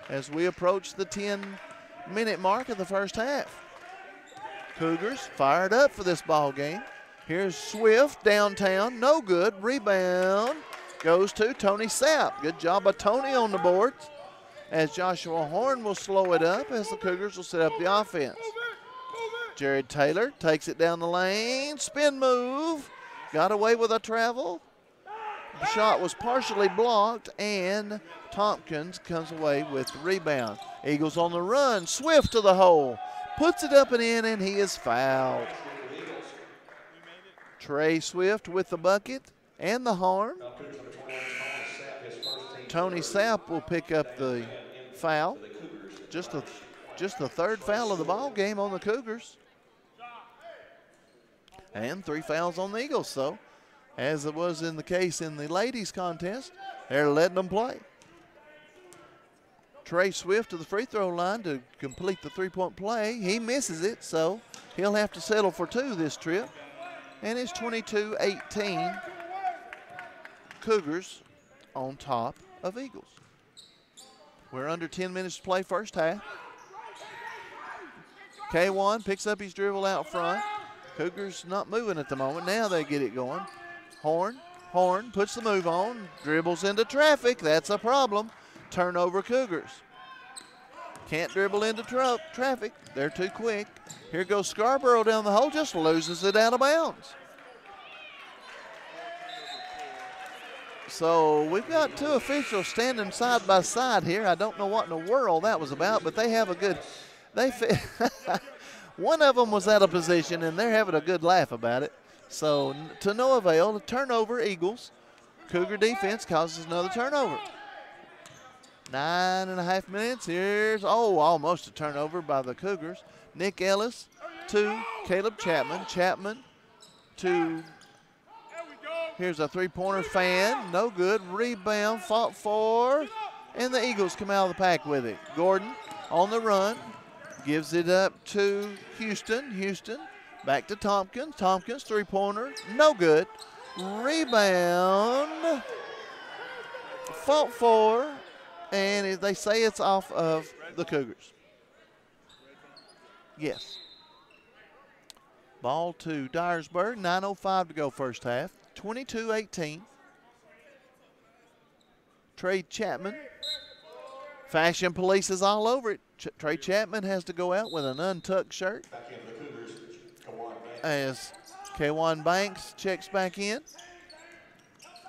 as we approach the 10 minute mark of the first half. Cougars fired up for this ball game. Here's Swift downtown, no good. Rebound goes to Tony Sapp. Good job by Tony on the boards. As Joshua Horn will slow it up as the Cougars will set up the offense. Jared Taylor takes it down the lane, spin move, got away with a travel. The shot was partially blocked, and Tompkins comes away with the rebound. Eagles on the run, Swift to the hole, puts it up and in, and he is fouled. Trey Swift with the bucket and the horn. Tony Sapp will pick up the foul. Just the just the third foul of the ball game on the Cougars. And three fouls on the Eagles, so as it was in the case in the ladies contest, they're letting them play. Trey Swift to the free throw line to complete the three-point play. He misses it, so he'll have to settle for two this trip. And it's 22-18 Cougars on top of Eagles. We're under 10 minutes to play first half. K1 picks up his dribble out front. Cougars not moving at the moment. Now they get it going. Horn, Horn puts the move on, dribbles into traffic. That's a problem. Turnover Cougars. Can't dribble into tra traffic. They're too quick. Here goes Scarborough down the hole, just loses it out of bounds. So we've got two officials standing side by side here. I don't know what in the world that was about, but they have a good. They one of them was out of position, and they're having a good laugh about it. So to no avail. The turnover, Eagles. Cougar defense causes another turnover. Nine and a half minutes. Here's, oh, almost a turnover by the Cougars. Nick Ellis to Caleb Chapman. Chapman to, here's a three-pointer fan. No good. Rebound, fought for, and the Eagles come out of the pack with it. Gordon on the run. Gives it up to Houston. Houston back to Tompkins. Tompkins, three-pointer. No good. Rebound. Fought for and they say it's off of the Cougars. Yes. Ball to Dyersburg, 9.05 to go first half, 22 18. Trey Chapman. Fashion police is all over it. Ch Trey Chapman has to go out with an untucked shirt. As K1 Banks checks back in.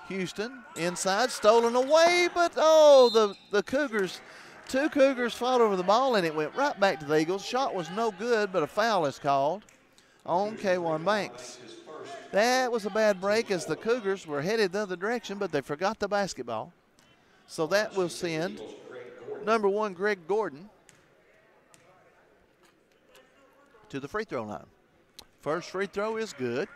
Houston inside, stolen away, but oh, the, the Cougars, two Cougars fought over the ball and it went right back to the Eagles. Shot was no good, but a foul is called on K1 Banks. That was a bad break as the Cougars were headed the other direction, but they forgot the basketball. So that will send number one, Greg Gordon, to the free throw line. First free throw is good.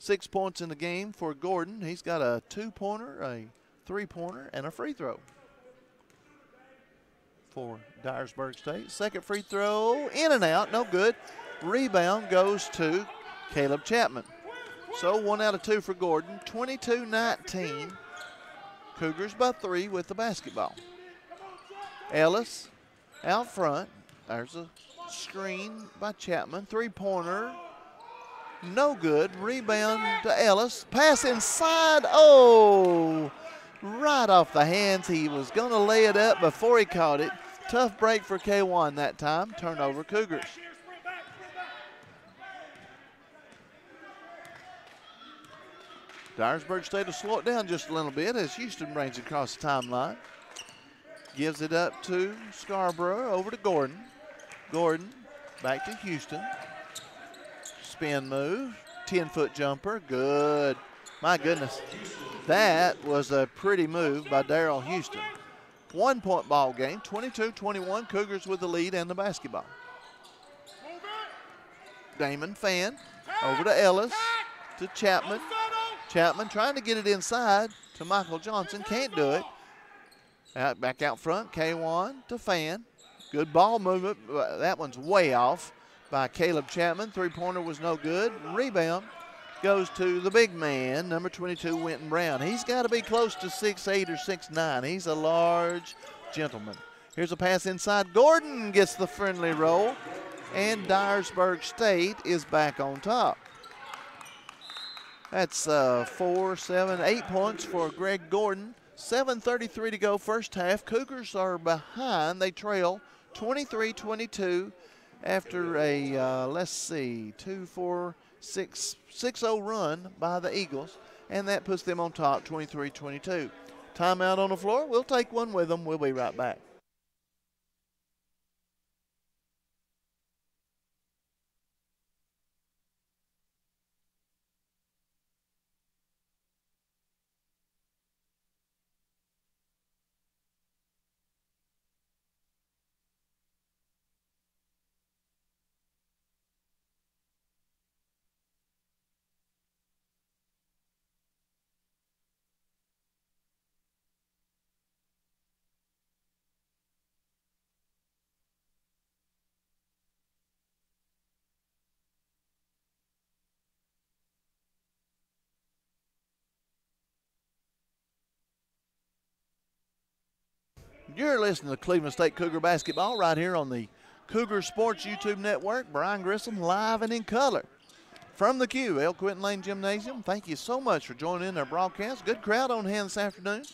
Six points in the game for Gordon. He's got a two pointer, a three pointer, and a free throw for Dyersburg State. Second free throw, in and out, no good. Rebound goes to Caleb Chapman. So one out of two for Gordon. 22 19. Cougars by three with the basketball. Ellis out front. There's a screen by Chapman. Three pointer no good. Rebound to Ellis. Pass inside. Oh, right off the hands. He was going to lay it up before he caught it. Tough break for K1 that time. Turnover Cougars. Dyersburg State will slow it down just a little bit as Houston brings it across the timeline. Gives it up to Scarborough, over to Gordon. Gordon back to Houston spin move. 10 foot jumper. Good. My goodness. That was a pretty move by Daryl Houston. One point ball game, 22 21. Cougars with the lead and the basketball. Damon Fan over to Ellis to Chapman. Chapman trying to get it inside to Michael Johnson. Can't do it. Out, back out front, K1 to Fan. Good ball movement. That one's way off by Caleb Chapman. Three pointer was no good. Rebound goes to the big man, number 22, Winton Brown. He's got to be close to 6'8 or 6'9. He's a large gentleman. Here's a pass inside. Gordon gets the friendly roll, and Dyersburg State is back on top. That's uh, four, seven, eight points for Greg Gordon. 7.33 to go, first half. Cougars are behind. They trail 23 22 after a, uh, let's see, 2 4 6 0 run by the Eagles, and that puts them on top 23 22. Timeout on the floor. We'll take one with them. We'll be right back. You're listening to Cleveland State Cougar basketball right here on the Cougar Sports YouTube Network. Brian Grissom live and in color from the Q, El Quinton Lane Gymnasium. Thank you so much for joining in our broadcast. Good crowd on hand this afternoon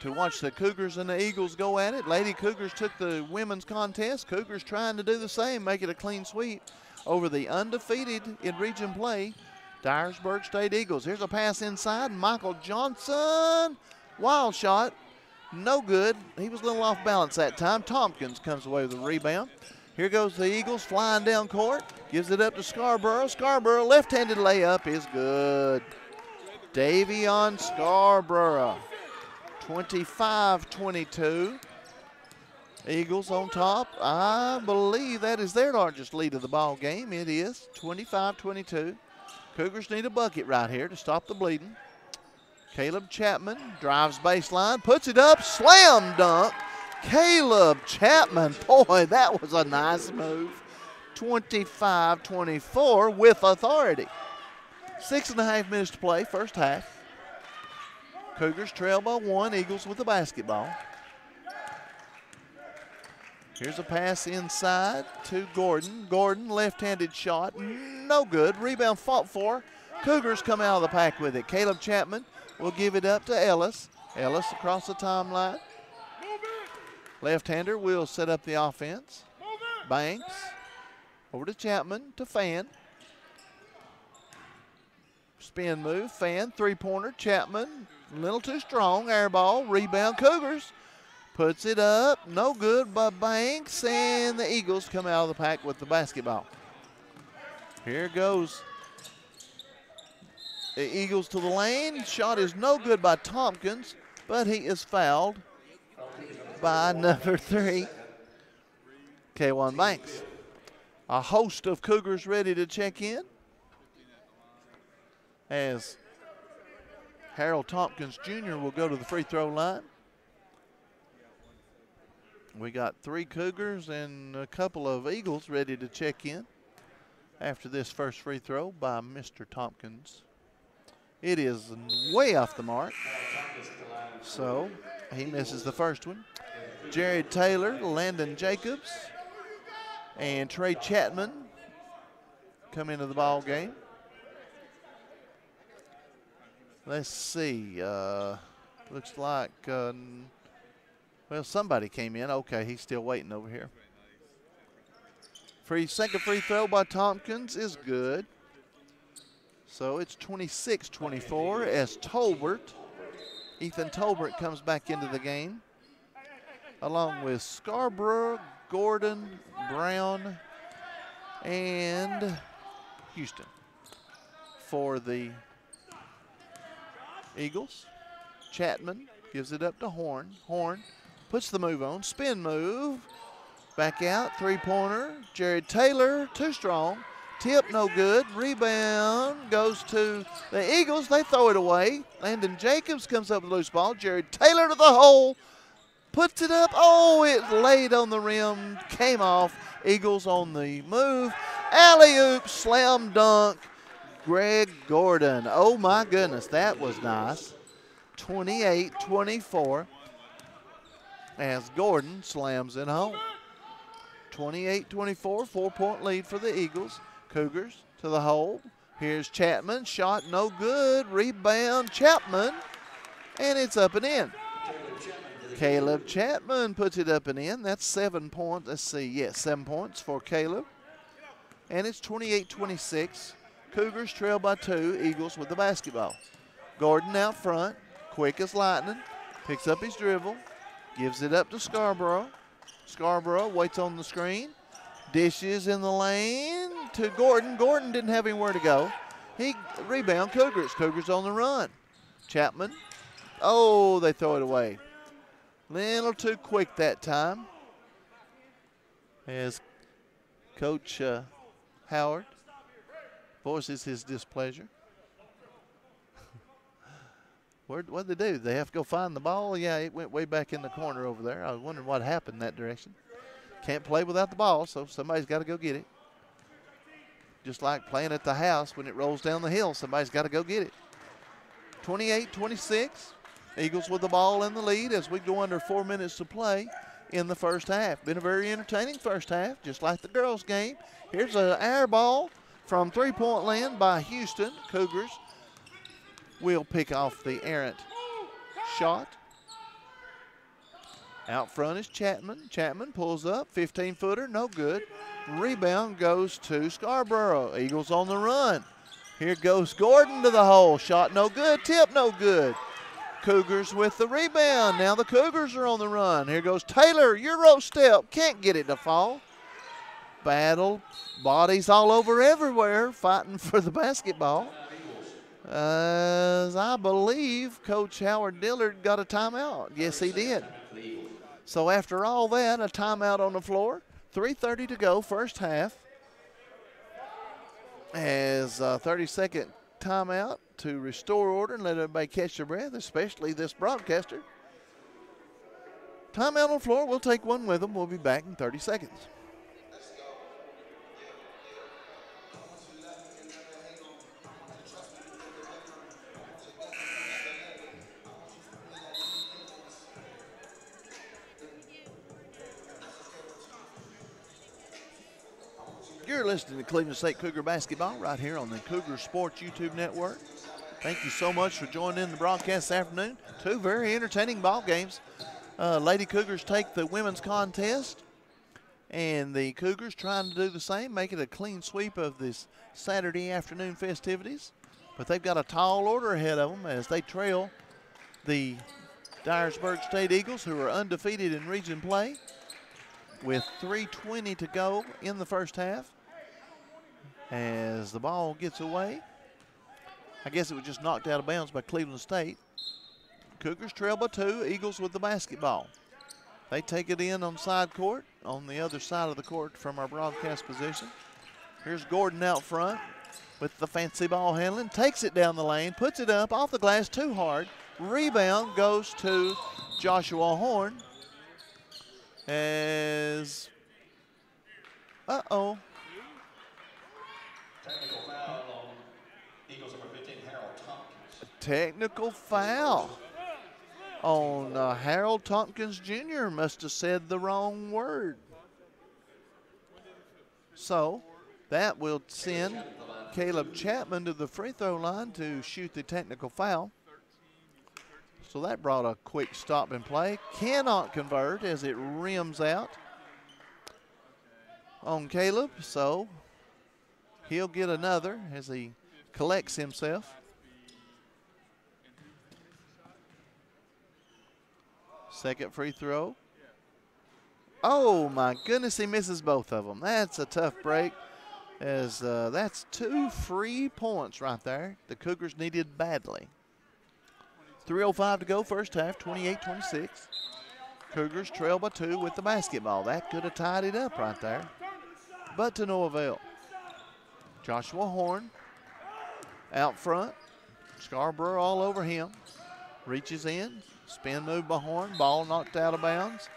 to watch the Cougars and the Eagles go at it. Lady Cougars took the women's contest. Cougars trying to do the same, make it a clean sweep over the undefeated in region play, Dyersburg State Eagles. Here's a pass inside. Michael Johnson, wild shot, no good. He was a little off balance that time. Tompkins comes away with a rebound. Here goes the Eagles flying down court. Gives it up to Scarborough. Scarborough left-handed layup is good. Davion Scarborough. 25-22. Eagles on top. I believe that is their largest lead of the ball game. It is 25-22. Cougars need a bucket right here to stop the bleeding. Caleb Chapman drives baseline, puts it up, slam dunk. Caleb Chapman, boy, that was a nice move. 25 24 with authority. Six and a half minutes to play, first half. Cougars trail by one, Eagles with the basketball. Here's a pass inside to Gordon. Gordon, left handed shot, no good. Rebound fought for. Cougars come out of the pack with it. Caleb Chapman will give it up to Ellis. Ellis across the timeline. Left-hander will set up the offense. Banks over to Chapman to Fan. Spin move, Fan, three-pointer, Chapman, a little too strong, air ball, rebound, Cougars. Puts it up, no good by Banks, and the Eagles come out of the pack with the basketball. Here goes the Eagles to the lane. Shot is no good by Tompkins, but he is fouled by number three, K1 Banks. A host of Cougars ready to check in as Harold Tompkins Jr. will go to the free throw line. We got three Cougars and a couple of Eagles ready to check in after this first free throw by Mr. Tompkins. It is way off the mark. So he misses the first one. Jared Taylor, Landon Jacobs, and Trey Chapman come into the ball game. Let's see. Uh, looks like, uh, well, somebody came in. Okay, he's still waiting over here. Free second free throw by Tompkins is good. So it's 26-24 as Tolbert, Ethan Tolbert comes back into the game along with Scarborough, Gordon, Brown, and Houston for the Eagles. Chapman gives it up to Horn. Horn puts the move on. Spin move. Back out. Three pointer. Jared Taylor, too strong. Tip no good. Rebound goes to the Eagles. They throw it away. Landon Jacobs comes up with a loose ball. Jared Taylor to the hole. Puts it up. Oh, it laid on the rim. Came off. Eagles on the move. Alley oop, slam dunk. Greg Gordon. Oh my goodness, that was nice. 28 24 as Gordon slams it home. 28 24, four point lead for the Eagles. Cougars to the hole. Here's Chapman. Shot no good. Rebound, Chapman. And it's up and in. Caleb Chapman puts it up and in. That's seven points. Let's see. Yes, seven points for Caleb. And it's 28 26. Cougars trail by two. Eagles with the basketball. Gordon out front. Quick as lightning. Picks up his dribble. Gives it up to Scarborough. Scarborough waits on the screen. Dishes in the lane to Gordon. Gordon didn't have anywhere to go. He rebound Cougars. Cougars on the run. Chapman. Oh, they throw it away. Little too quick that time. As Coach uh, Howard voices his displeasure. Where, what'd they do? They have to go find the ball? Yeah, it went way back in the corner over there. I was wondering what happened that direction. Can't play without the ball, so somebody's got to go get it. Just like playing at the house when it rolls down the hill, somebody's got to go get it. 28 26. Eagles with the ball in the lead as we go under four minutes to play in the first half. Been a very entertaining first half, just like the girls' game. Here's an air ball from three point land by Houston. Cougars will pick off the errant shot. Out front is Chapman. Chapman pulls up, 15 footer, no good. Rebound goes to Scarborough. Eagles on the run. Here goes Gordon to the hole. Shot no good, tip no good. Cougars with the rebound. Now the Cougars are on the run. Here goes Taylor, Euro step. Can't get it to fall. Battle, bodies all over everywhere, fighting for the basketball. As I believe Coach Howard Dillard got a timeout. Yes, he did. So after all that, a timeout on the floor. 3.30 to go, first half. As a 30 second timeout to restore order and let everybody catch their breath, especially this broadcaster. Timeout on the floor. We'll take one with them. We'll be back in 30 seconds. You're listening to Cleveland State Cougar basketball right here on the Cougar Sports YouTube network. Thank you so much for joining in the broadcast this afternoon. Two very entertaining ball games. Uh, Lady Cougars take the women's contest, and the Cougars trying to do the same, make it a clean sweep of this Saturday afternoon festivities. But they've got a tall order ahead of them as they trail the Dyersburg State Eagles, who are undefeated in region play with 3.20 to go in the first half. As the ball gets away, I guess it was just knocked out of bounds by Cleveland State. Cougars trail by two, Eagles with the basketball. They take it in on side court, on the other side of the court from our broadcast position. Here's Gordon out front with the fancy ball handling, takes it down the lane, puts it up off the glass too hard. Rebound goes to Joshua Horn as uh oh. Technical foul on Eagles number 15, Harold Tompkins. Technical foul on uh, Harold Tompkins Jr. Must have said the wrong word. So that will send Caleb Chapman to the free throw line to shoot the technical foul. So that brought a quick stop and play. Cannot convert as it rims out on Caleb. So he'll get another as he collects himself. Second free throw. Oh my goodness, he misses both of them. That's a tough break. As uh, that's two free points right there. The Cougars needed badly. 3.05 to go, first half, 28 26. Cougars trail by two with the basketball. That could have tied it up right there, but to no avail. Joshua Horn out front. Scarborough all over him. Reaches in. Spin move by Horn. Ball knocked out of bounds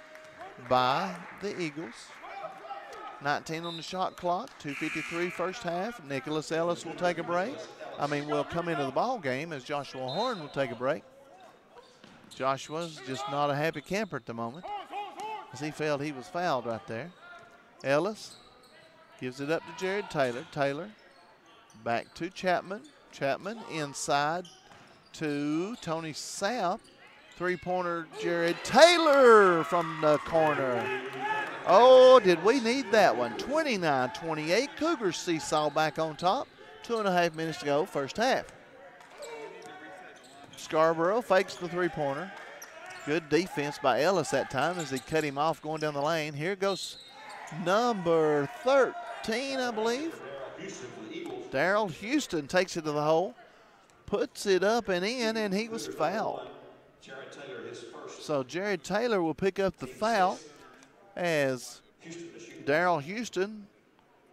by the Eagles. 19 on the shot clock. 2.53 first half. Nicholas Ellis will take a break. I mean, we'll come into the ball game as Joshua Horn will take a break. Joshua's just not a happy camper at the moment as he felt he was fouled right there. Ellis gives it up to Jared Taylor. Taylor back to Chapman. Chapman inside to Tony Sapp. Three pointer Jared Taylor from the corner. Oh, did we need that one? 29 28. Cougars seesaw back on top. Two and a half minutes to go, first half. Scarborough fakes the three pointer. Good defense by Ellis that time as he cut him off going down the lane. Here goes number 13, I believe. Daryl Houston takes it to the hole, puts it up and in, and he was fouled. So Jared Taylor will pick up the foul as Daryl Houston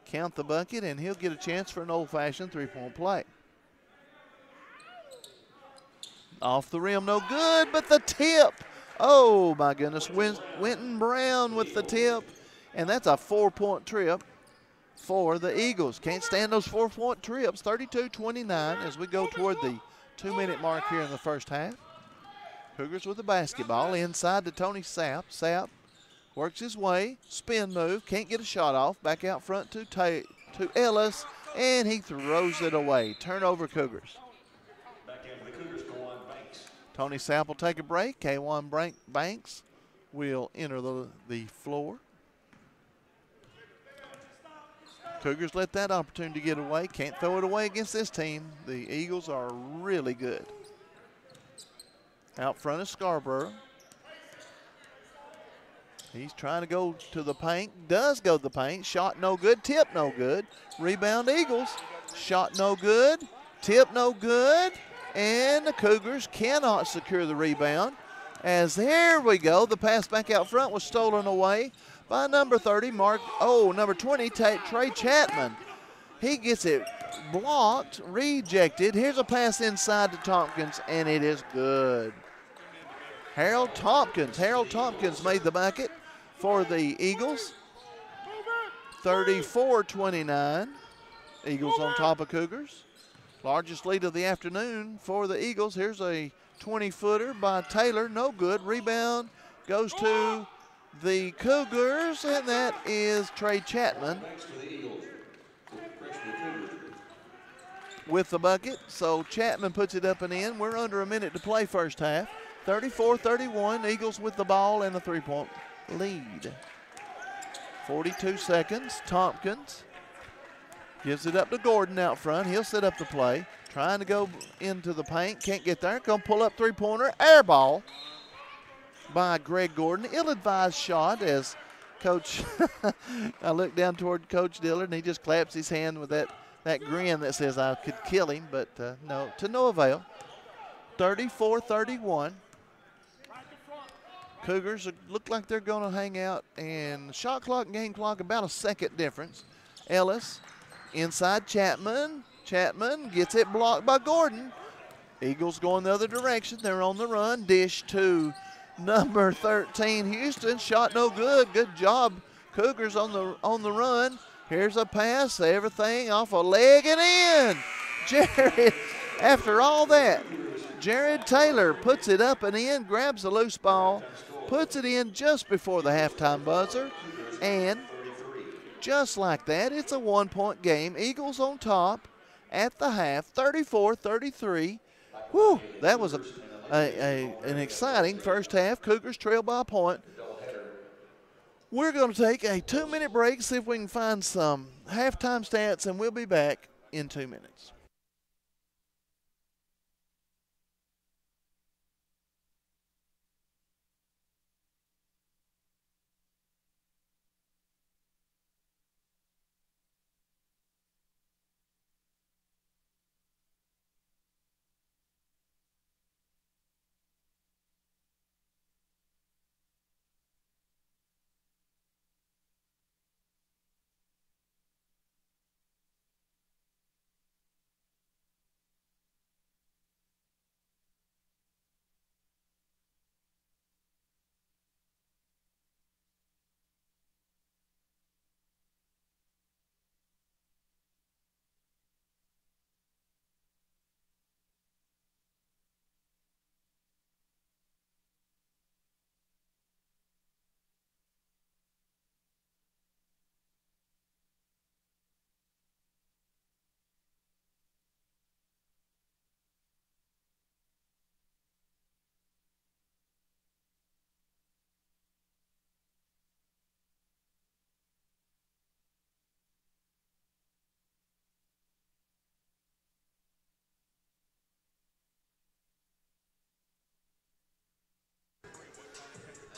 count the bucket, and he'll get a chance for an old-fashioned three-point play. Off the rim, no good, but the tip. Oh, my goodness. Winton Brown with the tip, and that's a four-point trip for the Eagles. Can't stand those four-point trips. 32-29 as we go toward the two-minute mark here in the first half. Cougars with the basketball inside to Tony Sapp. Sapp works his way, spin move, can't get a shot off. Back out front to, Ta- to Ellis, and he throws it away. Turnover Cougars. Tony Sapp will take a break. K1 Banks will enter the, the floor. Cougars let that opportunity get away. Can't throw it away against this team. The Eagles are really good. Out front is Scarborough. He's trying to go to the paint. Does go to the paint. Shot no good. Tip no good. Rebound Eagles. Shot no good. Tip no good. And the Cougars cannot secure the rebound. As there we go. The pass back out front was stolen away by number 30, Mark. Oh, number 20, Trey Chapman. He gets it blocked, rejected. Here's a pass inside to Tompkins, and it is good. Harold Tompkins. Harold Tompkins made the bucket for the Eagles. 34 29. Eagles on top of Cougars. Largest lead of the afternoon for the Eagles. Here's a 20 footer by Taylor. No good. Rebound goes to the Cougars, and that is Trey Chapman with the bucket. So Chapman puts it up and in. We're under a minute to play first half. 34 31. Eagles with the ball and a three point lead. 42 seconds. Tompkins gives it up to Gordon out front. He'll set up the play. Trying to go into the paint. Can't get there. Gonna pull up three pointer. Air ball by Greg Gordon. Ill advised shot as Coach. I look down toward Coach Dillard and he just claps his hand with that, that grin that says I could kill him, but uh, no, to no avail. 34 31. Cougars look like they're going to hang out, and shot clock and game clock about a second difference. Ellis inside Chapman. Chapman gets it blocked by Gordon. Eagles going the other direction. They're on the run. Dish to number 13 Houston. Shot no good. Good job. Cougars on the on the run. Here's a pass. Everything off a leg and in. Jared, after all that, Jared Taylor puts it up and in, grabs the loose ball, puts it in just before the halftime buzzer, and just like that, it's a one point game. Eagles on top at the half, 34 33. Whew, that was a, a, a, an exciting first half. Cougars trail by a point. We're going to take a two minute break, see if we can find some halftime stats, and we'll be back in two minutes.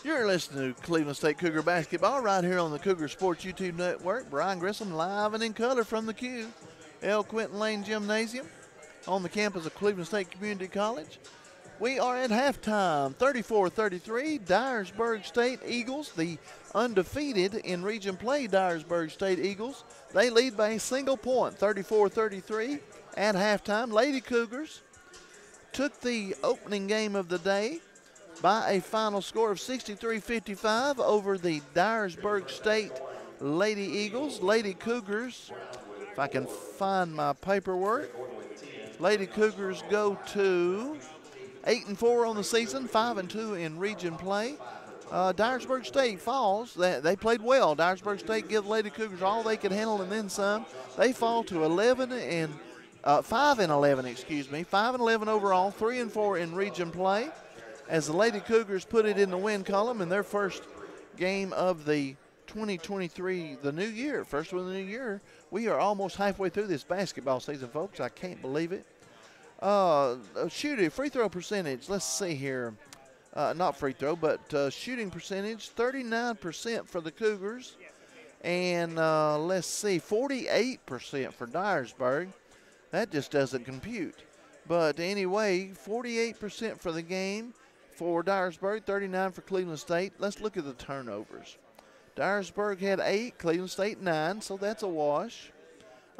You're listening to Cleveland State Cougar basketball right here on the Cougar Sports YouTube Network. Brian Grissom live and in color from the Q, L. Quinton Lane Gymnasium on the campus of Cleveland State Community College. We are at halftime, 34-33. Dyersburg State Eagles, the undefeated in region play Dyersburg State Eagles, they lead by a single point, 34-33 at halftime. Lady Cougars took the opening game of the day by a final score of 63-55 over the Dyersburg State Lady Eagles. Lady Cougars, if I can find my paperwork, Lady Cougars go to eight and four on the season, five and two in region play. Uh, Dyersburg State falls. They, they played well. Dyersburg State give Lady Cougars all they could handle and then some. They fall to 11 and uh, five and 11, excuse me, five and 11 overall, three and four in region play. As the Lady Cougars put it in the win column in their first game of the 2023, the new year, first one of the new year. We are almost halfway through this basketball season, folks. I can't believe it. Uh, shooting free throw percentage. Let's see here. Uh, not free throw, but uh, shooting percentage 39% for the Cougars. And uh, let's see, 48% for Dyersburg. That just doesn't compute. But anyway, 48% for the game for Dyersburg, 39 for Cleveland State. Let's look at the turnovers. Dyersburg had eight, Cleveland State nine, so that's a wash.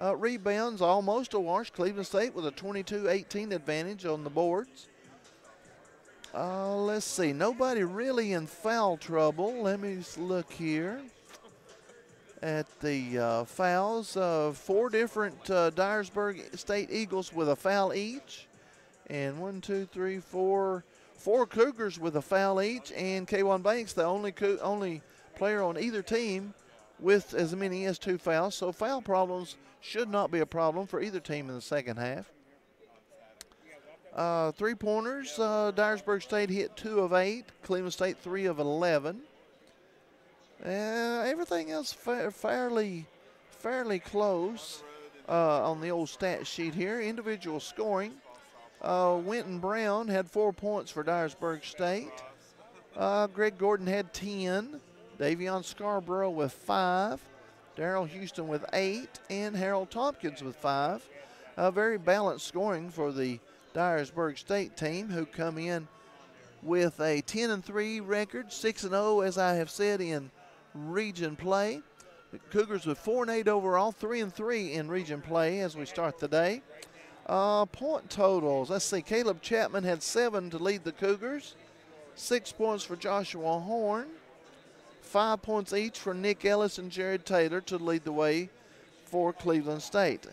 Uh, rebounds almost a wash. Cleveland State with a 22-18 advantage on the boards. Uh, let's see. Nobody really in foul trouble. Let me look here at the uh, fouls. Uh, four different uh, Dyersburg State Eagles with a foul each. And one, two, three, four, four Cougars with a foul each. And K1 Banks, the only only player on either team with as many as two fouls. So foul problems should not be a problem for either team in the second half. Uh, three pointers. Uh, Dyersburg State hit two of eight. Cleveland State three of eleven. Uh, everything else fa fairly, fairly close uh, on the old stat sheet here. Individual scoring. Uh, Winton Brown had four points for Dyersburg State. Uh, Greg Gordon had ten. Davion Scarborough with five. Daryl Houston with eight, and Harold Tompkins with five. A very balanced scoring for the Dyersburg State team, who come in with a 10 and 3 record, 6 and 0, as I have said in region play. The Cougars with 4 and 8 overall, 3 and 3 in region play as we start the day. Uh, point totals. Let's see. Caleb Chapman had seven to lead the Cougars. Six points for Joshua Horn. Five points each for Nick Ellis and Jared Taylor to lead the way for Cleveland State.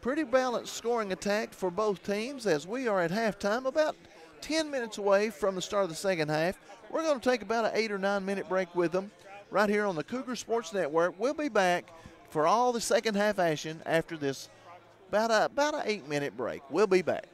Pretty balanced scoring attack for both teams as we are at halftime, about 10 minutes away from the start of the second half. We're going to take about an eight or nine minute break with them right here on the Cougar Sports Network. We'll be back for all the second half action after this about a, about an eight minute break. We'll be back.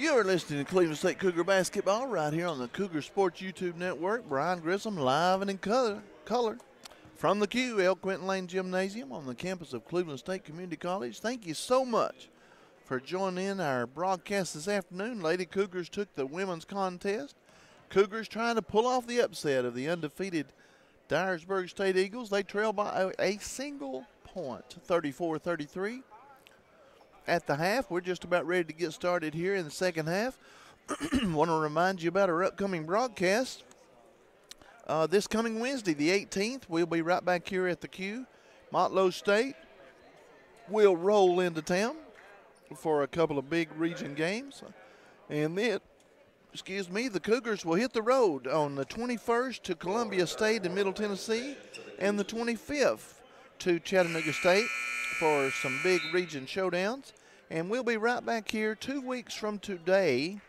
You're listening to Cleveland State Cougar basketball right here on the Cougar Sports YouTube Network. Brian Grissom live and in color, color from the Q, El Quentin Lane Gymnasium on the campus of Cleveland State Community College. Thank you so much for joining in our broadcast this afternoon. Lady Cougars took the women's contest. Cougars trying to pull off the upset of the undefeated Dyersburg State Eagles. They trail by a, a single point, 34 33 at the half. We're just about ready to get started here in the second half. Want to remind you about our upcoming broadcast. Uh, this coming Wednesday, the 18th, we'll be right back here at the Q. Motlow State will roll into town for a couple of big region games. And then, excuse me, the Cougars will hit the road on the 21st to Columbia State in Middle Tennessee and the 25th to Chattanooga State for some big region showdowns. And we'll be right back here two weeks from today.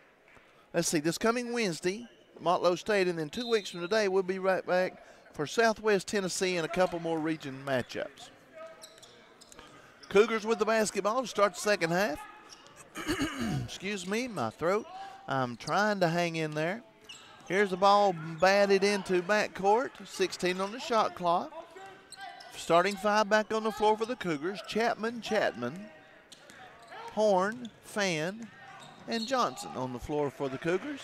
Let's see, this coming Wednesday, Motlow State, and then two weeks from today, we'll be right back for Southwest Tennessee and a couple more region matchups. Cougars with the basketball to start the second half. Excuse me, my throat. I'm trying to hang in there. Here's the ball batted into backcourt. 16 on the shot clock. Starting five back on the floor for the Cougars. Chapman, Chapman, Horn, Fan, and Johnson on the floor for the Cougars.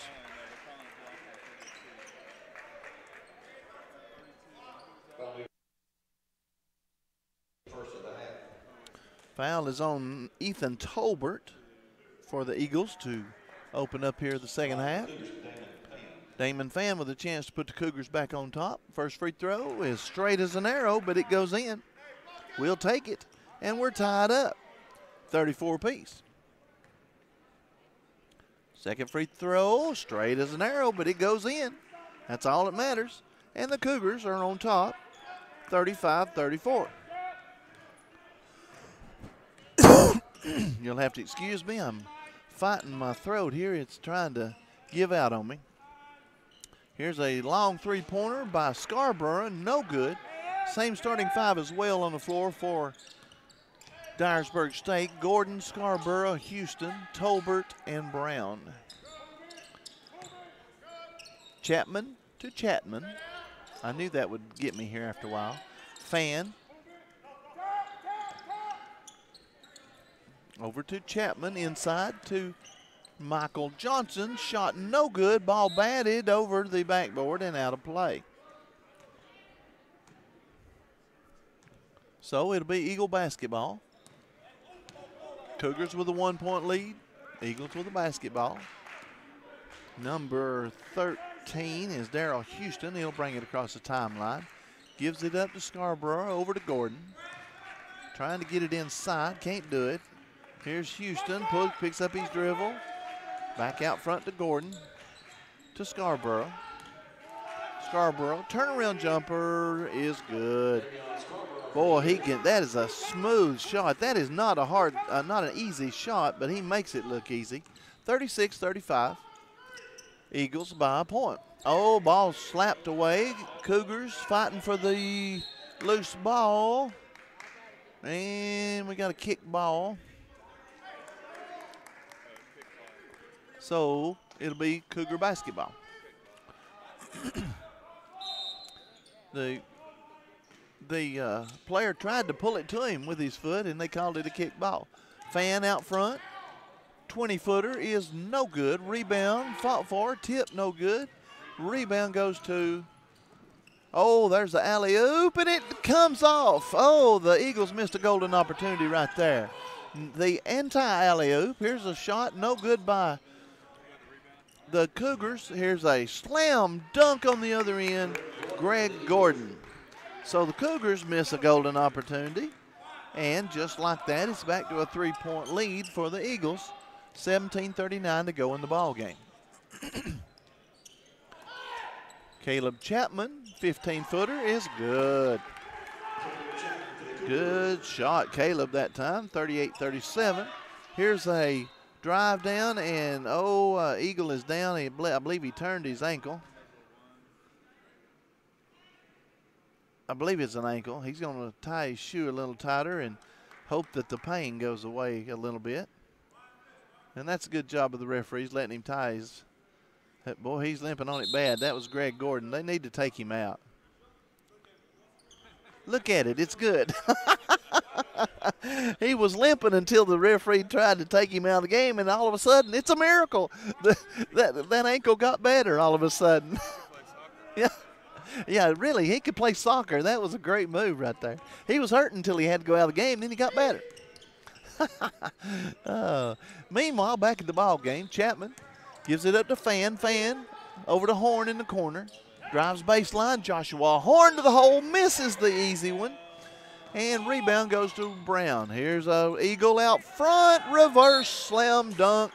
Foul is on Ethan Tolbert for the Eagles to open up here the second half. Damon Fan with a chance to put the Cougars back on top. First free throw is straight as an arrow, but it goes in. We'll take it, and we're tied up. 34 piece. Second free throw, straight as an arrow, but it goes in. That's all that matters. And the Cougars are on top, 35 34. You'll have to excuse me. I'm fighting my throat here. It's trying to give out on me. Here's a long three pointer by Scarborough. No good. Same starting five as well on the floor for Dyersburg State. Gordon, Scarborough, Houston, Tolbert, and Brown. Chapman to Chapman. I knew that would get me here after a while. Fan Over to Chapman, inside to Michael Johnson. Shot no good. Ball batted over the backboard and out of play. So it'll be Eagle basketball. Cougars with a one point lead. Eagles with a basketball. Number 13 is Daryl Houston. He'll bring it across the timeline. Gives it up to Scarborough, over to Gordon. Trying to get it inside, can't do it. Here's Houston, picks up his dribble. Back out front to Gordon, to Scarborough. Scarborough, turnaround jumper is good. Boy, he can. That is a smooth shot. That is not a hard, uh, not an easy shot, but he makes it look easy. 36-35. Eagles by a point. Oh, ball slapped away. Cougars fighting for the loose ball. And we got a kick ball. So it'll be Cougar basketball. the the uh, player tried to pull it to him with his foot, and they called it a kick ball. Fan out front. 20 footer is no good. Rebound, fought for, tip no good. Rebound goes to, oh, there's the alley oop, and it comes off. Oh, the Eagles missed a golden opportunity right there. The anti alley oop. Here's a shot, no good by the Cougars. Here's a slam dunk on the other end, Greg Gordon. So the Cougars miss a golden opportunity. And just like that, it's back to a three point lead for the Eagles. 17:39 to go in the ball game. Caleb Chapman, 15 footer, is good. Good shot, Caleb, that time, 38 37. Here's a drive down, and oh, uh, Eagle is down. He, I believe he turned his ankle. I believe it's an ankle. He's going to tie his shoe a little tighter and hope that the pain goes away a little bit. And that's a good job of the referees letting him tie his. Boy, he's limping on it bad. That was Greg Gordon. They need to take him out. Look at it. It's good. he was limping until the referee tried to take him out of the game, and all of a sudden, it's a miracle. The, that, that ankle got better all of a sudden. yeah. Yeah, really, he could play soccer. That was a great move right there. He was hurt until he had to go out of the game, then he got better. uh, meanwhile, back at the ball game, Chapman gives it up to Fan. Fan over to Horn in the corner. Drives baseline. Joshua Horn to the hole. Misses the easy one. And rebound goes to Brown. Here's a Eagle out front. Reverse slam dunk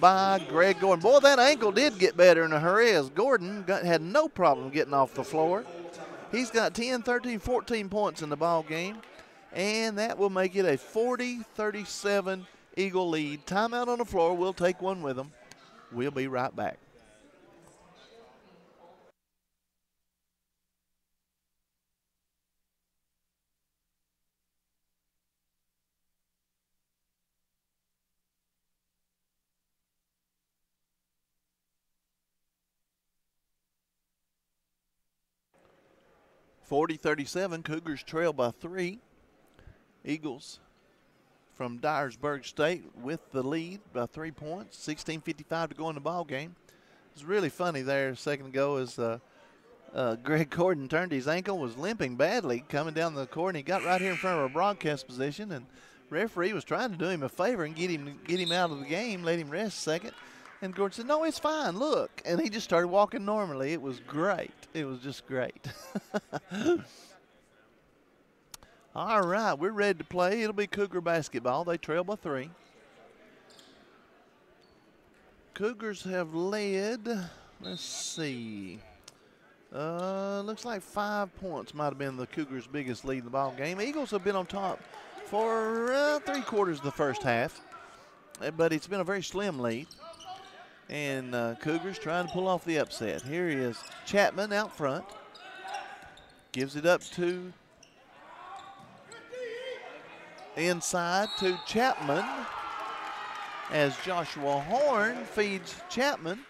by Greg Gordon. Boy, that ankle did get better in a hurry as Gordon got, had no problem getting off the floor. He's got 10, 13, 14 points in the ball game. And that will make it a 40-37 Eagle lead. Timeout on the floor. We'll take one with them. We'll be right back. Forty thirty-seven. Cougars trail by three. Eagles from Dyersburg State with the lead by three points. 16:55 to go in the ball game. It's really funny there second ago as uh, uh, Greg Gordon turned his ankle, was limping badly coming down the court, and he got right here in front of our broadcast position, and referee was trying to do him a favor and get him get him out of the game, let him rest a second. And Gordon said, "No, it's fine. Look," and he just started walking normally. It was great. It was just great. All right, we're ready to play. It'll be Cougar basketball. They trail by three. Cougars have led, let's see, uh, looks like five points might have been the Cougars' biggest lead in the ball game. Eagles have been on top for uh, three quarters of the first half, uh, but it's been a very slim lead. And uh, Cougars trying to pull off the upset. Here is Chapman out front. Gives it up to inside to Chapman as Joshua Horn feeds Chapman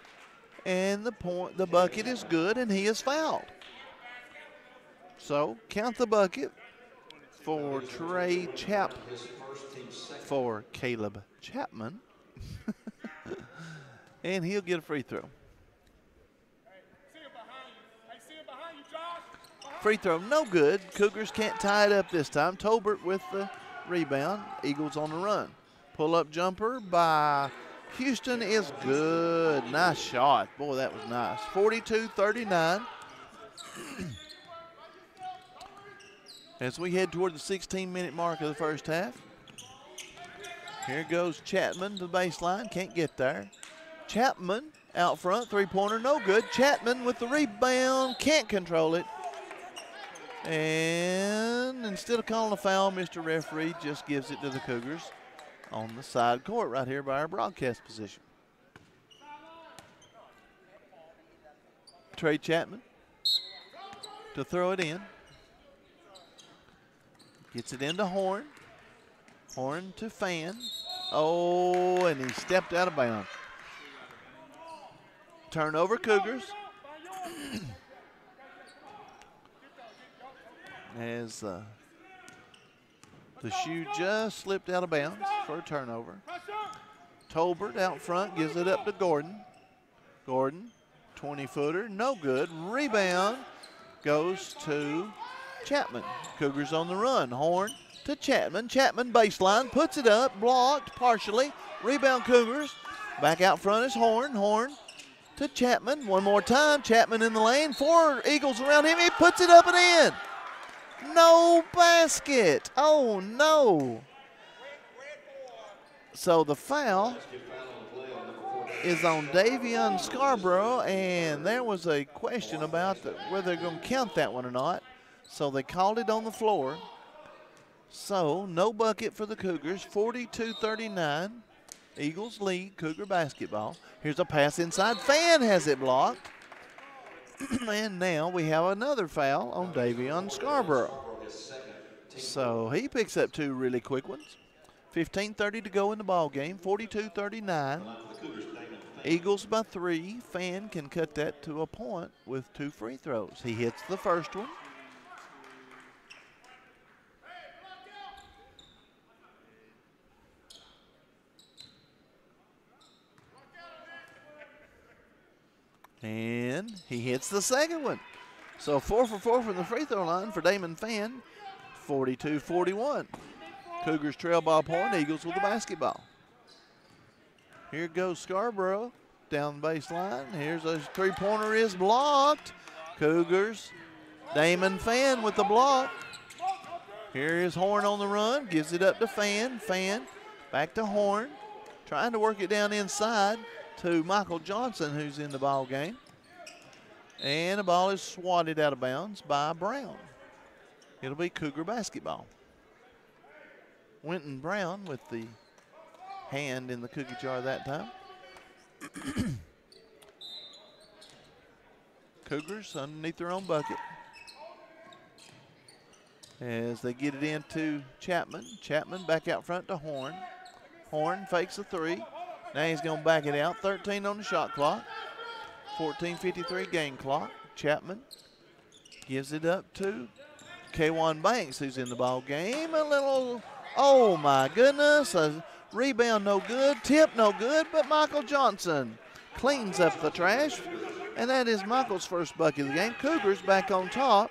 and the point the bucket is good and he is fouled. So count the bucket for Trey Chap for Caleb Chapman. and he'll get a free throw. Free throw, no good. Cougars can't tie it up this time. Tolbert with the rebound. Eagles on the run. Pull up jumper by Houston is good. Nice shot. Boy, that was nice. 42 39. As we head toward the 16 minute mark of the first half. Here goes Chapman to the baseline. Can't get there. Chapman out front. Three pointer, no good. Chapman with the rebound. Can't control it. And instead of calling a foul, Mr. Referee just gives it to the Cougars on the side court right here by our broadcast position. Trey Chapman to throw it in. Gets it into Horn. Horn to Fan. Oh, and he stepped out of bounds. Turnover Cougars. as uh, the shoe just slipped out of bounds for a turnover. Tolbert out front gives it up to Gordon. Gordon, 20 footer, no good. Rebound goes to Chapman. Cougars on the run. Horn to Chapman. Chapman baseline puts it up, blocked partially. Rebound Cougars. Back out front is Horn. Horn to Chapman. One more time. Chapman in the lane. Four Eagles around him. He puts it up and in. No basket. Oh, no. So the foul is on Davion Scarborough, and there was a question about the, whether they're going to count that one or not. So they called it on the floor. So no bucket for the Cougars, 42-39. Eagles lead Cougar basketball. Here's a pass inside. Fan has it blocked. and now we have another foul on Davion Scarborough. So he picks up two really quick ones. 15:30 to go in the ball game. 42-39. Eagles by three. Fan can cut that to a point with two free throws. He hits the first one. And he hits the second one. So four for four from the free throw line for Damon Fan. 42-41. Cougars trail by point. Eagles with the basketball. Here goes Scarborough down the baseline. Here's a three-pointer is blocked. Cougars. Damon Fan with the block. Here is Horn on the run. Gives it up to Fan. Fan back to Horn. Trying to work it down inside to Michael Johnson, who's in the ball game. And the ball is swatted out of bounds by Brown. It'll be Cougar basketball. Winton Brown with the hand in the cookie jar that time. Cougars underneath their own bucket. As they get it into Chapman. Chapman back out front to Horn. Horn fakes a three. Now he's going to back it out. 13 on the shot clock. 14.53 game clock. Chapman gives it up to K1 Banks, who's in the ball game. A little, oh my goodness, a rebound no good, tip no good, but Michael Johnson cleans up the trash. And that is Michael's first bucket of the game. Cougars back on top,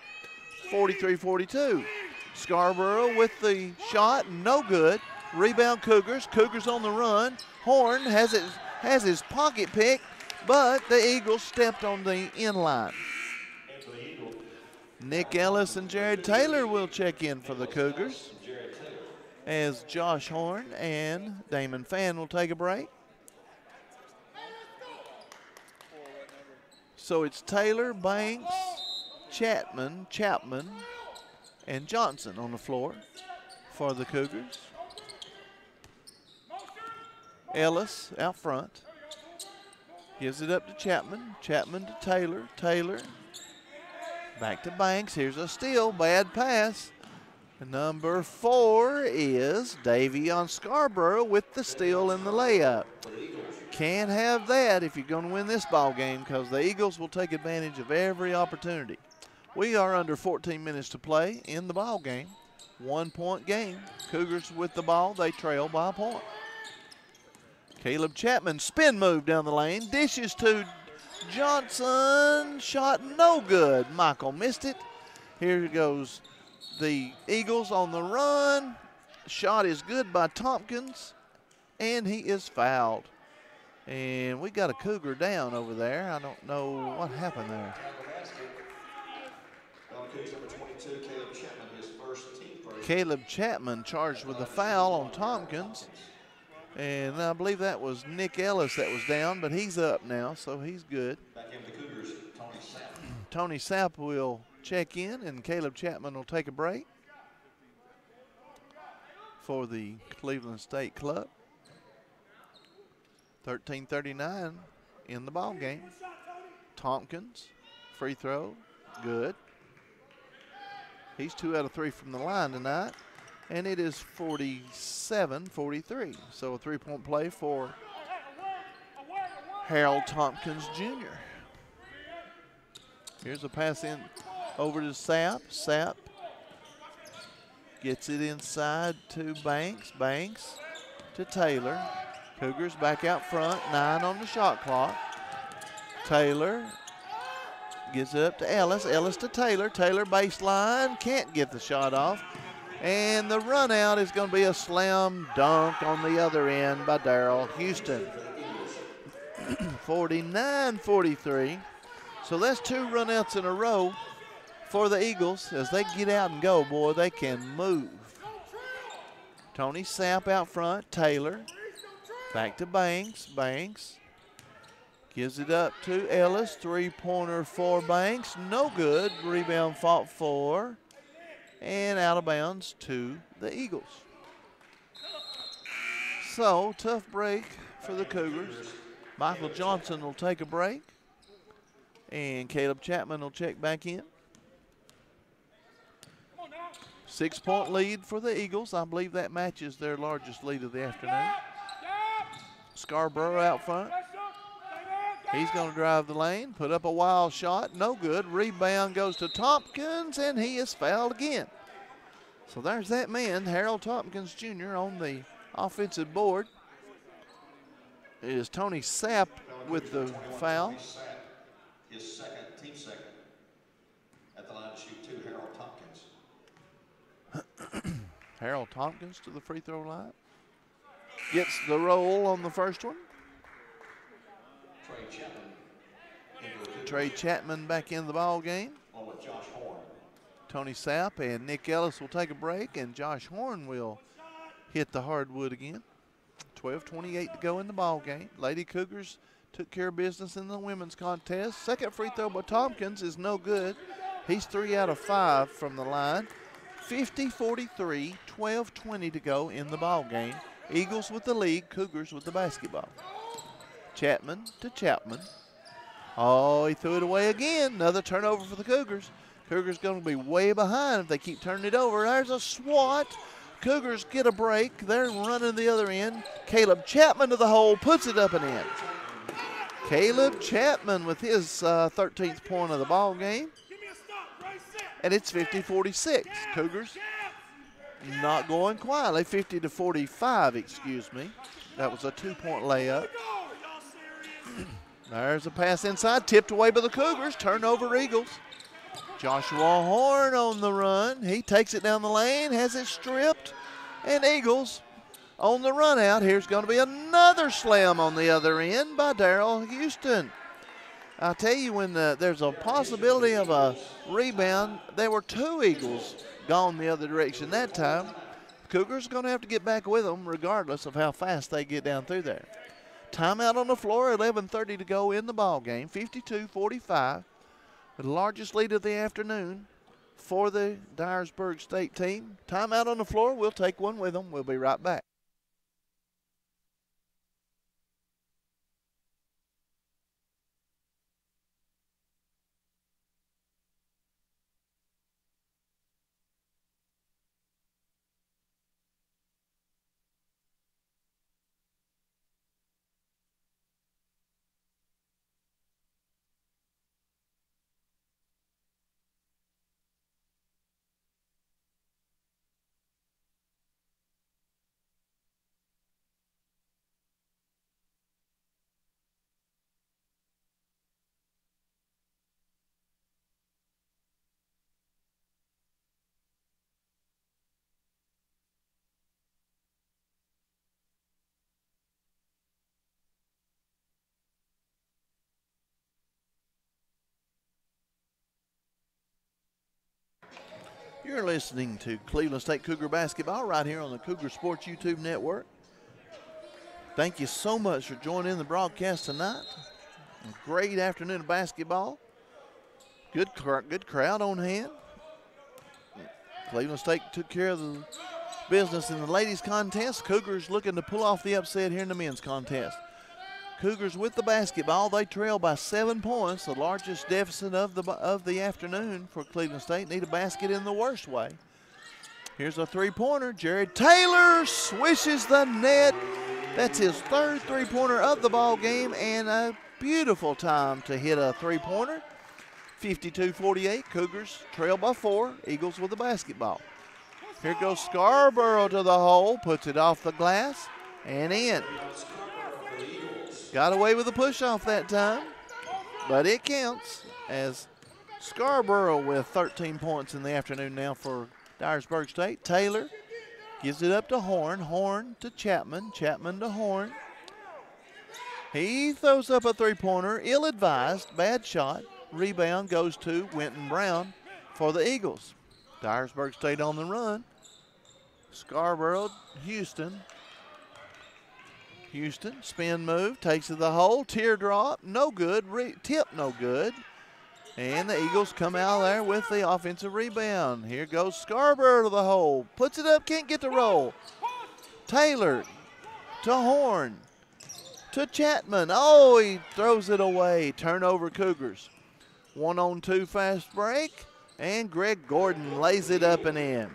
43-42. Scarborough with the shot, no good. Rebound Cougars. Cougars on the run. Horn has it has his pocket pick, but the Eagles stepped on the in line. Nick Ellis and Jared Taylor will check in for the Cougars as Josh Horn and Damon Fan will take a break. So it's Taylor, Banks, Chapman, Chapman, and Johnson on the floor for the Cougars. Ellis out front. Gives it up to Chapman. Chapman to Taylor. Taylor back to Banks. Here's a steal. Bad pass. Number four is Davion Scarborough with the steal and the layup. Can't have that if you're going to win this ball game because the Eagles will take advantage of every opportunity. We are under 14 minutes to play in the ball game. One point game. Cougars with the ball. They trail by a point. Caleb Chapman spin move down the lane. Dishes to Johnson. Shot no good. Michael missed it. Here goes the Eagles on the run. Shot is good by Tompkins. And he is fouled. And we got a Cougar down over there. I don't know what happened there. Caleb Chapman charged with a foul on Tompkins. And I believe that was Nick Ellis that was down, but he's up now, so he's good. Back in the Cougars, Tony Sapp will check in, and Caleb Chapman will take a break for the Cleveland State Club. 13:39 in the ball game. Tompkins, free throw, good. He's two out of three from the line tonight and it is 47-43. So a three-point play for Harold Tompkins Jr. Here's a pass in over to Sapp. Sapp gets it inside to Banks. Banks to Taylor. Cougars back out front, nine on the shot clock. Taylor gives it up to Ellis. Ellis to Taylor. Taylor baseline, can't get the shot off. And the run out is going to be a slam dunk on the other end by Daryl Houston. 49-43. So that's two runouts in a row for the Eagles. As they get out and go, boy, they can move. Tony Sapp out front. Taylor. Back to Banks. Banks. Gives it up to Ellis. Three-pointer for Banks. No good. Rebound fought for and out of bounds to the Eagles. So, tough break for the Cougars. Michael Johnson will take a break, and Caleb Chapman will check back in. Six point lead for the Eagles. I believe that matches their largest lead of the afternoon. Scarborough out front. He's going to drive the lane, put up a wild shot. No good. Rebound goes to Tompkins, and he is fouled again. So there's that man, Harold Tompkins Jr., on the offensive board. It is Tony Sapp with the foul. His second, team second. At the line to shoot two, Harold Tompkins. Harold Tompkins to the free throw line. Gets the roll on the first one. Trey Chapman. Trey Chapman back in the ball game. On with Josh Horn. Tony Sapp and Nick Ellis will take a break, and Josh Horn will hit the hardwood again. 12:28 to go in the ball game. Lady Cougars took care of business in the women's contest. Second free throw by Tompkins is no good. He's three out of five from the line. 50-43, 12:20 to go in the ball game. Eagles with the lead, Cougars with the basketball. Chapman to Chapman. Oh, he threw it away again. Another turnover for the Cougars. Cougars going to be way behind if they keep turning it over. There's a swat. Cougars get a break. They're running the other end. Caleb Chapman to the hole, puts it up and in. Caleb Chapman with his uh, 13th point of the ball game. And it's 50-46. Cougars not going quietly. 50 to 45, excuse me. That was a two-point layup. There's a pass inside, tipped away by the Cougars. Turnover Eagles. Joshua Horn on the run. He takes it down the lane, has it stripped, and Eagles on the run out. Here's going to be another slam on the other end by Daryl Houston. I tell you, when the, there's a possibility of a rebound, there were two Eagles gone the other direction that time. Cougars are going to have to get back with them regardless of how fast they get down through there. Timeout on the floor, 11.30 to go in the ball game, 52-45. The largest lead of the afternoon for the Dyersburg State team. Timeout on the floor, we'll take one with them. We'll be right back. You're listening to Cleveland State Cougar basketball right here on the Cougar Sports YouTube network. Thank you so much for joining the broadcast tonight. Great afternoon of basketball. Good, good crowd on hand. Cleveland State took care of the business in the ladies' contest. Cougars looking to pull off the upset here in the men's contest. Cougars with the basketball. They trail by seven points, the largest deficit of the of the afternoon for Cleveland State. Need a basket in the worst way. Here's a three-pointer. Jared Taylor swishes the net. That's his third three-pointer of the ball game, and a beautiful time to hit a three-pointer. 52-48. Cougars trail by four. Eagles with the basketball. Here goes Scarborough to the hole, puts it off the glass and in. Got away with a push off that time, but it counts as Scarborough with 13 points in the afternoon now for Dyersburg State. Taylor gives it up to Horn. Horn to Chapman. Chapman to Horn. He throws up a three pointer, ill advised, bad shot. Rebound goes to Winton Brown for the Eagles. Dyersburg State on the run. Scarborough, Houston, Houston, spin move, takes to the hole, teardrop, no good, re- tip no good. And the Eagles come out there with the offensive rebound. Here goes Scarborough to the hole, puts it up, can't get the roll. Taylor to Horn to Chapman. Oh, he throws it away. Turnover Cougars. One on two fast break, and Greg Gordon lays it up and in.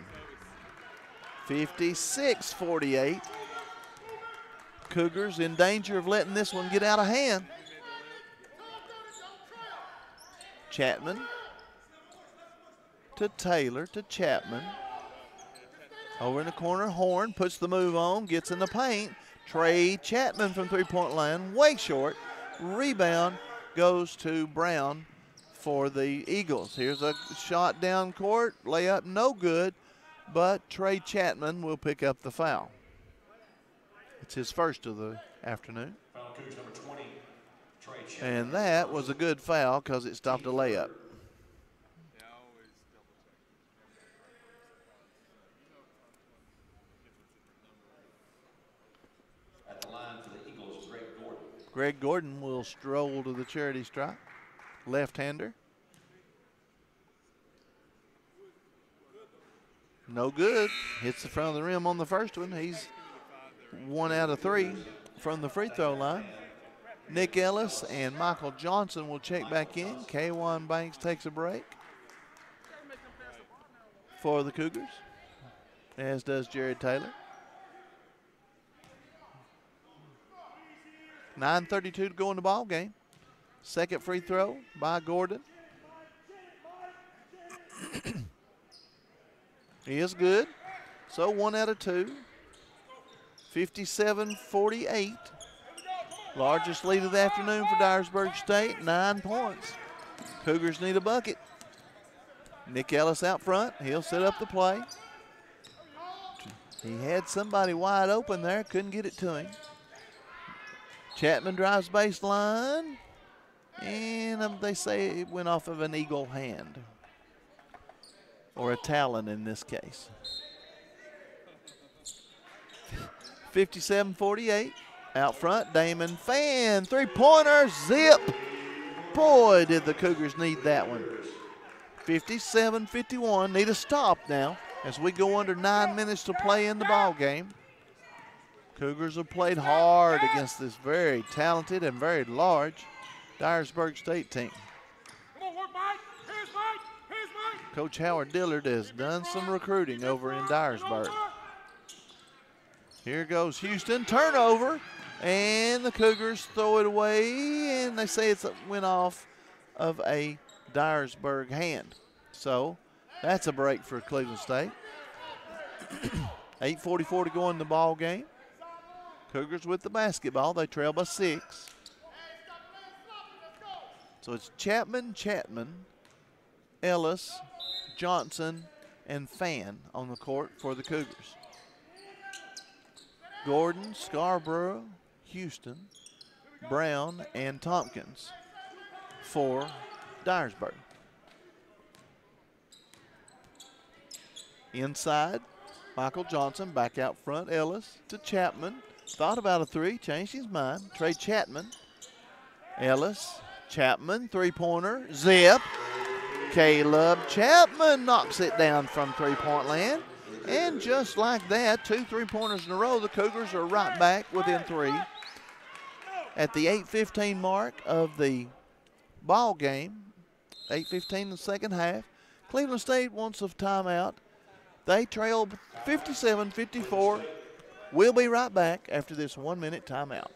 56 48. Cougars in danger of letting this one get out of hand. Chapman to Taylor to Chapman. Over in the corner, Horn puts the move on, gets in the paint. Trey Chapman from three point line, way short. Rebound goes to Brown for the Eagles. Here's a shot down court, layup no good, but Trey Chapman will pick up the foul. It's his first of the afternoon. Foul Cougars number 20, Trey Chapman. And that was a good foul because it stopped a layup. At the line for the Eagles, Greg Gordon. Greg Gordon will stroll to the charity stripe. Left hander. No good. Hits the front of the rim on the first one. He's one out of three from the free throw line. Nick Ellis and Michael Johnson will check back in. K1 Banks takes a break for the Cougars, as does Jared Taylor. 9.32 to go in the ball game. Second free throw by Gordon. he is good. So one out of two. 57 48. Largest lead of the afternoon for Dyersburg State, nine points. Cougars need a bucket. Nick Ellis out front. He'll set up the play. He had somebody wide open there, couldn't get it to him. Chapman drives baseline, and um, they say it went off of an eagle hand, or a talon in this case. 57 48. Out front, Damon Fan, three pointer, zip. Boy, did the Cougars need that one. 57 51. Need a stop now as we go under nine minutes to play in the ball game. Cougars have played hard against this very talented and very large Dyersburg State team. Coach Howard Dillard has done some recruiting over in Dyersburg. Here goes Houston, turnover, and the Cougars throw it away, and they say it went off of a Dyersburg hand. So that's a break for Cleveland State. 8.44 to go in the ball game. Cougars with the basketball. They trail by six. So it's Chapman, Chapman, Ellis, Johnson, and Fan on the court for the Cougars. Gordon, Scarborough, Houston, Brown, and Tompkins for Dyersburg. Inside, Michael Johnson back out front. Ellis to Chapman. Thought about a three, changed his mind. Trey Chapman. Ellis, Chapman, three pointer, zip. Caleb Chapman knocks it down from three point land. And just like that, two three pointers in a row, the Cougars are right back within three. At the 8:15 mark of the ball game, 8:15 in the second half, Cleveland State wants a timeout. They trail 57-54. We'll be right back after this one-minute timeout.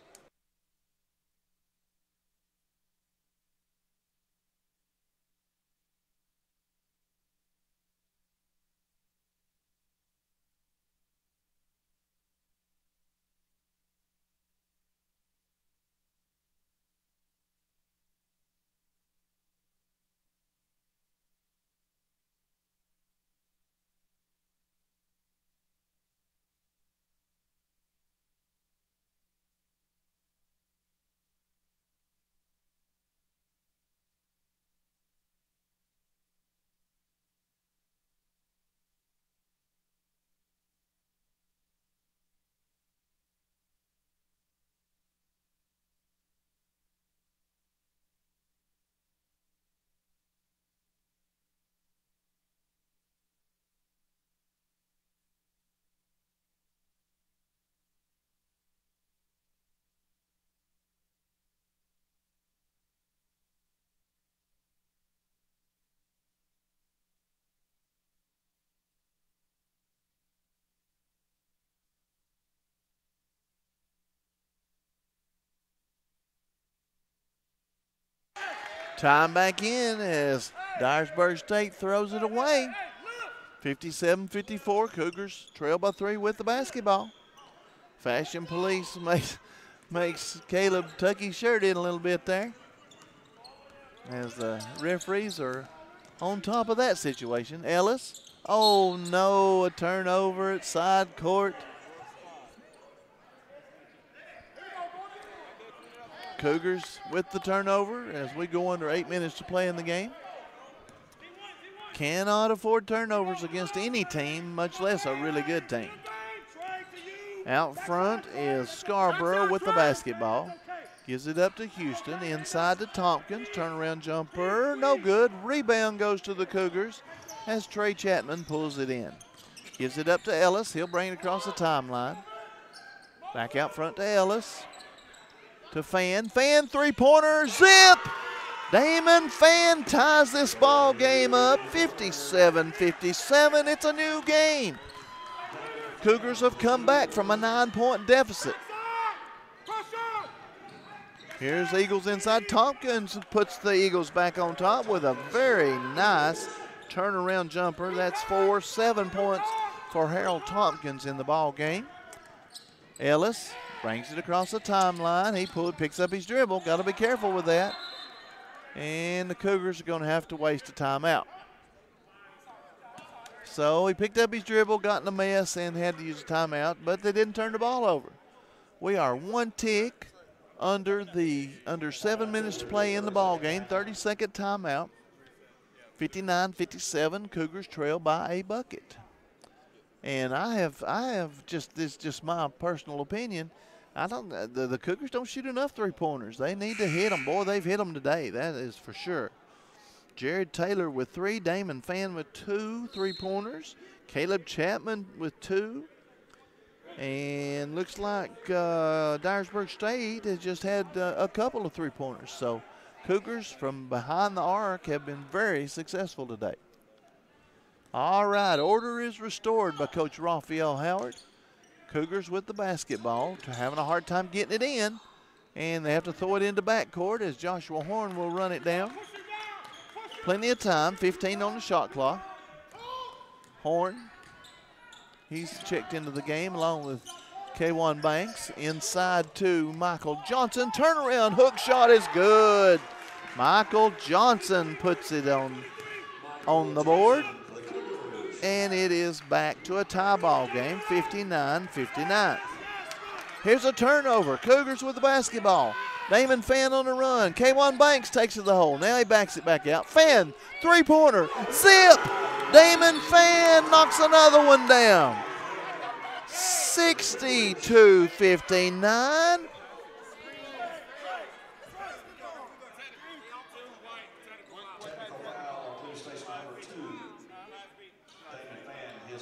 Time back in as Dyersburg State throws it away. 57-54, Cougars trail by three with the basketball. Fashion Police makes, makes Caleb tuck his shirt in a little bit there. As the referees are on top of that situation. Ellis, oh no, a turnover at side court. Cougars with the turnover as we go under eight minutes to play in the game. Cannot afford turnovers against any team, much less a really good team. Out front is Scarborough with the basketball. Gives it up to Houston. Inside to Tompkins. Turnaround jumper. No good. Rebound goes to the Cougars as Trey Chapman pulls it in. Gives it up to Ellis. He'll bring it across the timeline. Back out front to Ellis. To Fan. Fan three pointer. Zip! Damon Fan ties this ball game up 57 57. It's a new game. Cougars have come back from a nine point deficit. Here's Eagles inside. Tompkins puts the Eagles back on top with a very nice turnaround jumper. That's four, seven points for Harold Tompkins in the ball game. Ellis brings it across the timeline. He pulled, picks up his dribble. Got to be careful with that. And the Cougars are going to have to waste a timeout. So he picked up his dribble, got in a mess, and had to use a timeout, but they didn't turn the ball over. We are one tick under the under seven minutes to play in the ball game. 30 second timeout. 59-57. Cougars trail by a bucket. And I have I have just this just my personal opinion. I don't the, the Cougars don't shoot enough three pointers. They need to hit them. Boy, they've hit them today. That is for sure. Jared Taylor with three, Damon Fan with two three pointers, Caleb Chapman with two, and looks like uh, Dyersburg State has just had uh, a couple of three pointers. So Cougars from behind the arc have been very successful today. All right, order is restored by Coach Raphael Howard. Cougars with the basketball, to having a hard time getting it in, and they have to throw it into backcourt as Joshua Horn will run it down. Plenty of time, 15 on the shot clock. Horn, he's checked into the game along with K1 Banks. Inside to Michael Johnson. Turnaround hook shot is good. Michael Johnson puts it on, on the board. And it is back to a tie ball game, 59-59. Here's a turnover. Cougars with the basketball. Damon Fan on the run. K1 Banks takes it to the hole. Now he backs it back out. Fan, three pointer. Zip! Damon Fan knocks another one down. 62 59.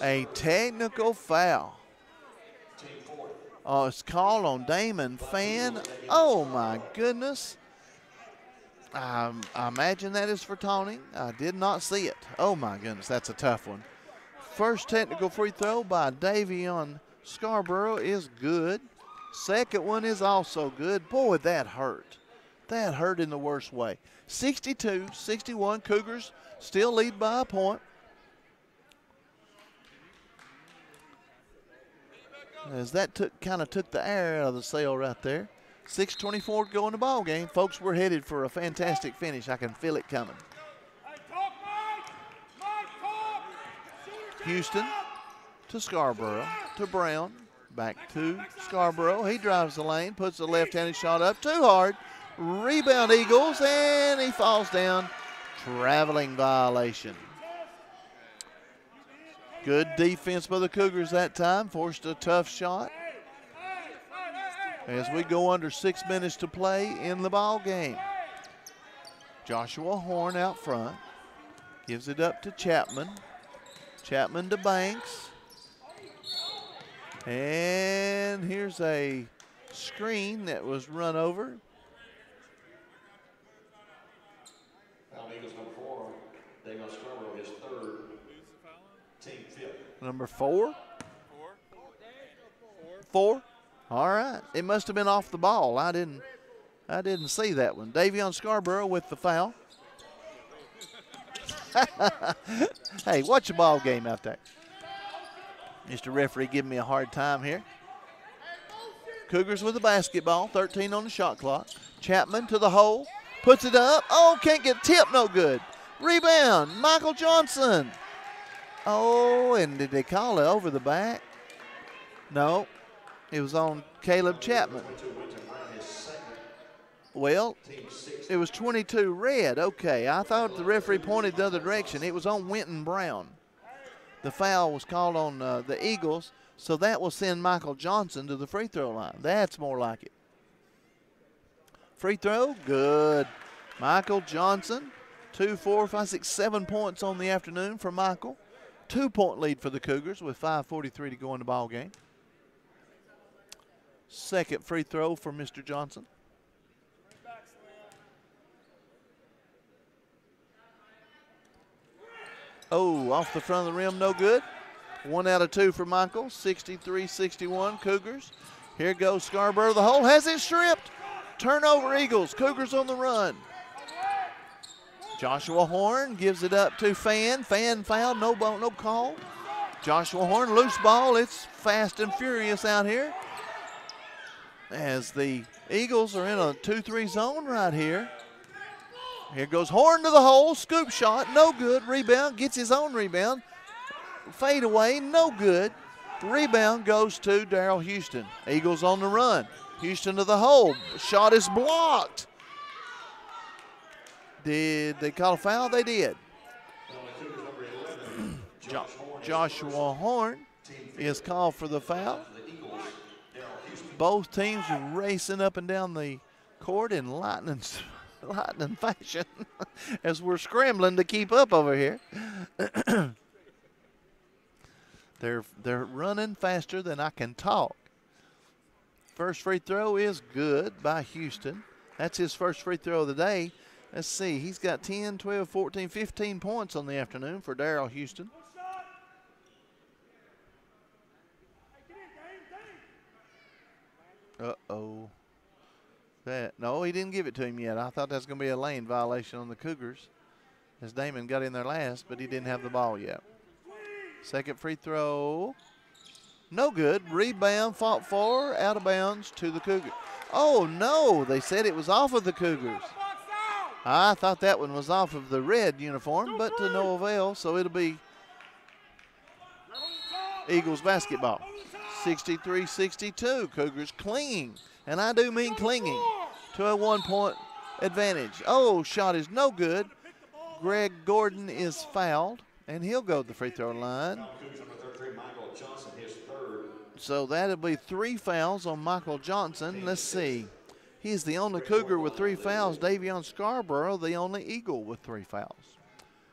A technical foul. Oh, it's called on Damon Fan. Oh my goodness. Um, I imagine that is for taunting. I did not see it. Oh my goodness, that's a tough one. First technical free throw by Davion Scarborough is good. Second one is also good. Boy, that hurt. That hurt in the worst way. 62 61. Cougars still lead by a point. As that took kind of took the air out of the sail right there. 6.24 to go in the ball game. Folks, we're headed for a fantastic finish. I can feel it coming. Houston to Scarborough to Brown. Back to Scarborough. He drives the lane, puts the left-handed shot up too hard. Rebound Eagles, and he falls down. Traveling violation. Good defense by the Cougars that time. Forced a tough shot. As we go under six minutes to play in the ball game. Joshua Horn out front. Gives it up to Chapman. Chapman to Banks. And here's a screen that was run over. Eagles number four, Davion Scarborough, his third, team fifth. Number four? Four? All right. It must have been off the ball. I didn't I didn't see that one. Davion Scarborough with the foul. hey, watch the ball game out there. Mr. Referee giving me a hard time here. Cougars with the basketball, 13 on the shot clock. Chapman to the hole, puts it up. Oh, can't get tip, no good. Rebound, Michael Johnson. Oh, and did they call it over the back? No, it was on Caleb Chapman. Well, it was 22 red. Okay, I thought the referee pointed the other direction. It was on Winton Brown. The foul was called on uh, the Eagles, so that will send Michael Johnson to the free throw line. That's more like it. Free throw, good. Michael Johnson, two, four, five, six, seven points on the afternoon for Michael. Two point lead for the Cougars with 5.43 to go in the ball game. Second free throw for Mr. Johnson. Oh, off the front of the rim, no good. One out of two for Michael. 63 61 Cougars. Here goes Scarborough. The hole has it stripped. Turnover Eagles. Cougars on the run. Joshua Horn gives it up to Fan. Fan foul, no ball, no call. Joshua Horn, loose ball. It's fast and furious out here. As the Eagles are in a 2 3 zone right here. Here goes Horn to the hole. Scoop shot, no good. Rebound, gets his own rebound. Fade away, no good. Rebound goes to Daryl Houston. Eagles on the run. Houston to the hole. Shot is blocked. Did they call a foul? They did. Jo- Joshua Horn is called for the foul. Both teams are racing up and down the court in lightning, lightning fashion as we're scrambling to keep up over here. they're they're running faster than I can talk. First free throw is good by Houston. That's his first free throw of the day. Let's see, he's got 10, 12, 14, 15 points on the afternoon for Daryl Houston. Uh oh. That no, he didn't give it to him yet. I thought that was going to be a lane violation on the Cougars, as Damon got in there last, but he didn't have the ball yet. Second free throw, no good. Rebound, fought for, out of bounds to the Cougars. Oh no, they said it was off of the Cougars. I thought that one was off of the red uniform, but to no avail. So it'll be Eagles basketball. 63 62. Cougars clinging, and I do mean clinging, to a one point advantage. Oh, shot is no good. Greg Gordon is fouled, and he'll go to the free throw line. Cougars number 33, Michael Johnson, his third. So that'll be three fouls on Michael Johnson. Let's see. He's the only Cougar with three fouls. Davion Scarborough, the only Eagle with three fouls.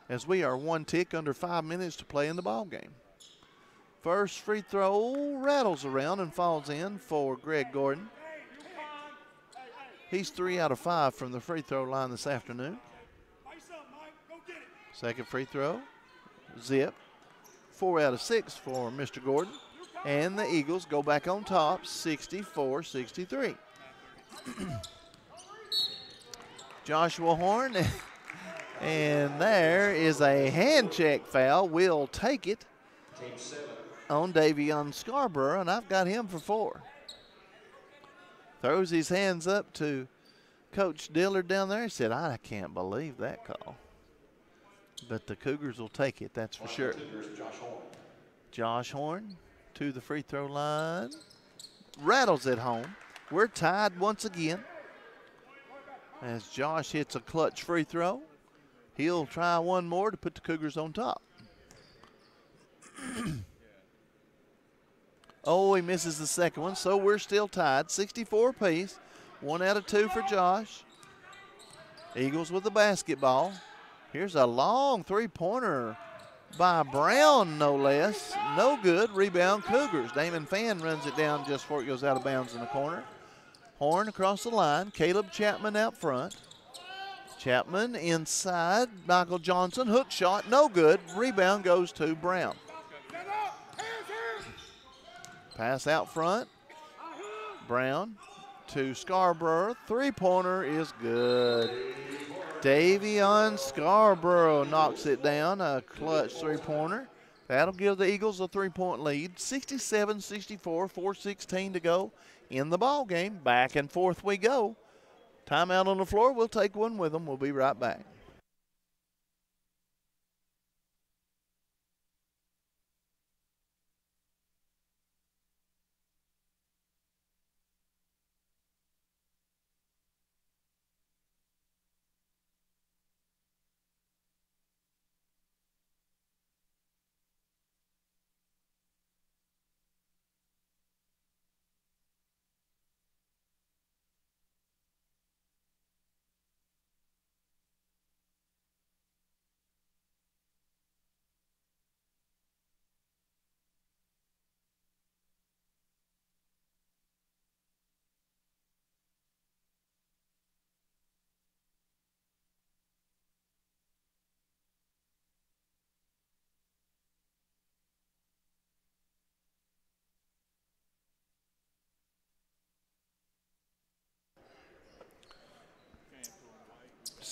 As we are one tick under five minutes to play in the ball game. First free throw rattles around and falls in for Greg Gordon. He's three out of five from the free throw line this afternoon. Second free throw, zip. Four out of six for Mr. Gordon. And the Eagles go back on top, 64 63. Joshua Horn. And there is a hand check foul. We'll take it on Davion Scarborough, and I've got him for four. Throws his hands up to Coach Dillard down there. He said, I can't believe that call. But the Cougars will take it, that's for sure. Josh Horn to the free throw line. Rattles it home. We're tied once again. As Josh hits a clutch free throw, he'll try one more to put the Cougars on top. oh, he misses the second one, so we're still tied. 64 apiece. One out of two for Josh. Eagles with the basketball. Here's a long three pointer by Brown, no less. No good. Rebound Cougars. Damon Fan runs it down just before it goes out of bounds in the corner. Horn across the line. Caleb Chapman out front. Chapman inside. Michael Johnson. Hook shot. No good. Rebound goes to Brown. Pass out front. Brown to Scarborough. Three pointer is good. Davion Scarborough knocks it down, a clutch three-pointer. That'll give the Eagles a three-point lead, 67-64, 4:16 to go in the ball game. Back and forth we go. Timeout on the floor. We'll take one with them. We'll be right back.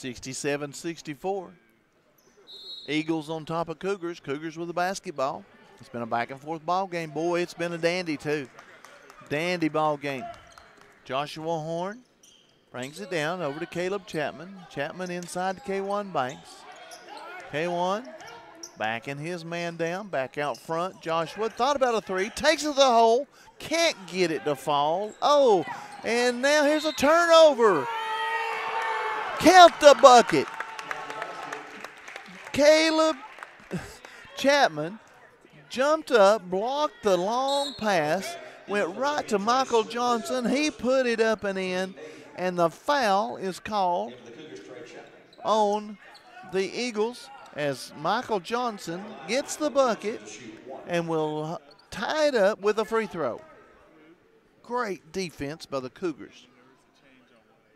Sixty-seven, sixty-four. Eagles on top of Cougars. Cougars with the basketball. It's been a back and forth ball game. Boy, it's been a dandy too. Dandy ball game. Joshua Horn brings it down over to Caleb Chapman. Chapman inside to K1 Banks. K1 backing his man down, back out front. Joshua thought about a three, takes it to the hole, can't get it to fall. Oh, and now here's a turnover. Count the bucket. Caleb Chapman jumped up, blocked the long pass, went right to Michael Johnson. He put it up and in, and the foul is called on the Eagles as Michael Johnson gets the bucket and will tie it up with a free throw. Great defense by the Cougars.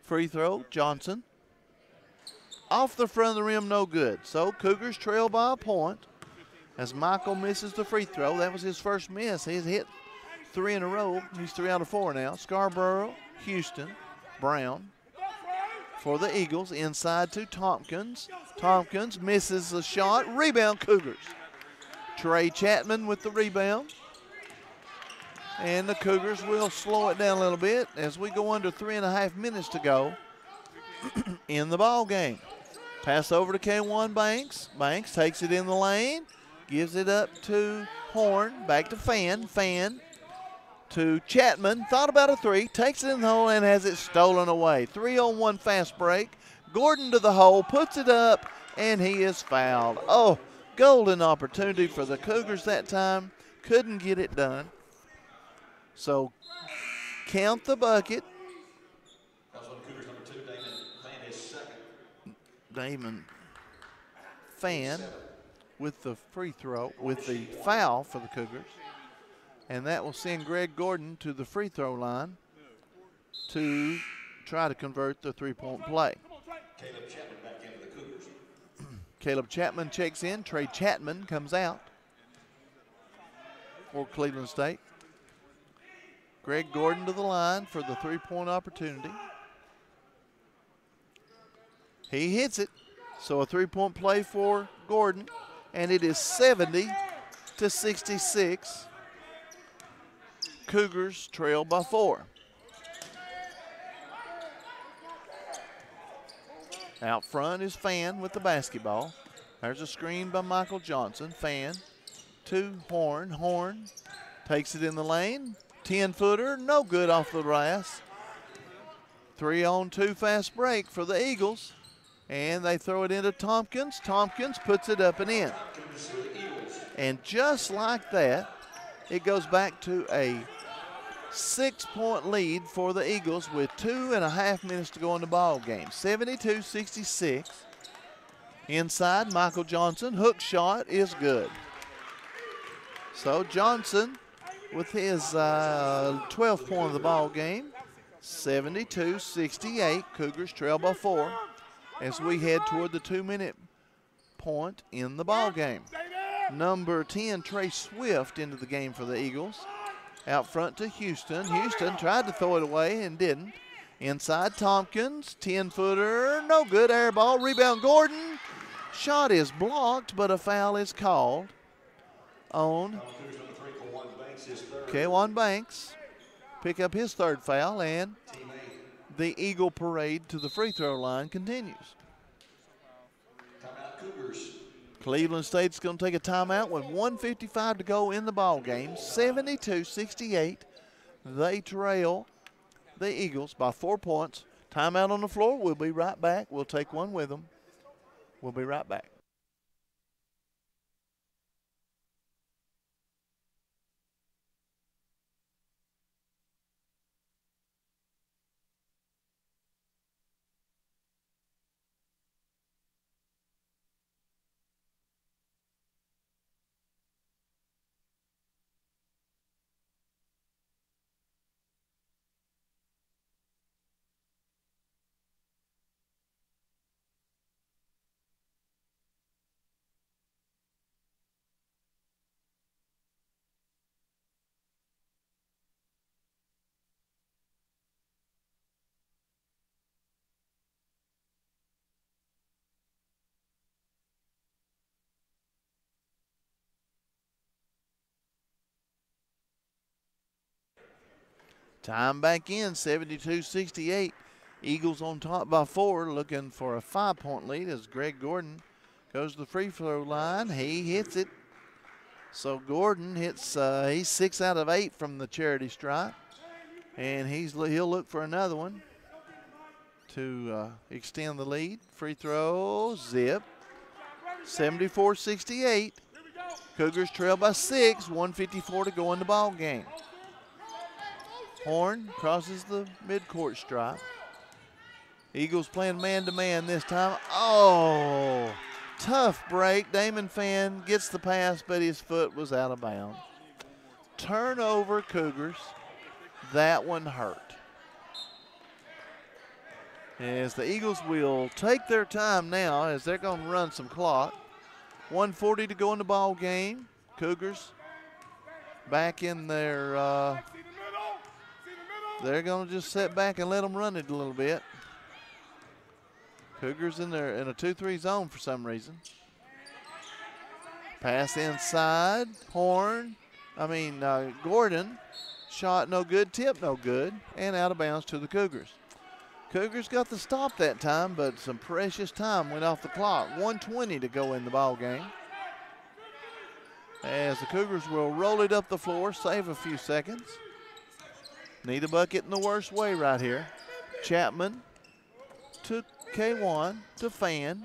Free throw, Johnson. Off the front of the rim, no good. So Cougars trail by a point as Michael misses the free throw. That was his first miss. He's hit three in a row. He's three out of four now. Scarborough, Houston, Brown for the Eagles. Inside to Tompkins. Tompkins misses the shot. Rebound, Cougars. Trey Chapman with the rebound. And the Cougars will slow it down a little bit as we go under three and a half minutes to go in the ball game. Pass over to K1 Banks. Banks takes it in the lane, gives it up to Horn, back to Fan. Fan to Chapman. Thought about a three, takes it in the hole and has it stolen away. Three on one fast break. Gordon to the hole, puts it up, and he is fouled. Oh, golden opportunity for the Cougars that time. Couldn't get it done. So count the bucket. Comes on Cougars number two, Damon Fan is second. Damon Fan with the free throw, with the foul for the Cougars. And that will send Greg Gordon to the free throw line to try to convert the three point play. Caleb Chapman back into the Cougars. Caleb Chapman checks in. Trey Chapman comes out for Cleveland State. Greg Gordon to the line for the three point opportunity. He hits it. So a three point play for Gordon. And it is 70 to 66. Cougars trail by four. Out front is Fan with the basketball. There's a screen by Michael Johnson. Fan to Horn. Horn takes it in the lane. 10 footer, no good off the glass. Three on two fast break for the Eagles. And they throw it into Tompkins. Tompkins puts it up and in. And just like that, it goes back to a six point lead for the Eagles with two and a half minutes to go in the ball game. 72 66. Inside, Michael Johnson. Hook shot is good. So Johnson with his uh, 12th point of the ball game. 72 68. Cougars trail by four as we head toward the two minute point in the ball game. Number 10, Trey Swift, into the game for the Eagles. Out front to Houston. Houston tried to throw it away and didn't. Inside Tompkins, 10 footer, no good. Air ball, rebound Gordon. Shot is blocked, but a foul is called on K1 Banks. Pick up his third foul, and the Eagle parade to the free throw line continues. Cleveland State's going to take a timeout with 155 to go in the ball game. 72-68. They trail the Eagles by four points. Timeout on the floor. We'll be right back. We'll take one with them. We'll be right back. Time back in, 72-68. Eagles on top by four, looking for a five-point lead as Greg Gordon goes to the free throw line. He hits it. So Gordon hits. Uh, he's six out of eight from the charity stripe, and he's he'll look for another one to uh, extend the lead. Free throw, zip. 74-68. Cougars trail by six. 154 to go in the ball game. Horn crosses the midcourt stripe. Eagles playing man to man this time. Oh, tough break. Damon Fan gets the pass, but his foot was out of bounds. Turnover, Cougars. That one hurt. As the Eagles will take their time now, as they're going to run some clock. 140 to go in the ball game. Cougars back in their. Uh, they're going to just sit back and let them run it a little bit. Cougars in there in a 2-3 zone for some reason. Pass inside. Horn. I mean, uh, Gordon. Shot no good. Tip no good. And out of bounds to the Cougars. Cougars got the stop that time, but some precious time went off the clock. 120 to go in the ball game. As the Cougars will roll it up the floor, save a few seconds. Need a bucket in the worst way right here. Chapman to K1 to Fan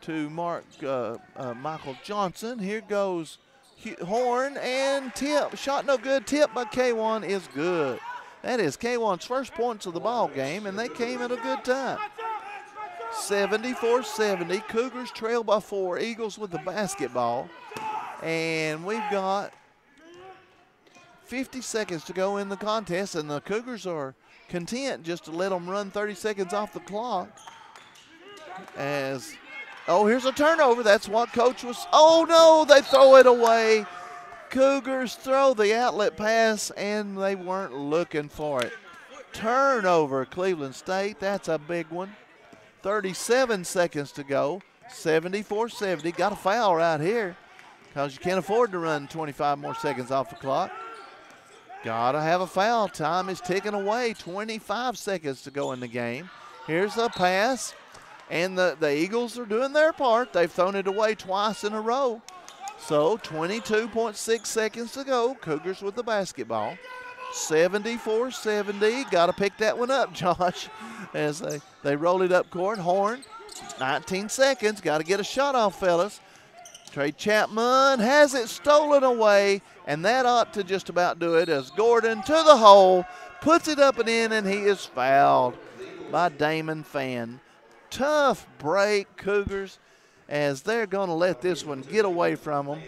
to Mark uh, uh, Michael Johnson. Here goes Horn and tip. Shot no good. Tip by K1 is good. That is K1's first points of the ball game, and they came at a good time. 74-70. Cougars trail by four. Eagles with the basketball. And we've got 50 seconds to go in the contest, and the Cougars are content just to let them run 30 seconds off the clock. As, oh, here's a turnover. That's what coach was. Oh, no, they throw it away. Cougars throw the outlet pass, and they weren't looking for it. Turnover, Cleveland State. That's a big one. 37 seconds to go. 74 70. Got a foul right here because you can't afford to run 25 more seconds off the clock. Gotta have a foul. Time is ticking away. 25 seconds to go in the game. Here's a pass. And the, the Eagles are doing their part. They've thrown it away twice in a row. So 22.6 seconds to go. Cougars with the basketball. 74-70. Got to pick that one up, Josh, as they, they roll it up court. Horn, 19 seconds. Got to get a shot off, fellas. Trey Chapman has it stolen away and that ought to just about do it as Gordon to the hole, puts it up and in, and he is fouled by Damon Fan. Tough break, Cougars, as they're going to let this one get away from them.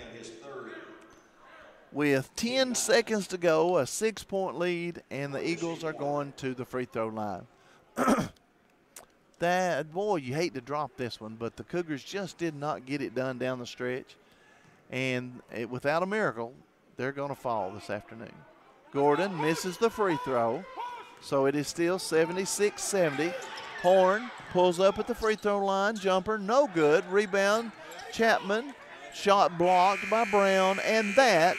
With 10 seconds to go, a six point lead, and the Eagles are going to the free throw line. that, boy, you hate to drop this one, but the Cougars just did not get it done down the stretch. And it, without a miracle, they're going to fall this afternoon. Gordon misses the free throw. So it is still 76 70. Horn pulls up at the free throw line. Jumper, no good. Rebound, Chapman. Shot blocked by Brown, and that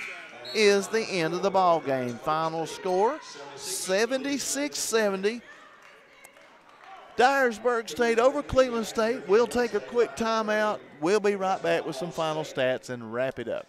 is the end of the ball game. Final score 76 70. Dyersburg State over Cleveland State. We'll take a quick timeout. We'll be right back with some final stats and wrap it up.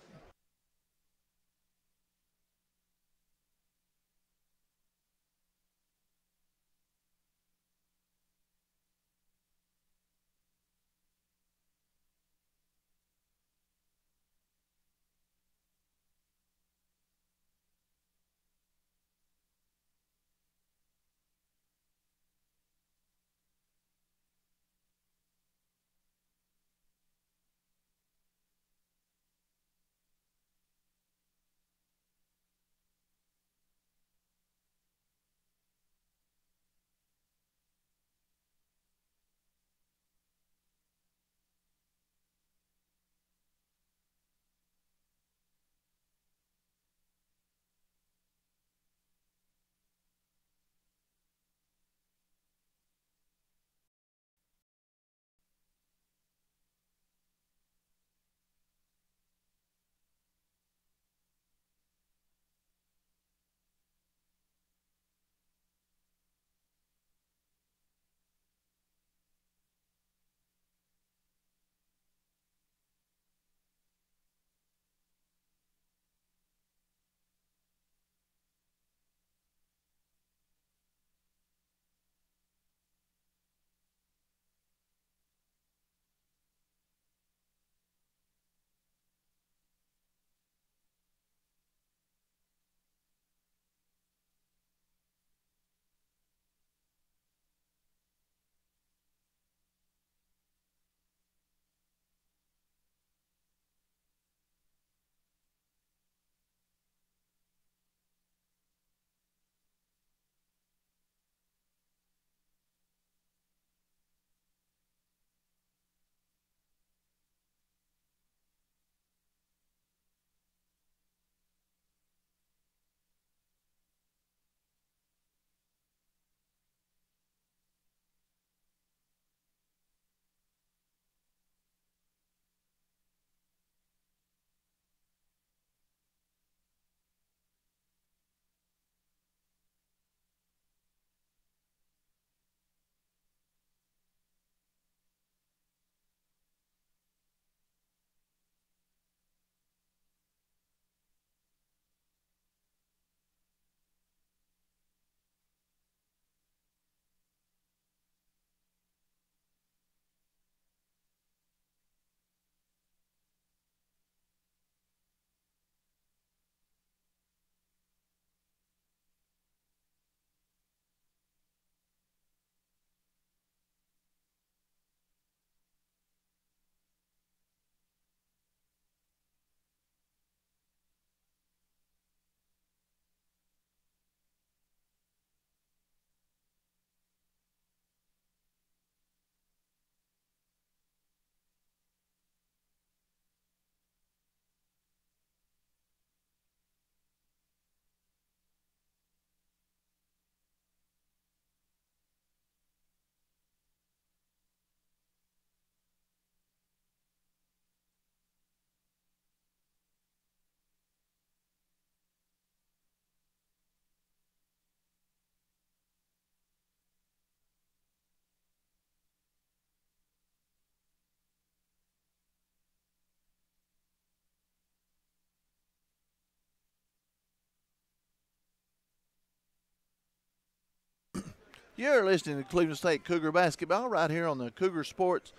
You're listening to Cleveland State Cougar basketball right here on the Cougar Sports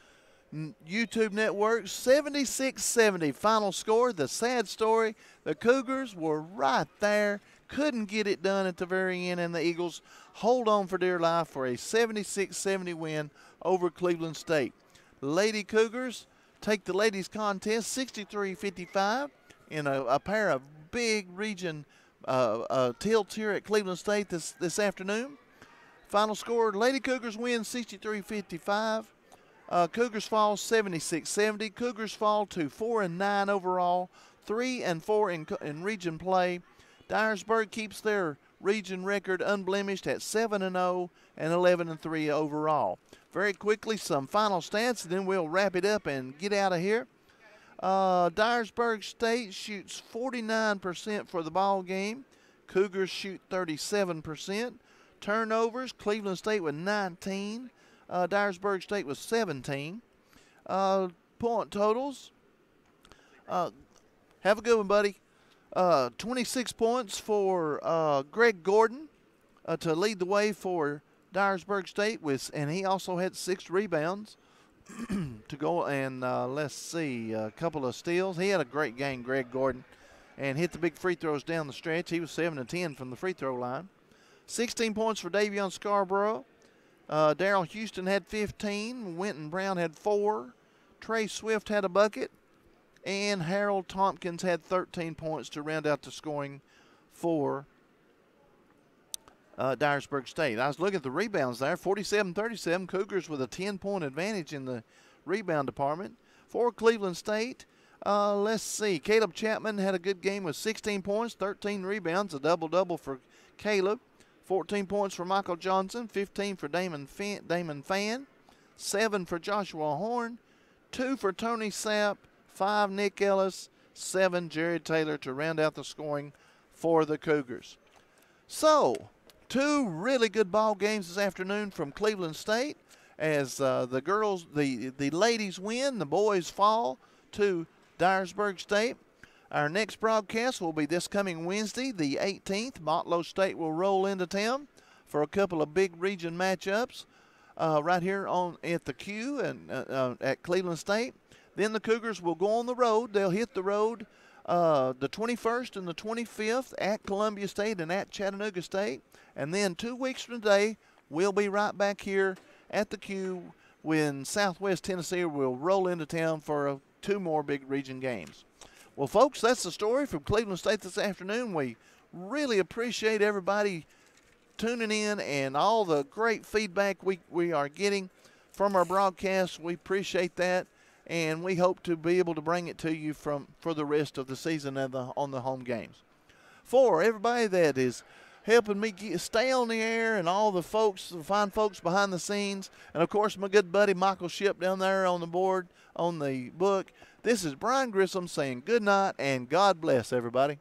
YouTube network. 76 70 final score. The sad story the Cougars were right there, couldn't get it done at the very end, and the Eagles hold on for dear life for a 76 70 win over Cleveland State. Lady Cougars take the ladies contest 63 55 in a, a, pair of big region uh, uh, tilts here at Cleveland State this, this afternoon. Final score Lady Cougars win 63 55. Uh, Cougars fall 76 70. Cougars fall to 4 and 9 overall, 3 and 4 in, in region play. Dyersburg keeps their region record unblemished at 7 and 0 and 11 and 3 overall. Very quickly, some final stats, and then we'll wrap it up and get out of here. Uh, Dyersburg State shoots 49% for the ball game. Cougars shoot 37%. Turnovers, Cleveland State with 19. Uh, Dyersburg State with 17. Uh, point totals. Uh, have a good one, buddy. Uh, 26 points for uh, Greg Gordon uh, to lead the way for Dyersburg State, with, and he also had six rebounds to go. And let's see, a couple of steals. He had a great game, Greg Gordon, and hit the big free throws down the stretch. He was 7 to 10 from the free throw line. 16 points for Davion Scarborough. Uh, Daryl Houston had 15. Winton Brown had four. Trey Swift had a bucket and Harold Tompkins had 13 points to round out the scoring for uh, Dyersburg State. I was looking at the rebounds there 47 37. Cougars with a 10 point advantage in the rebound department. For Cleveland State, uh, let's see. Caleb Chapman had a good game with 16 points, 13 rebounds, a double double for Caleb. 14 points for Michael Johnson, 15 for Damon, Fan, Damon Fan, 7 for Joshua Horn, 2 for Tony Sapp, five Nick Ellis, seven Jared Taylor to round out the scoring for the Cougars. So, two really good ball games this afternoon from Cleveland State as uh, the girls, the, the ladies win, the boys fall to Dyersburg State. Our next broadcast will be this coming Wednesday, the 18th. Motlow State will roll into town for a couple of big region matchups uh, right here on at the Q and uh, uh at Cleveland State. Then the Cougars will go on the road. They'll hit the road uh, the 21st and the 25th at Columbia State and at Chattanooga State. And then two weeks from today, we'll be right back here at the Q when Southwest Tennessee will roll into town for uh, two more big region games. Well, folks, that's the story from Cleveland State this afternoon. We really appreciate everybody tuning in and all the great feedback we, we are getting from our broadcast. We appreciate that and we hope to be able to bring it to you from for the rest of the season and the, on the home games. For everybody that is helping me get, stay on the air and all the folks, the fine folks behind the scenes, and of course my good buddy Michael Ship down there on the board on the book. This is Brian Grissom saying good night and God bless everybody.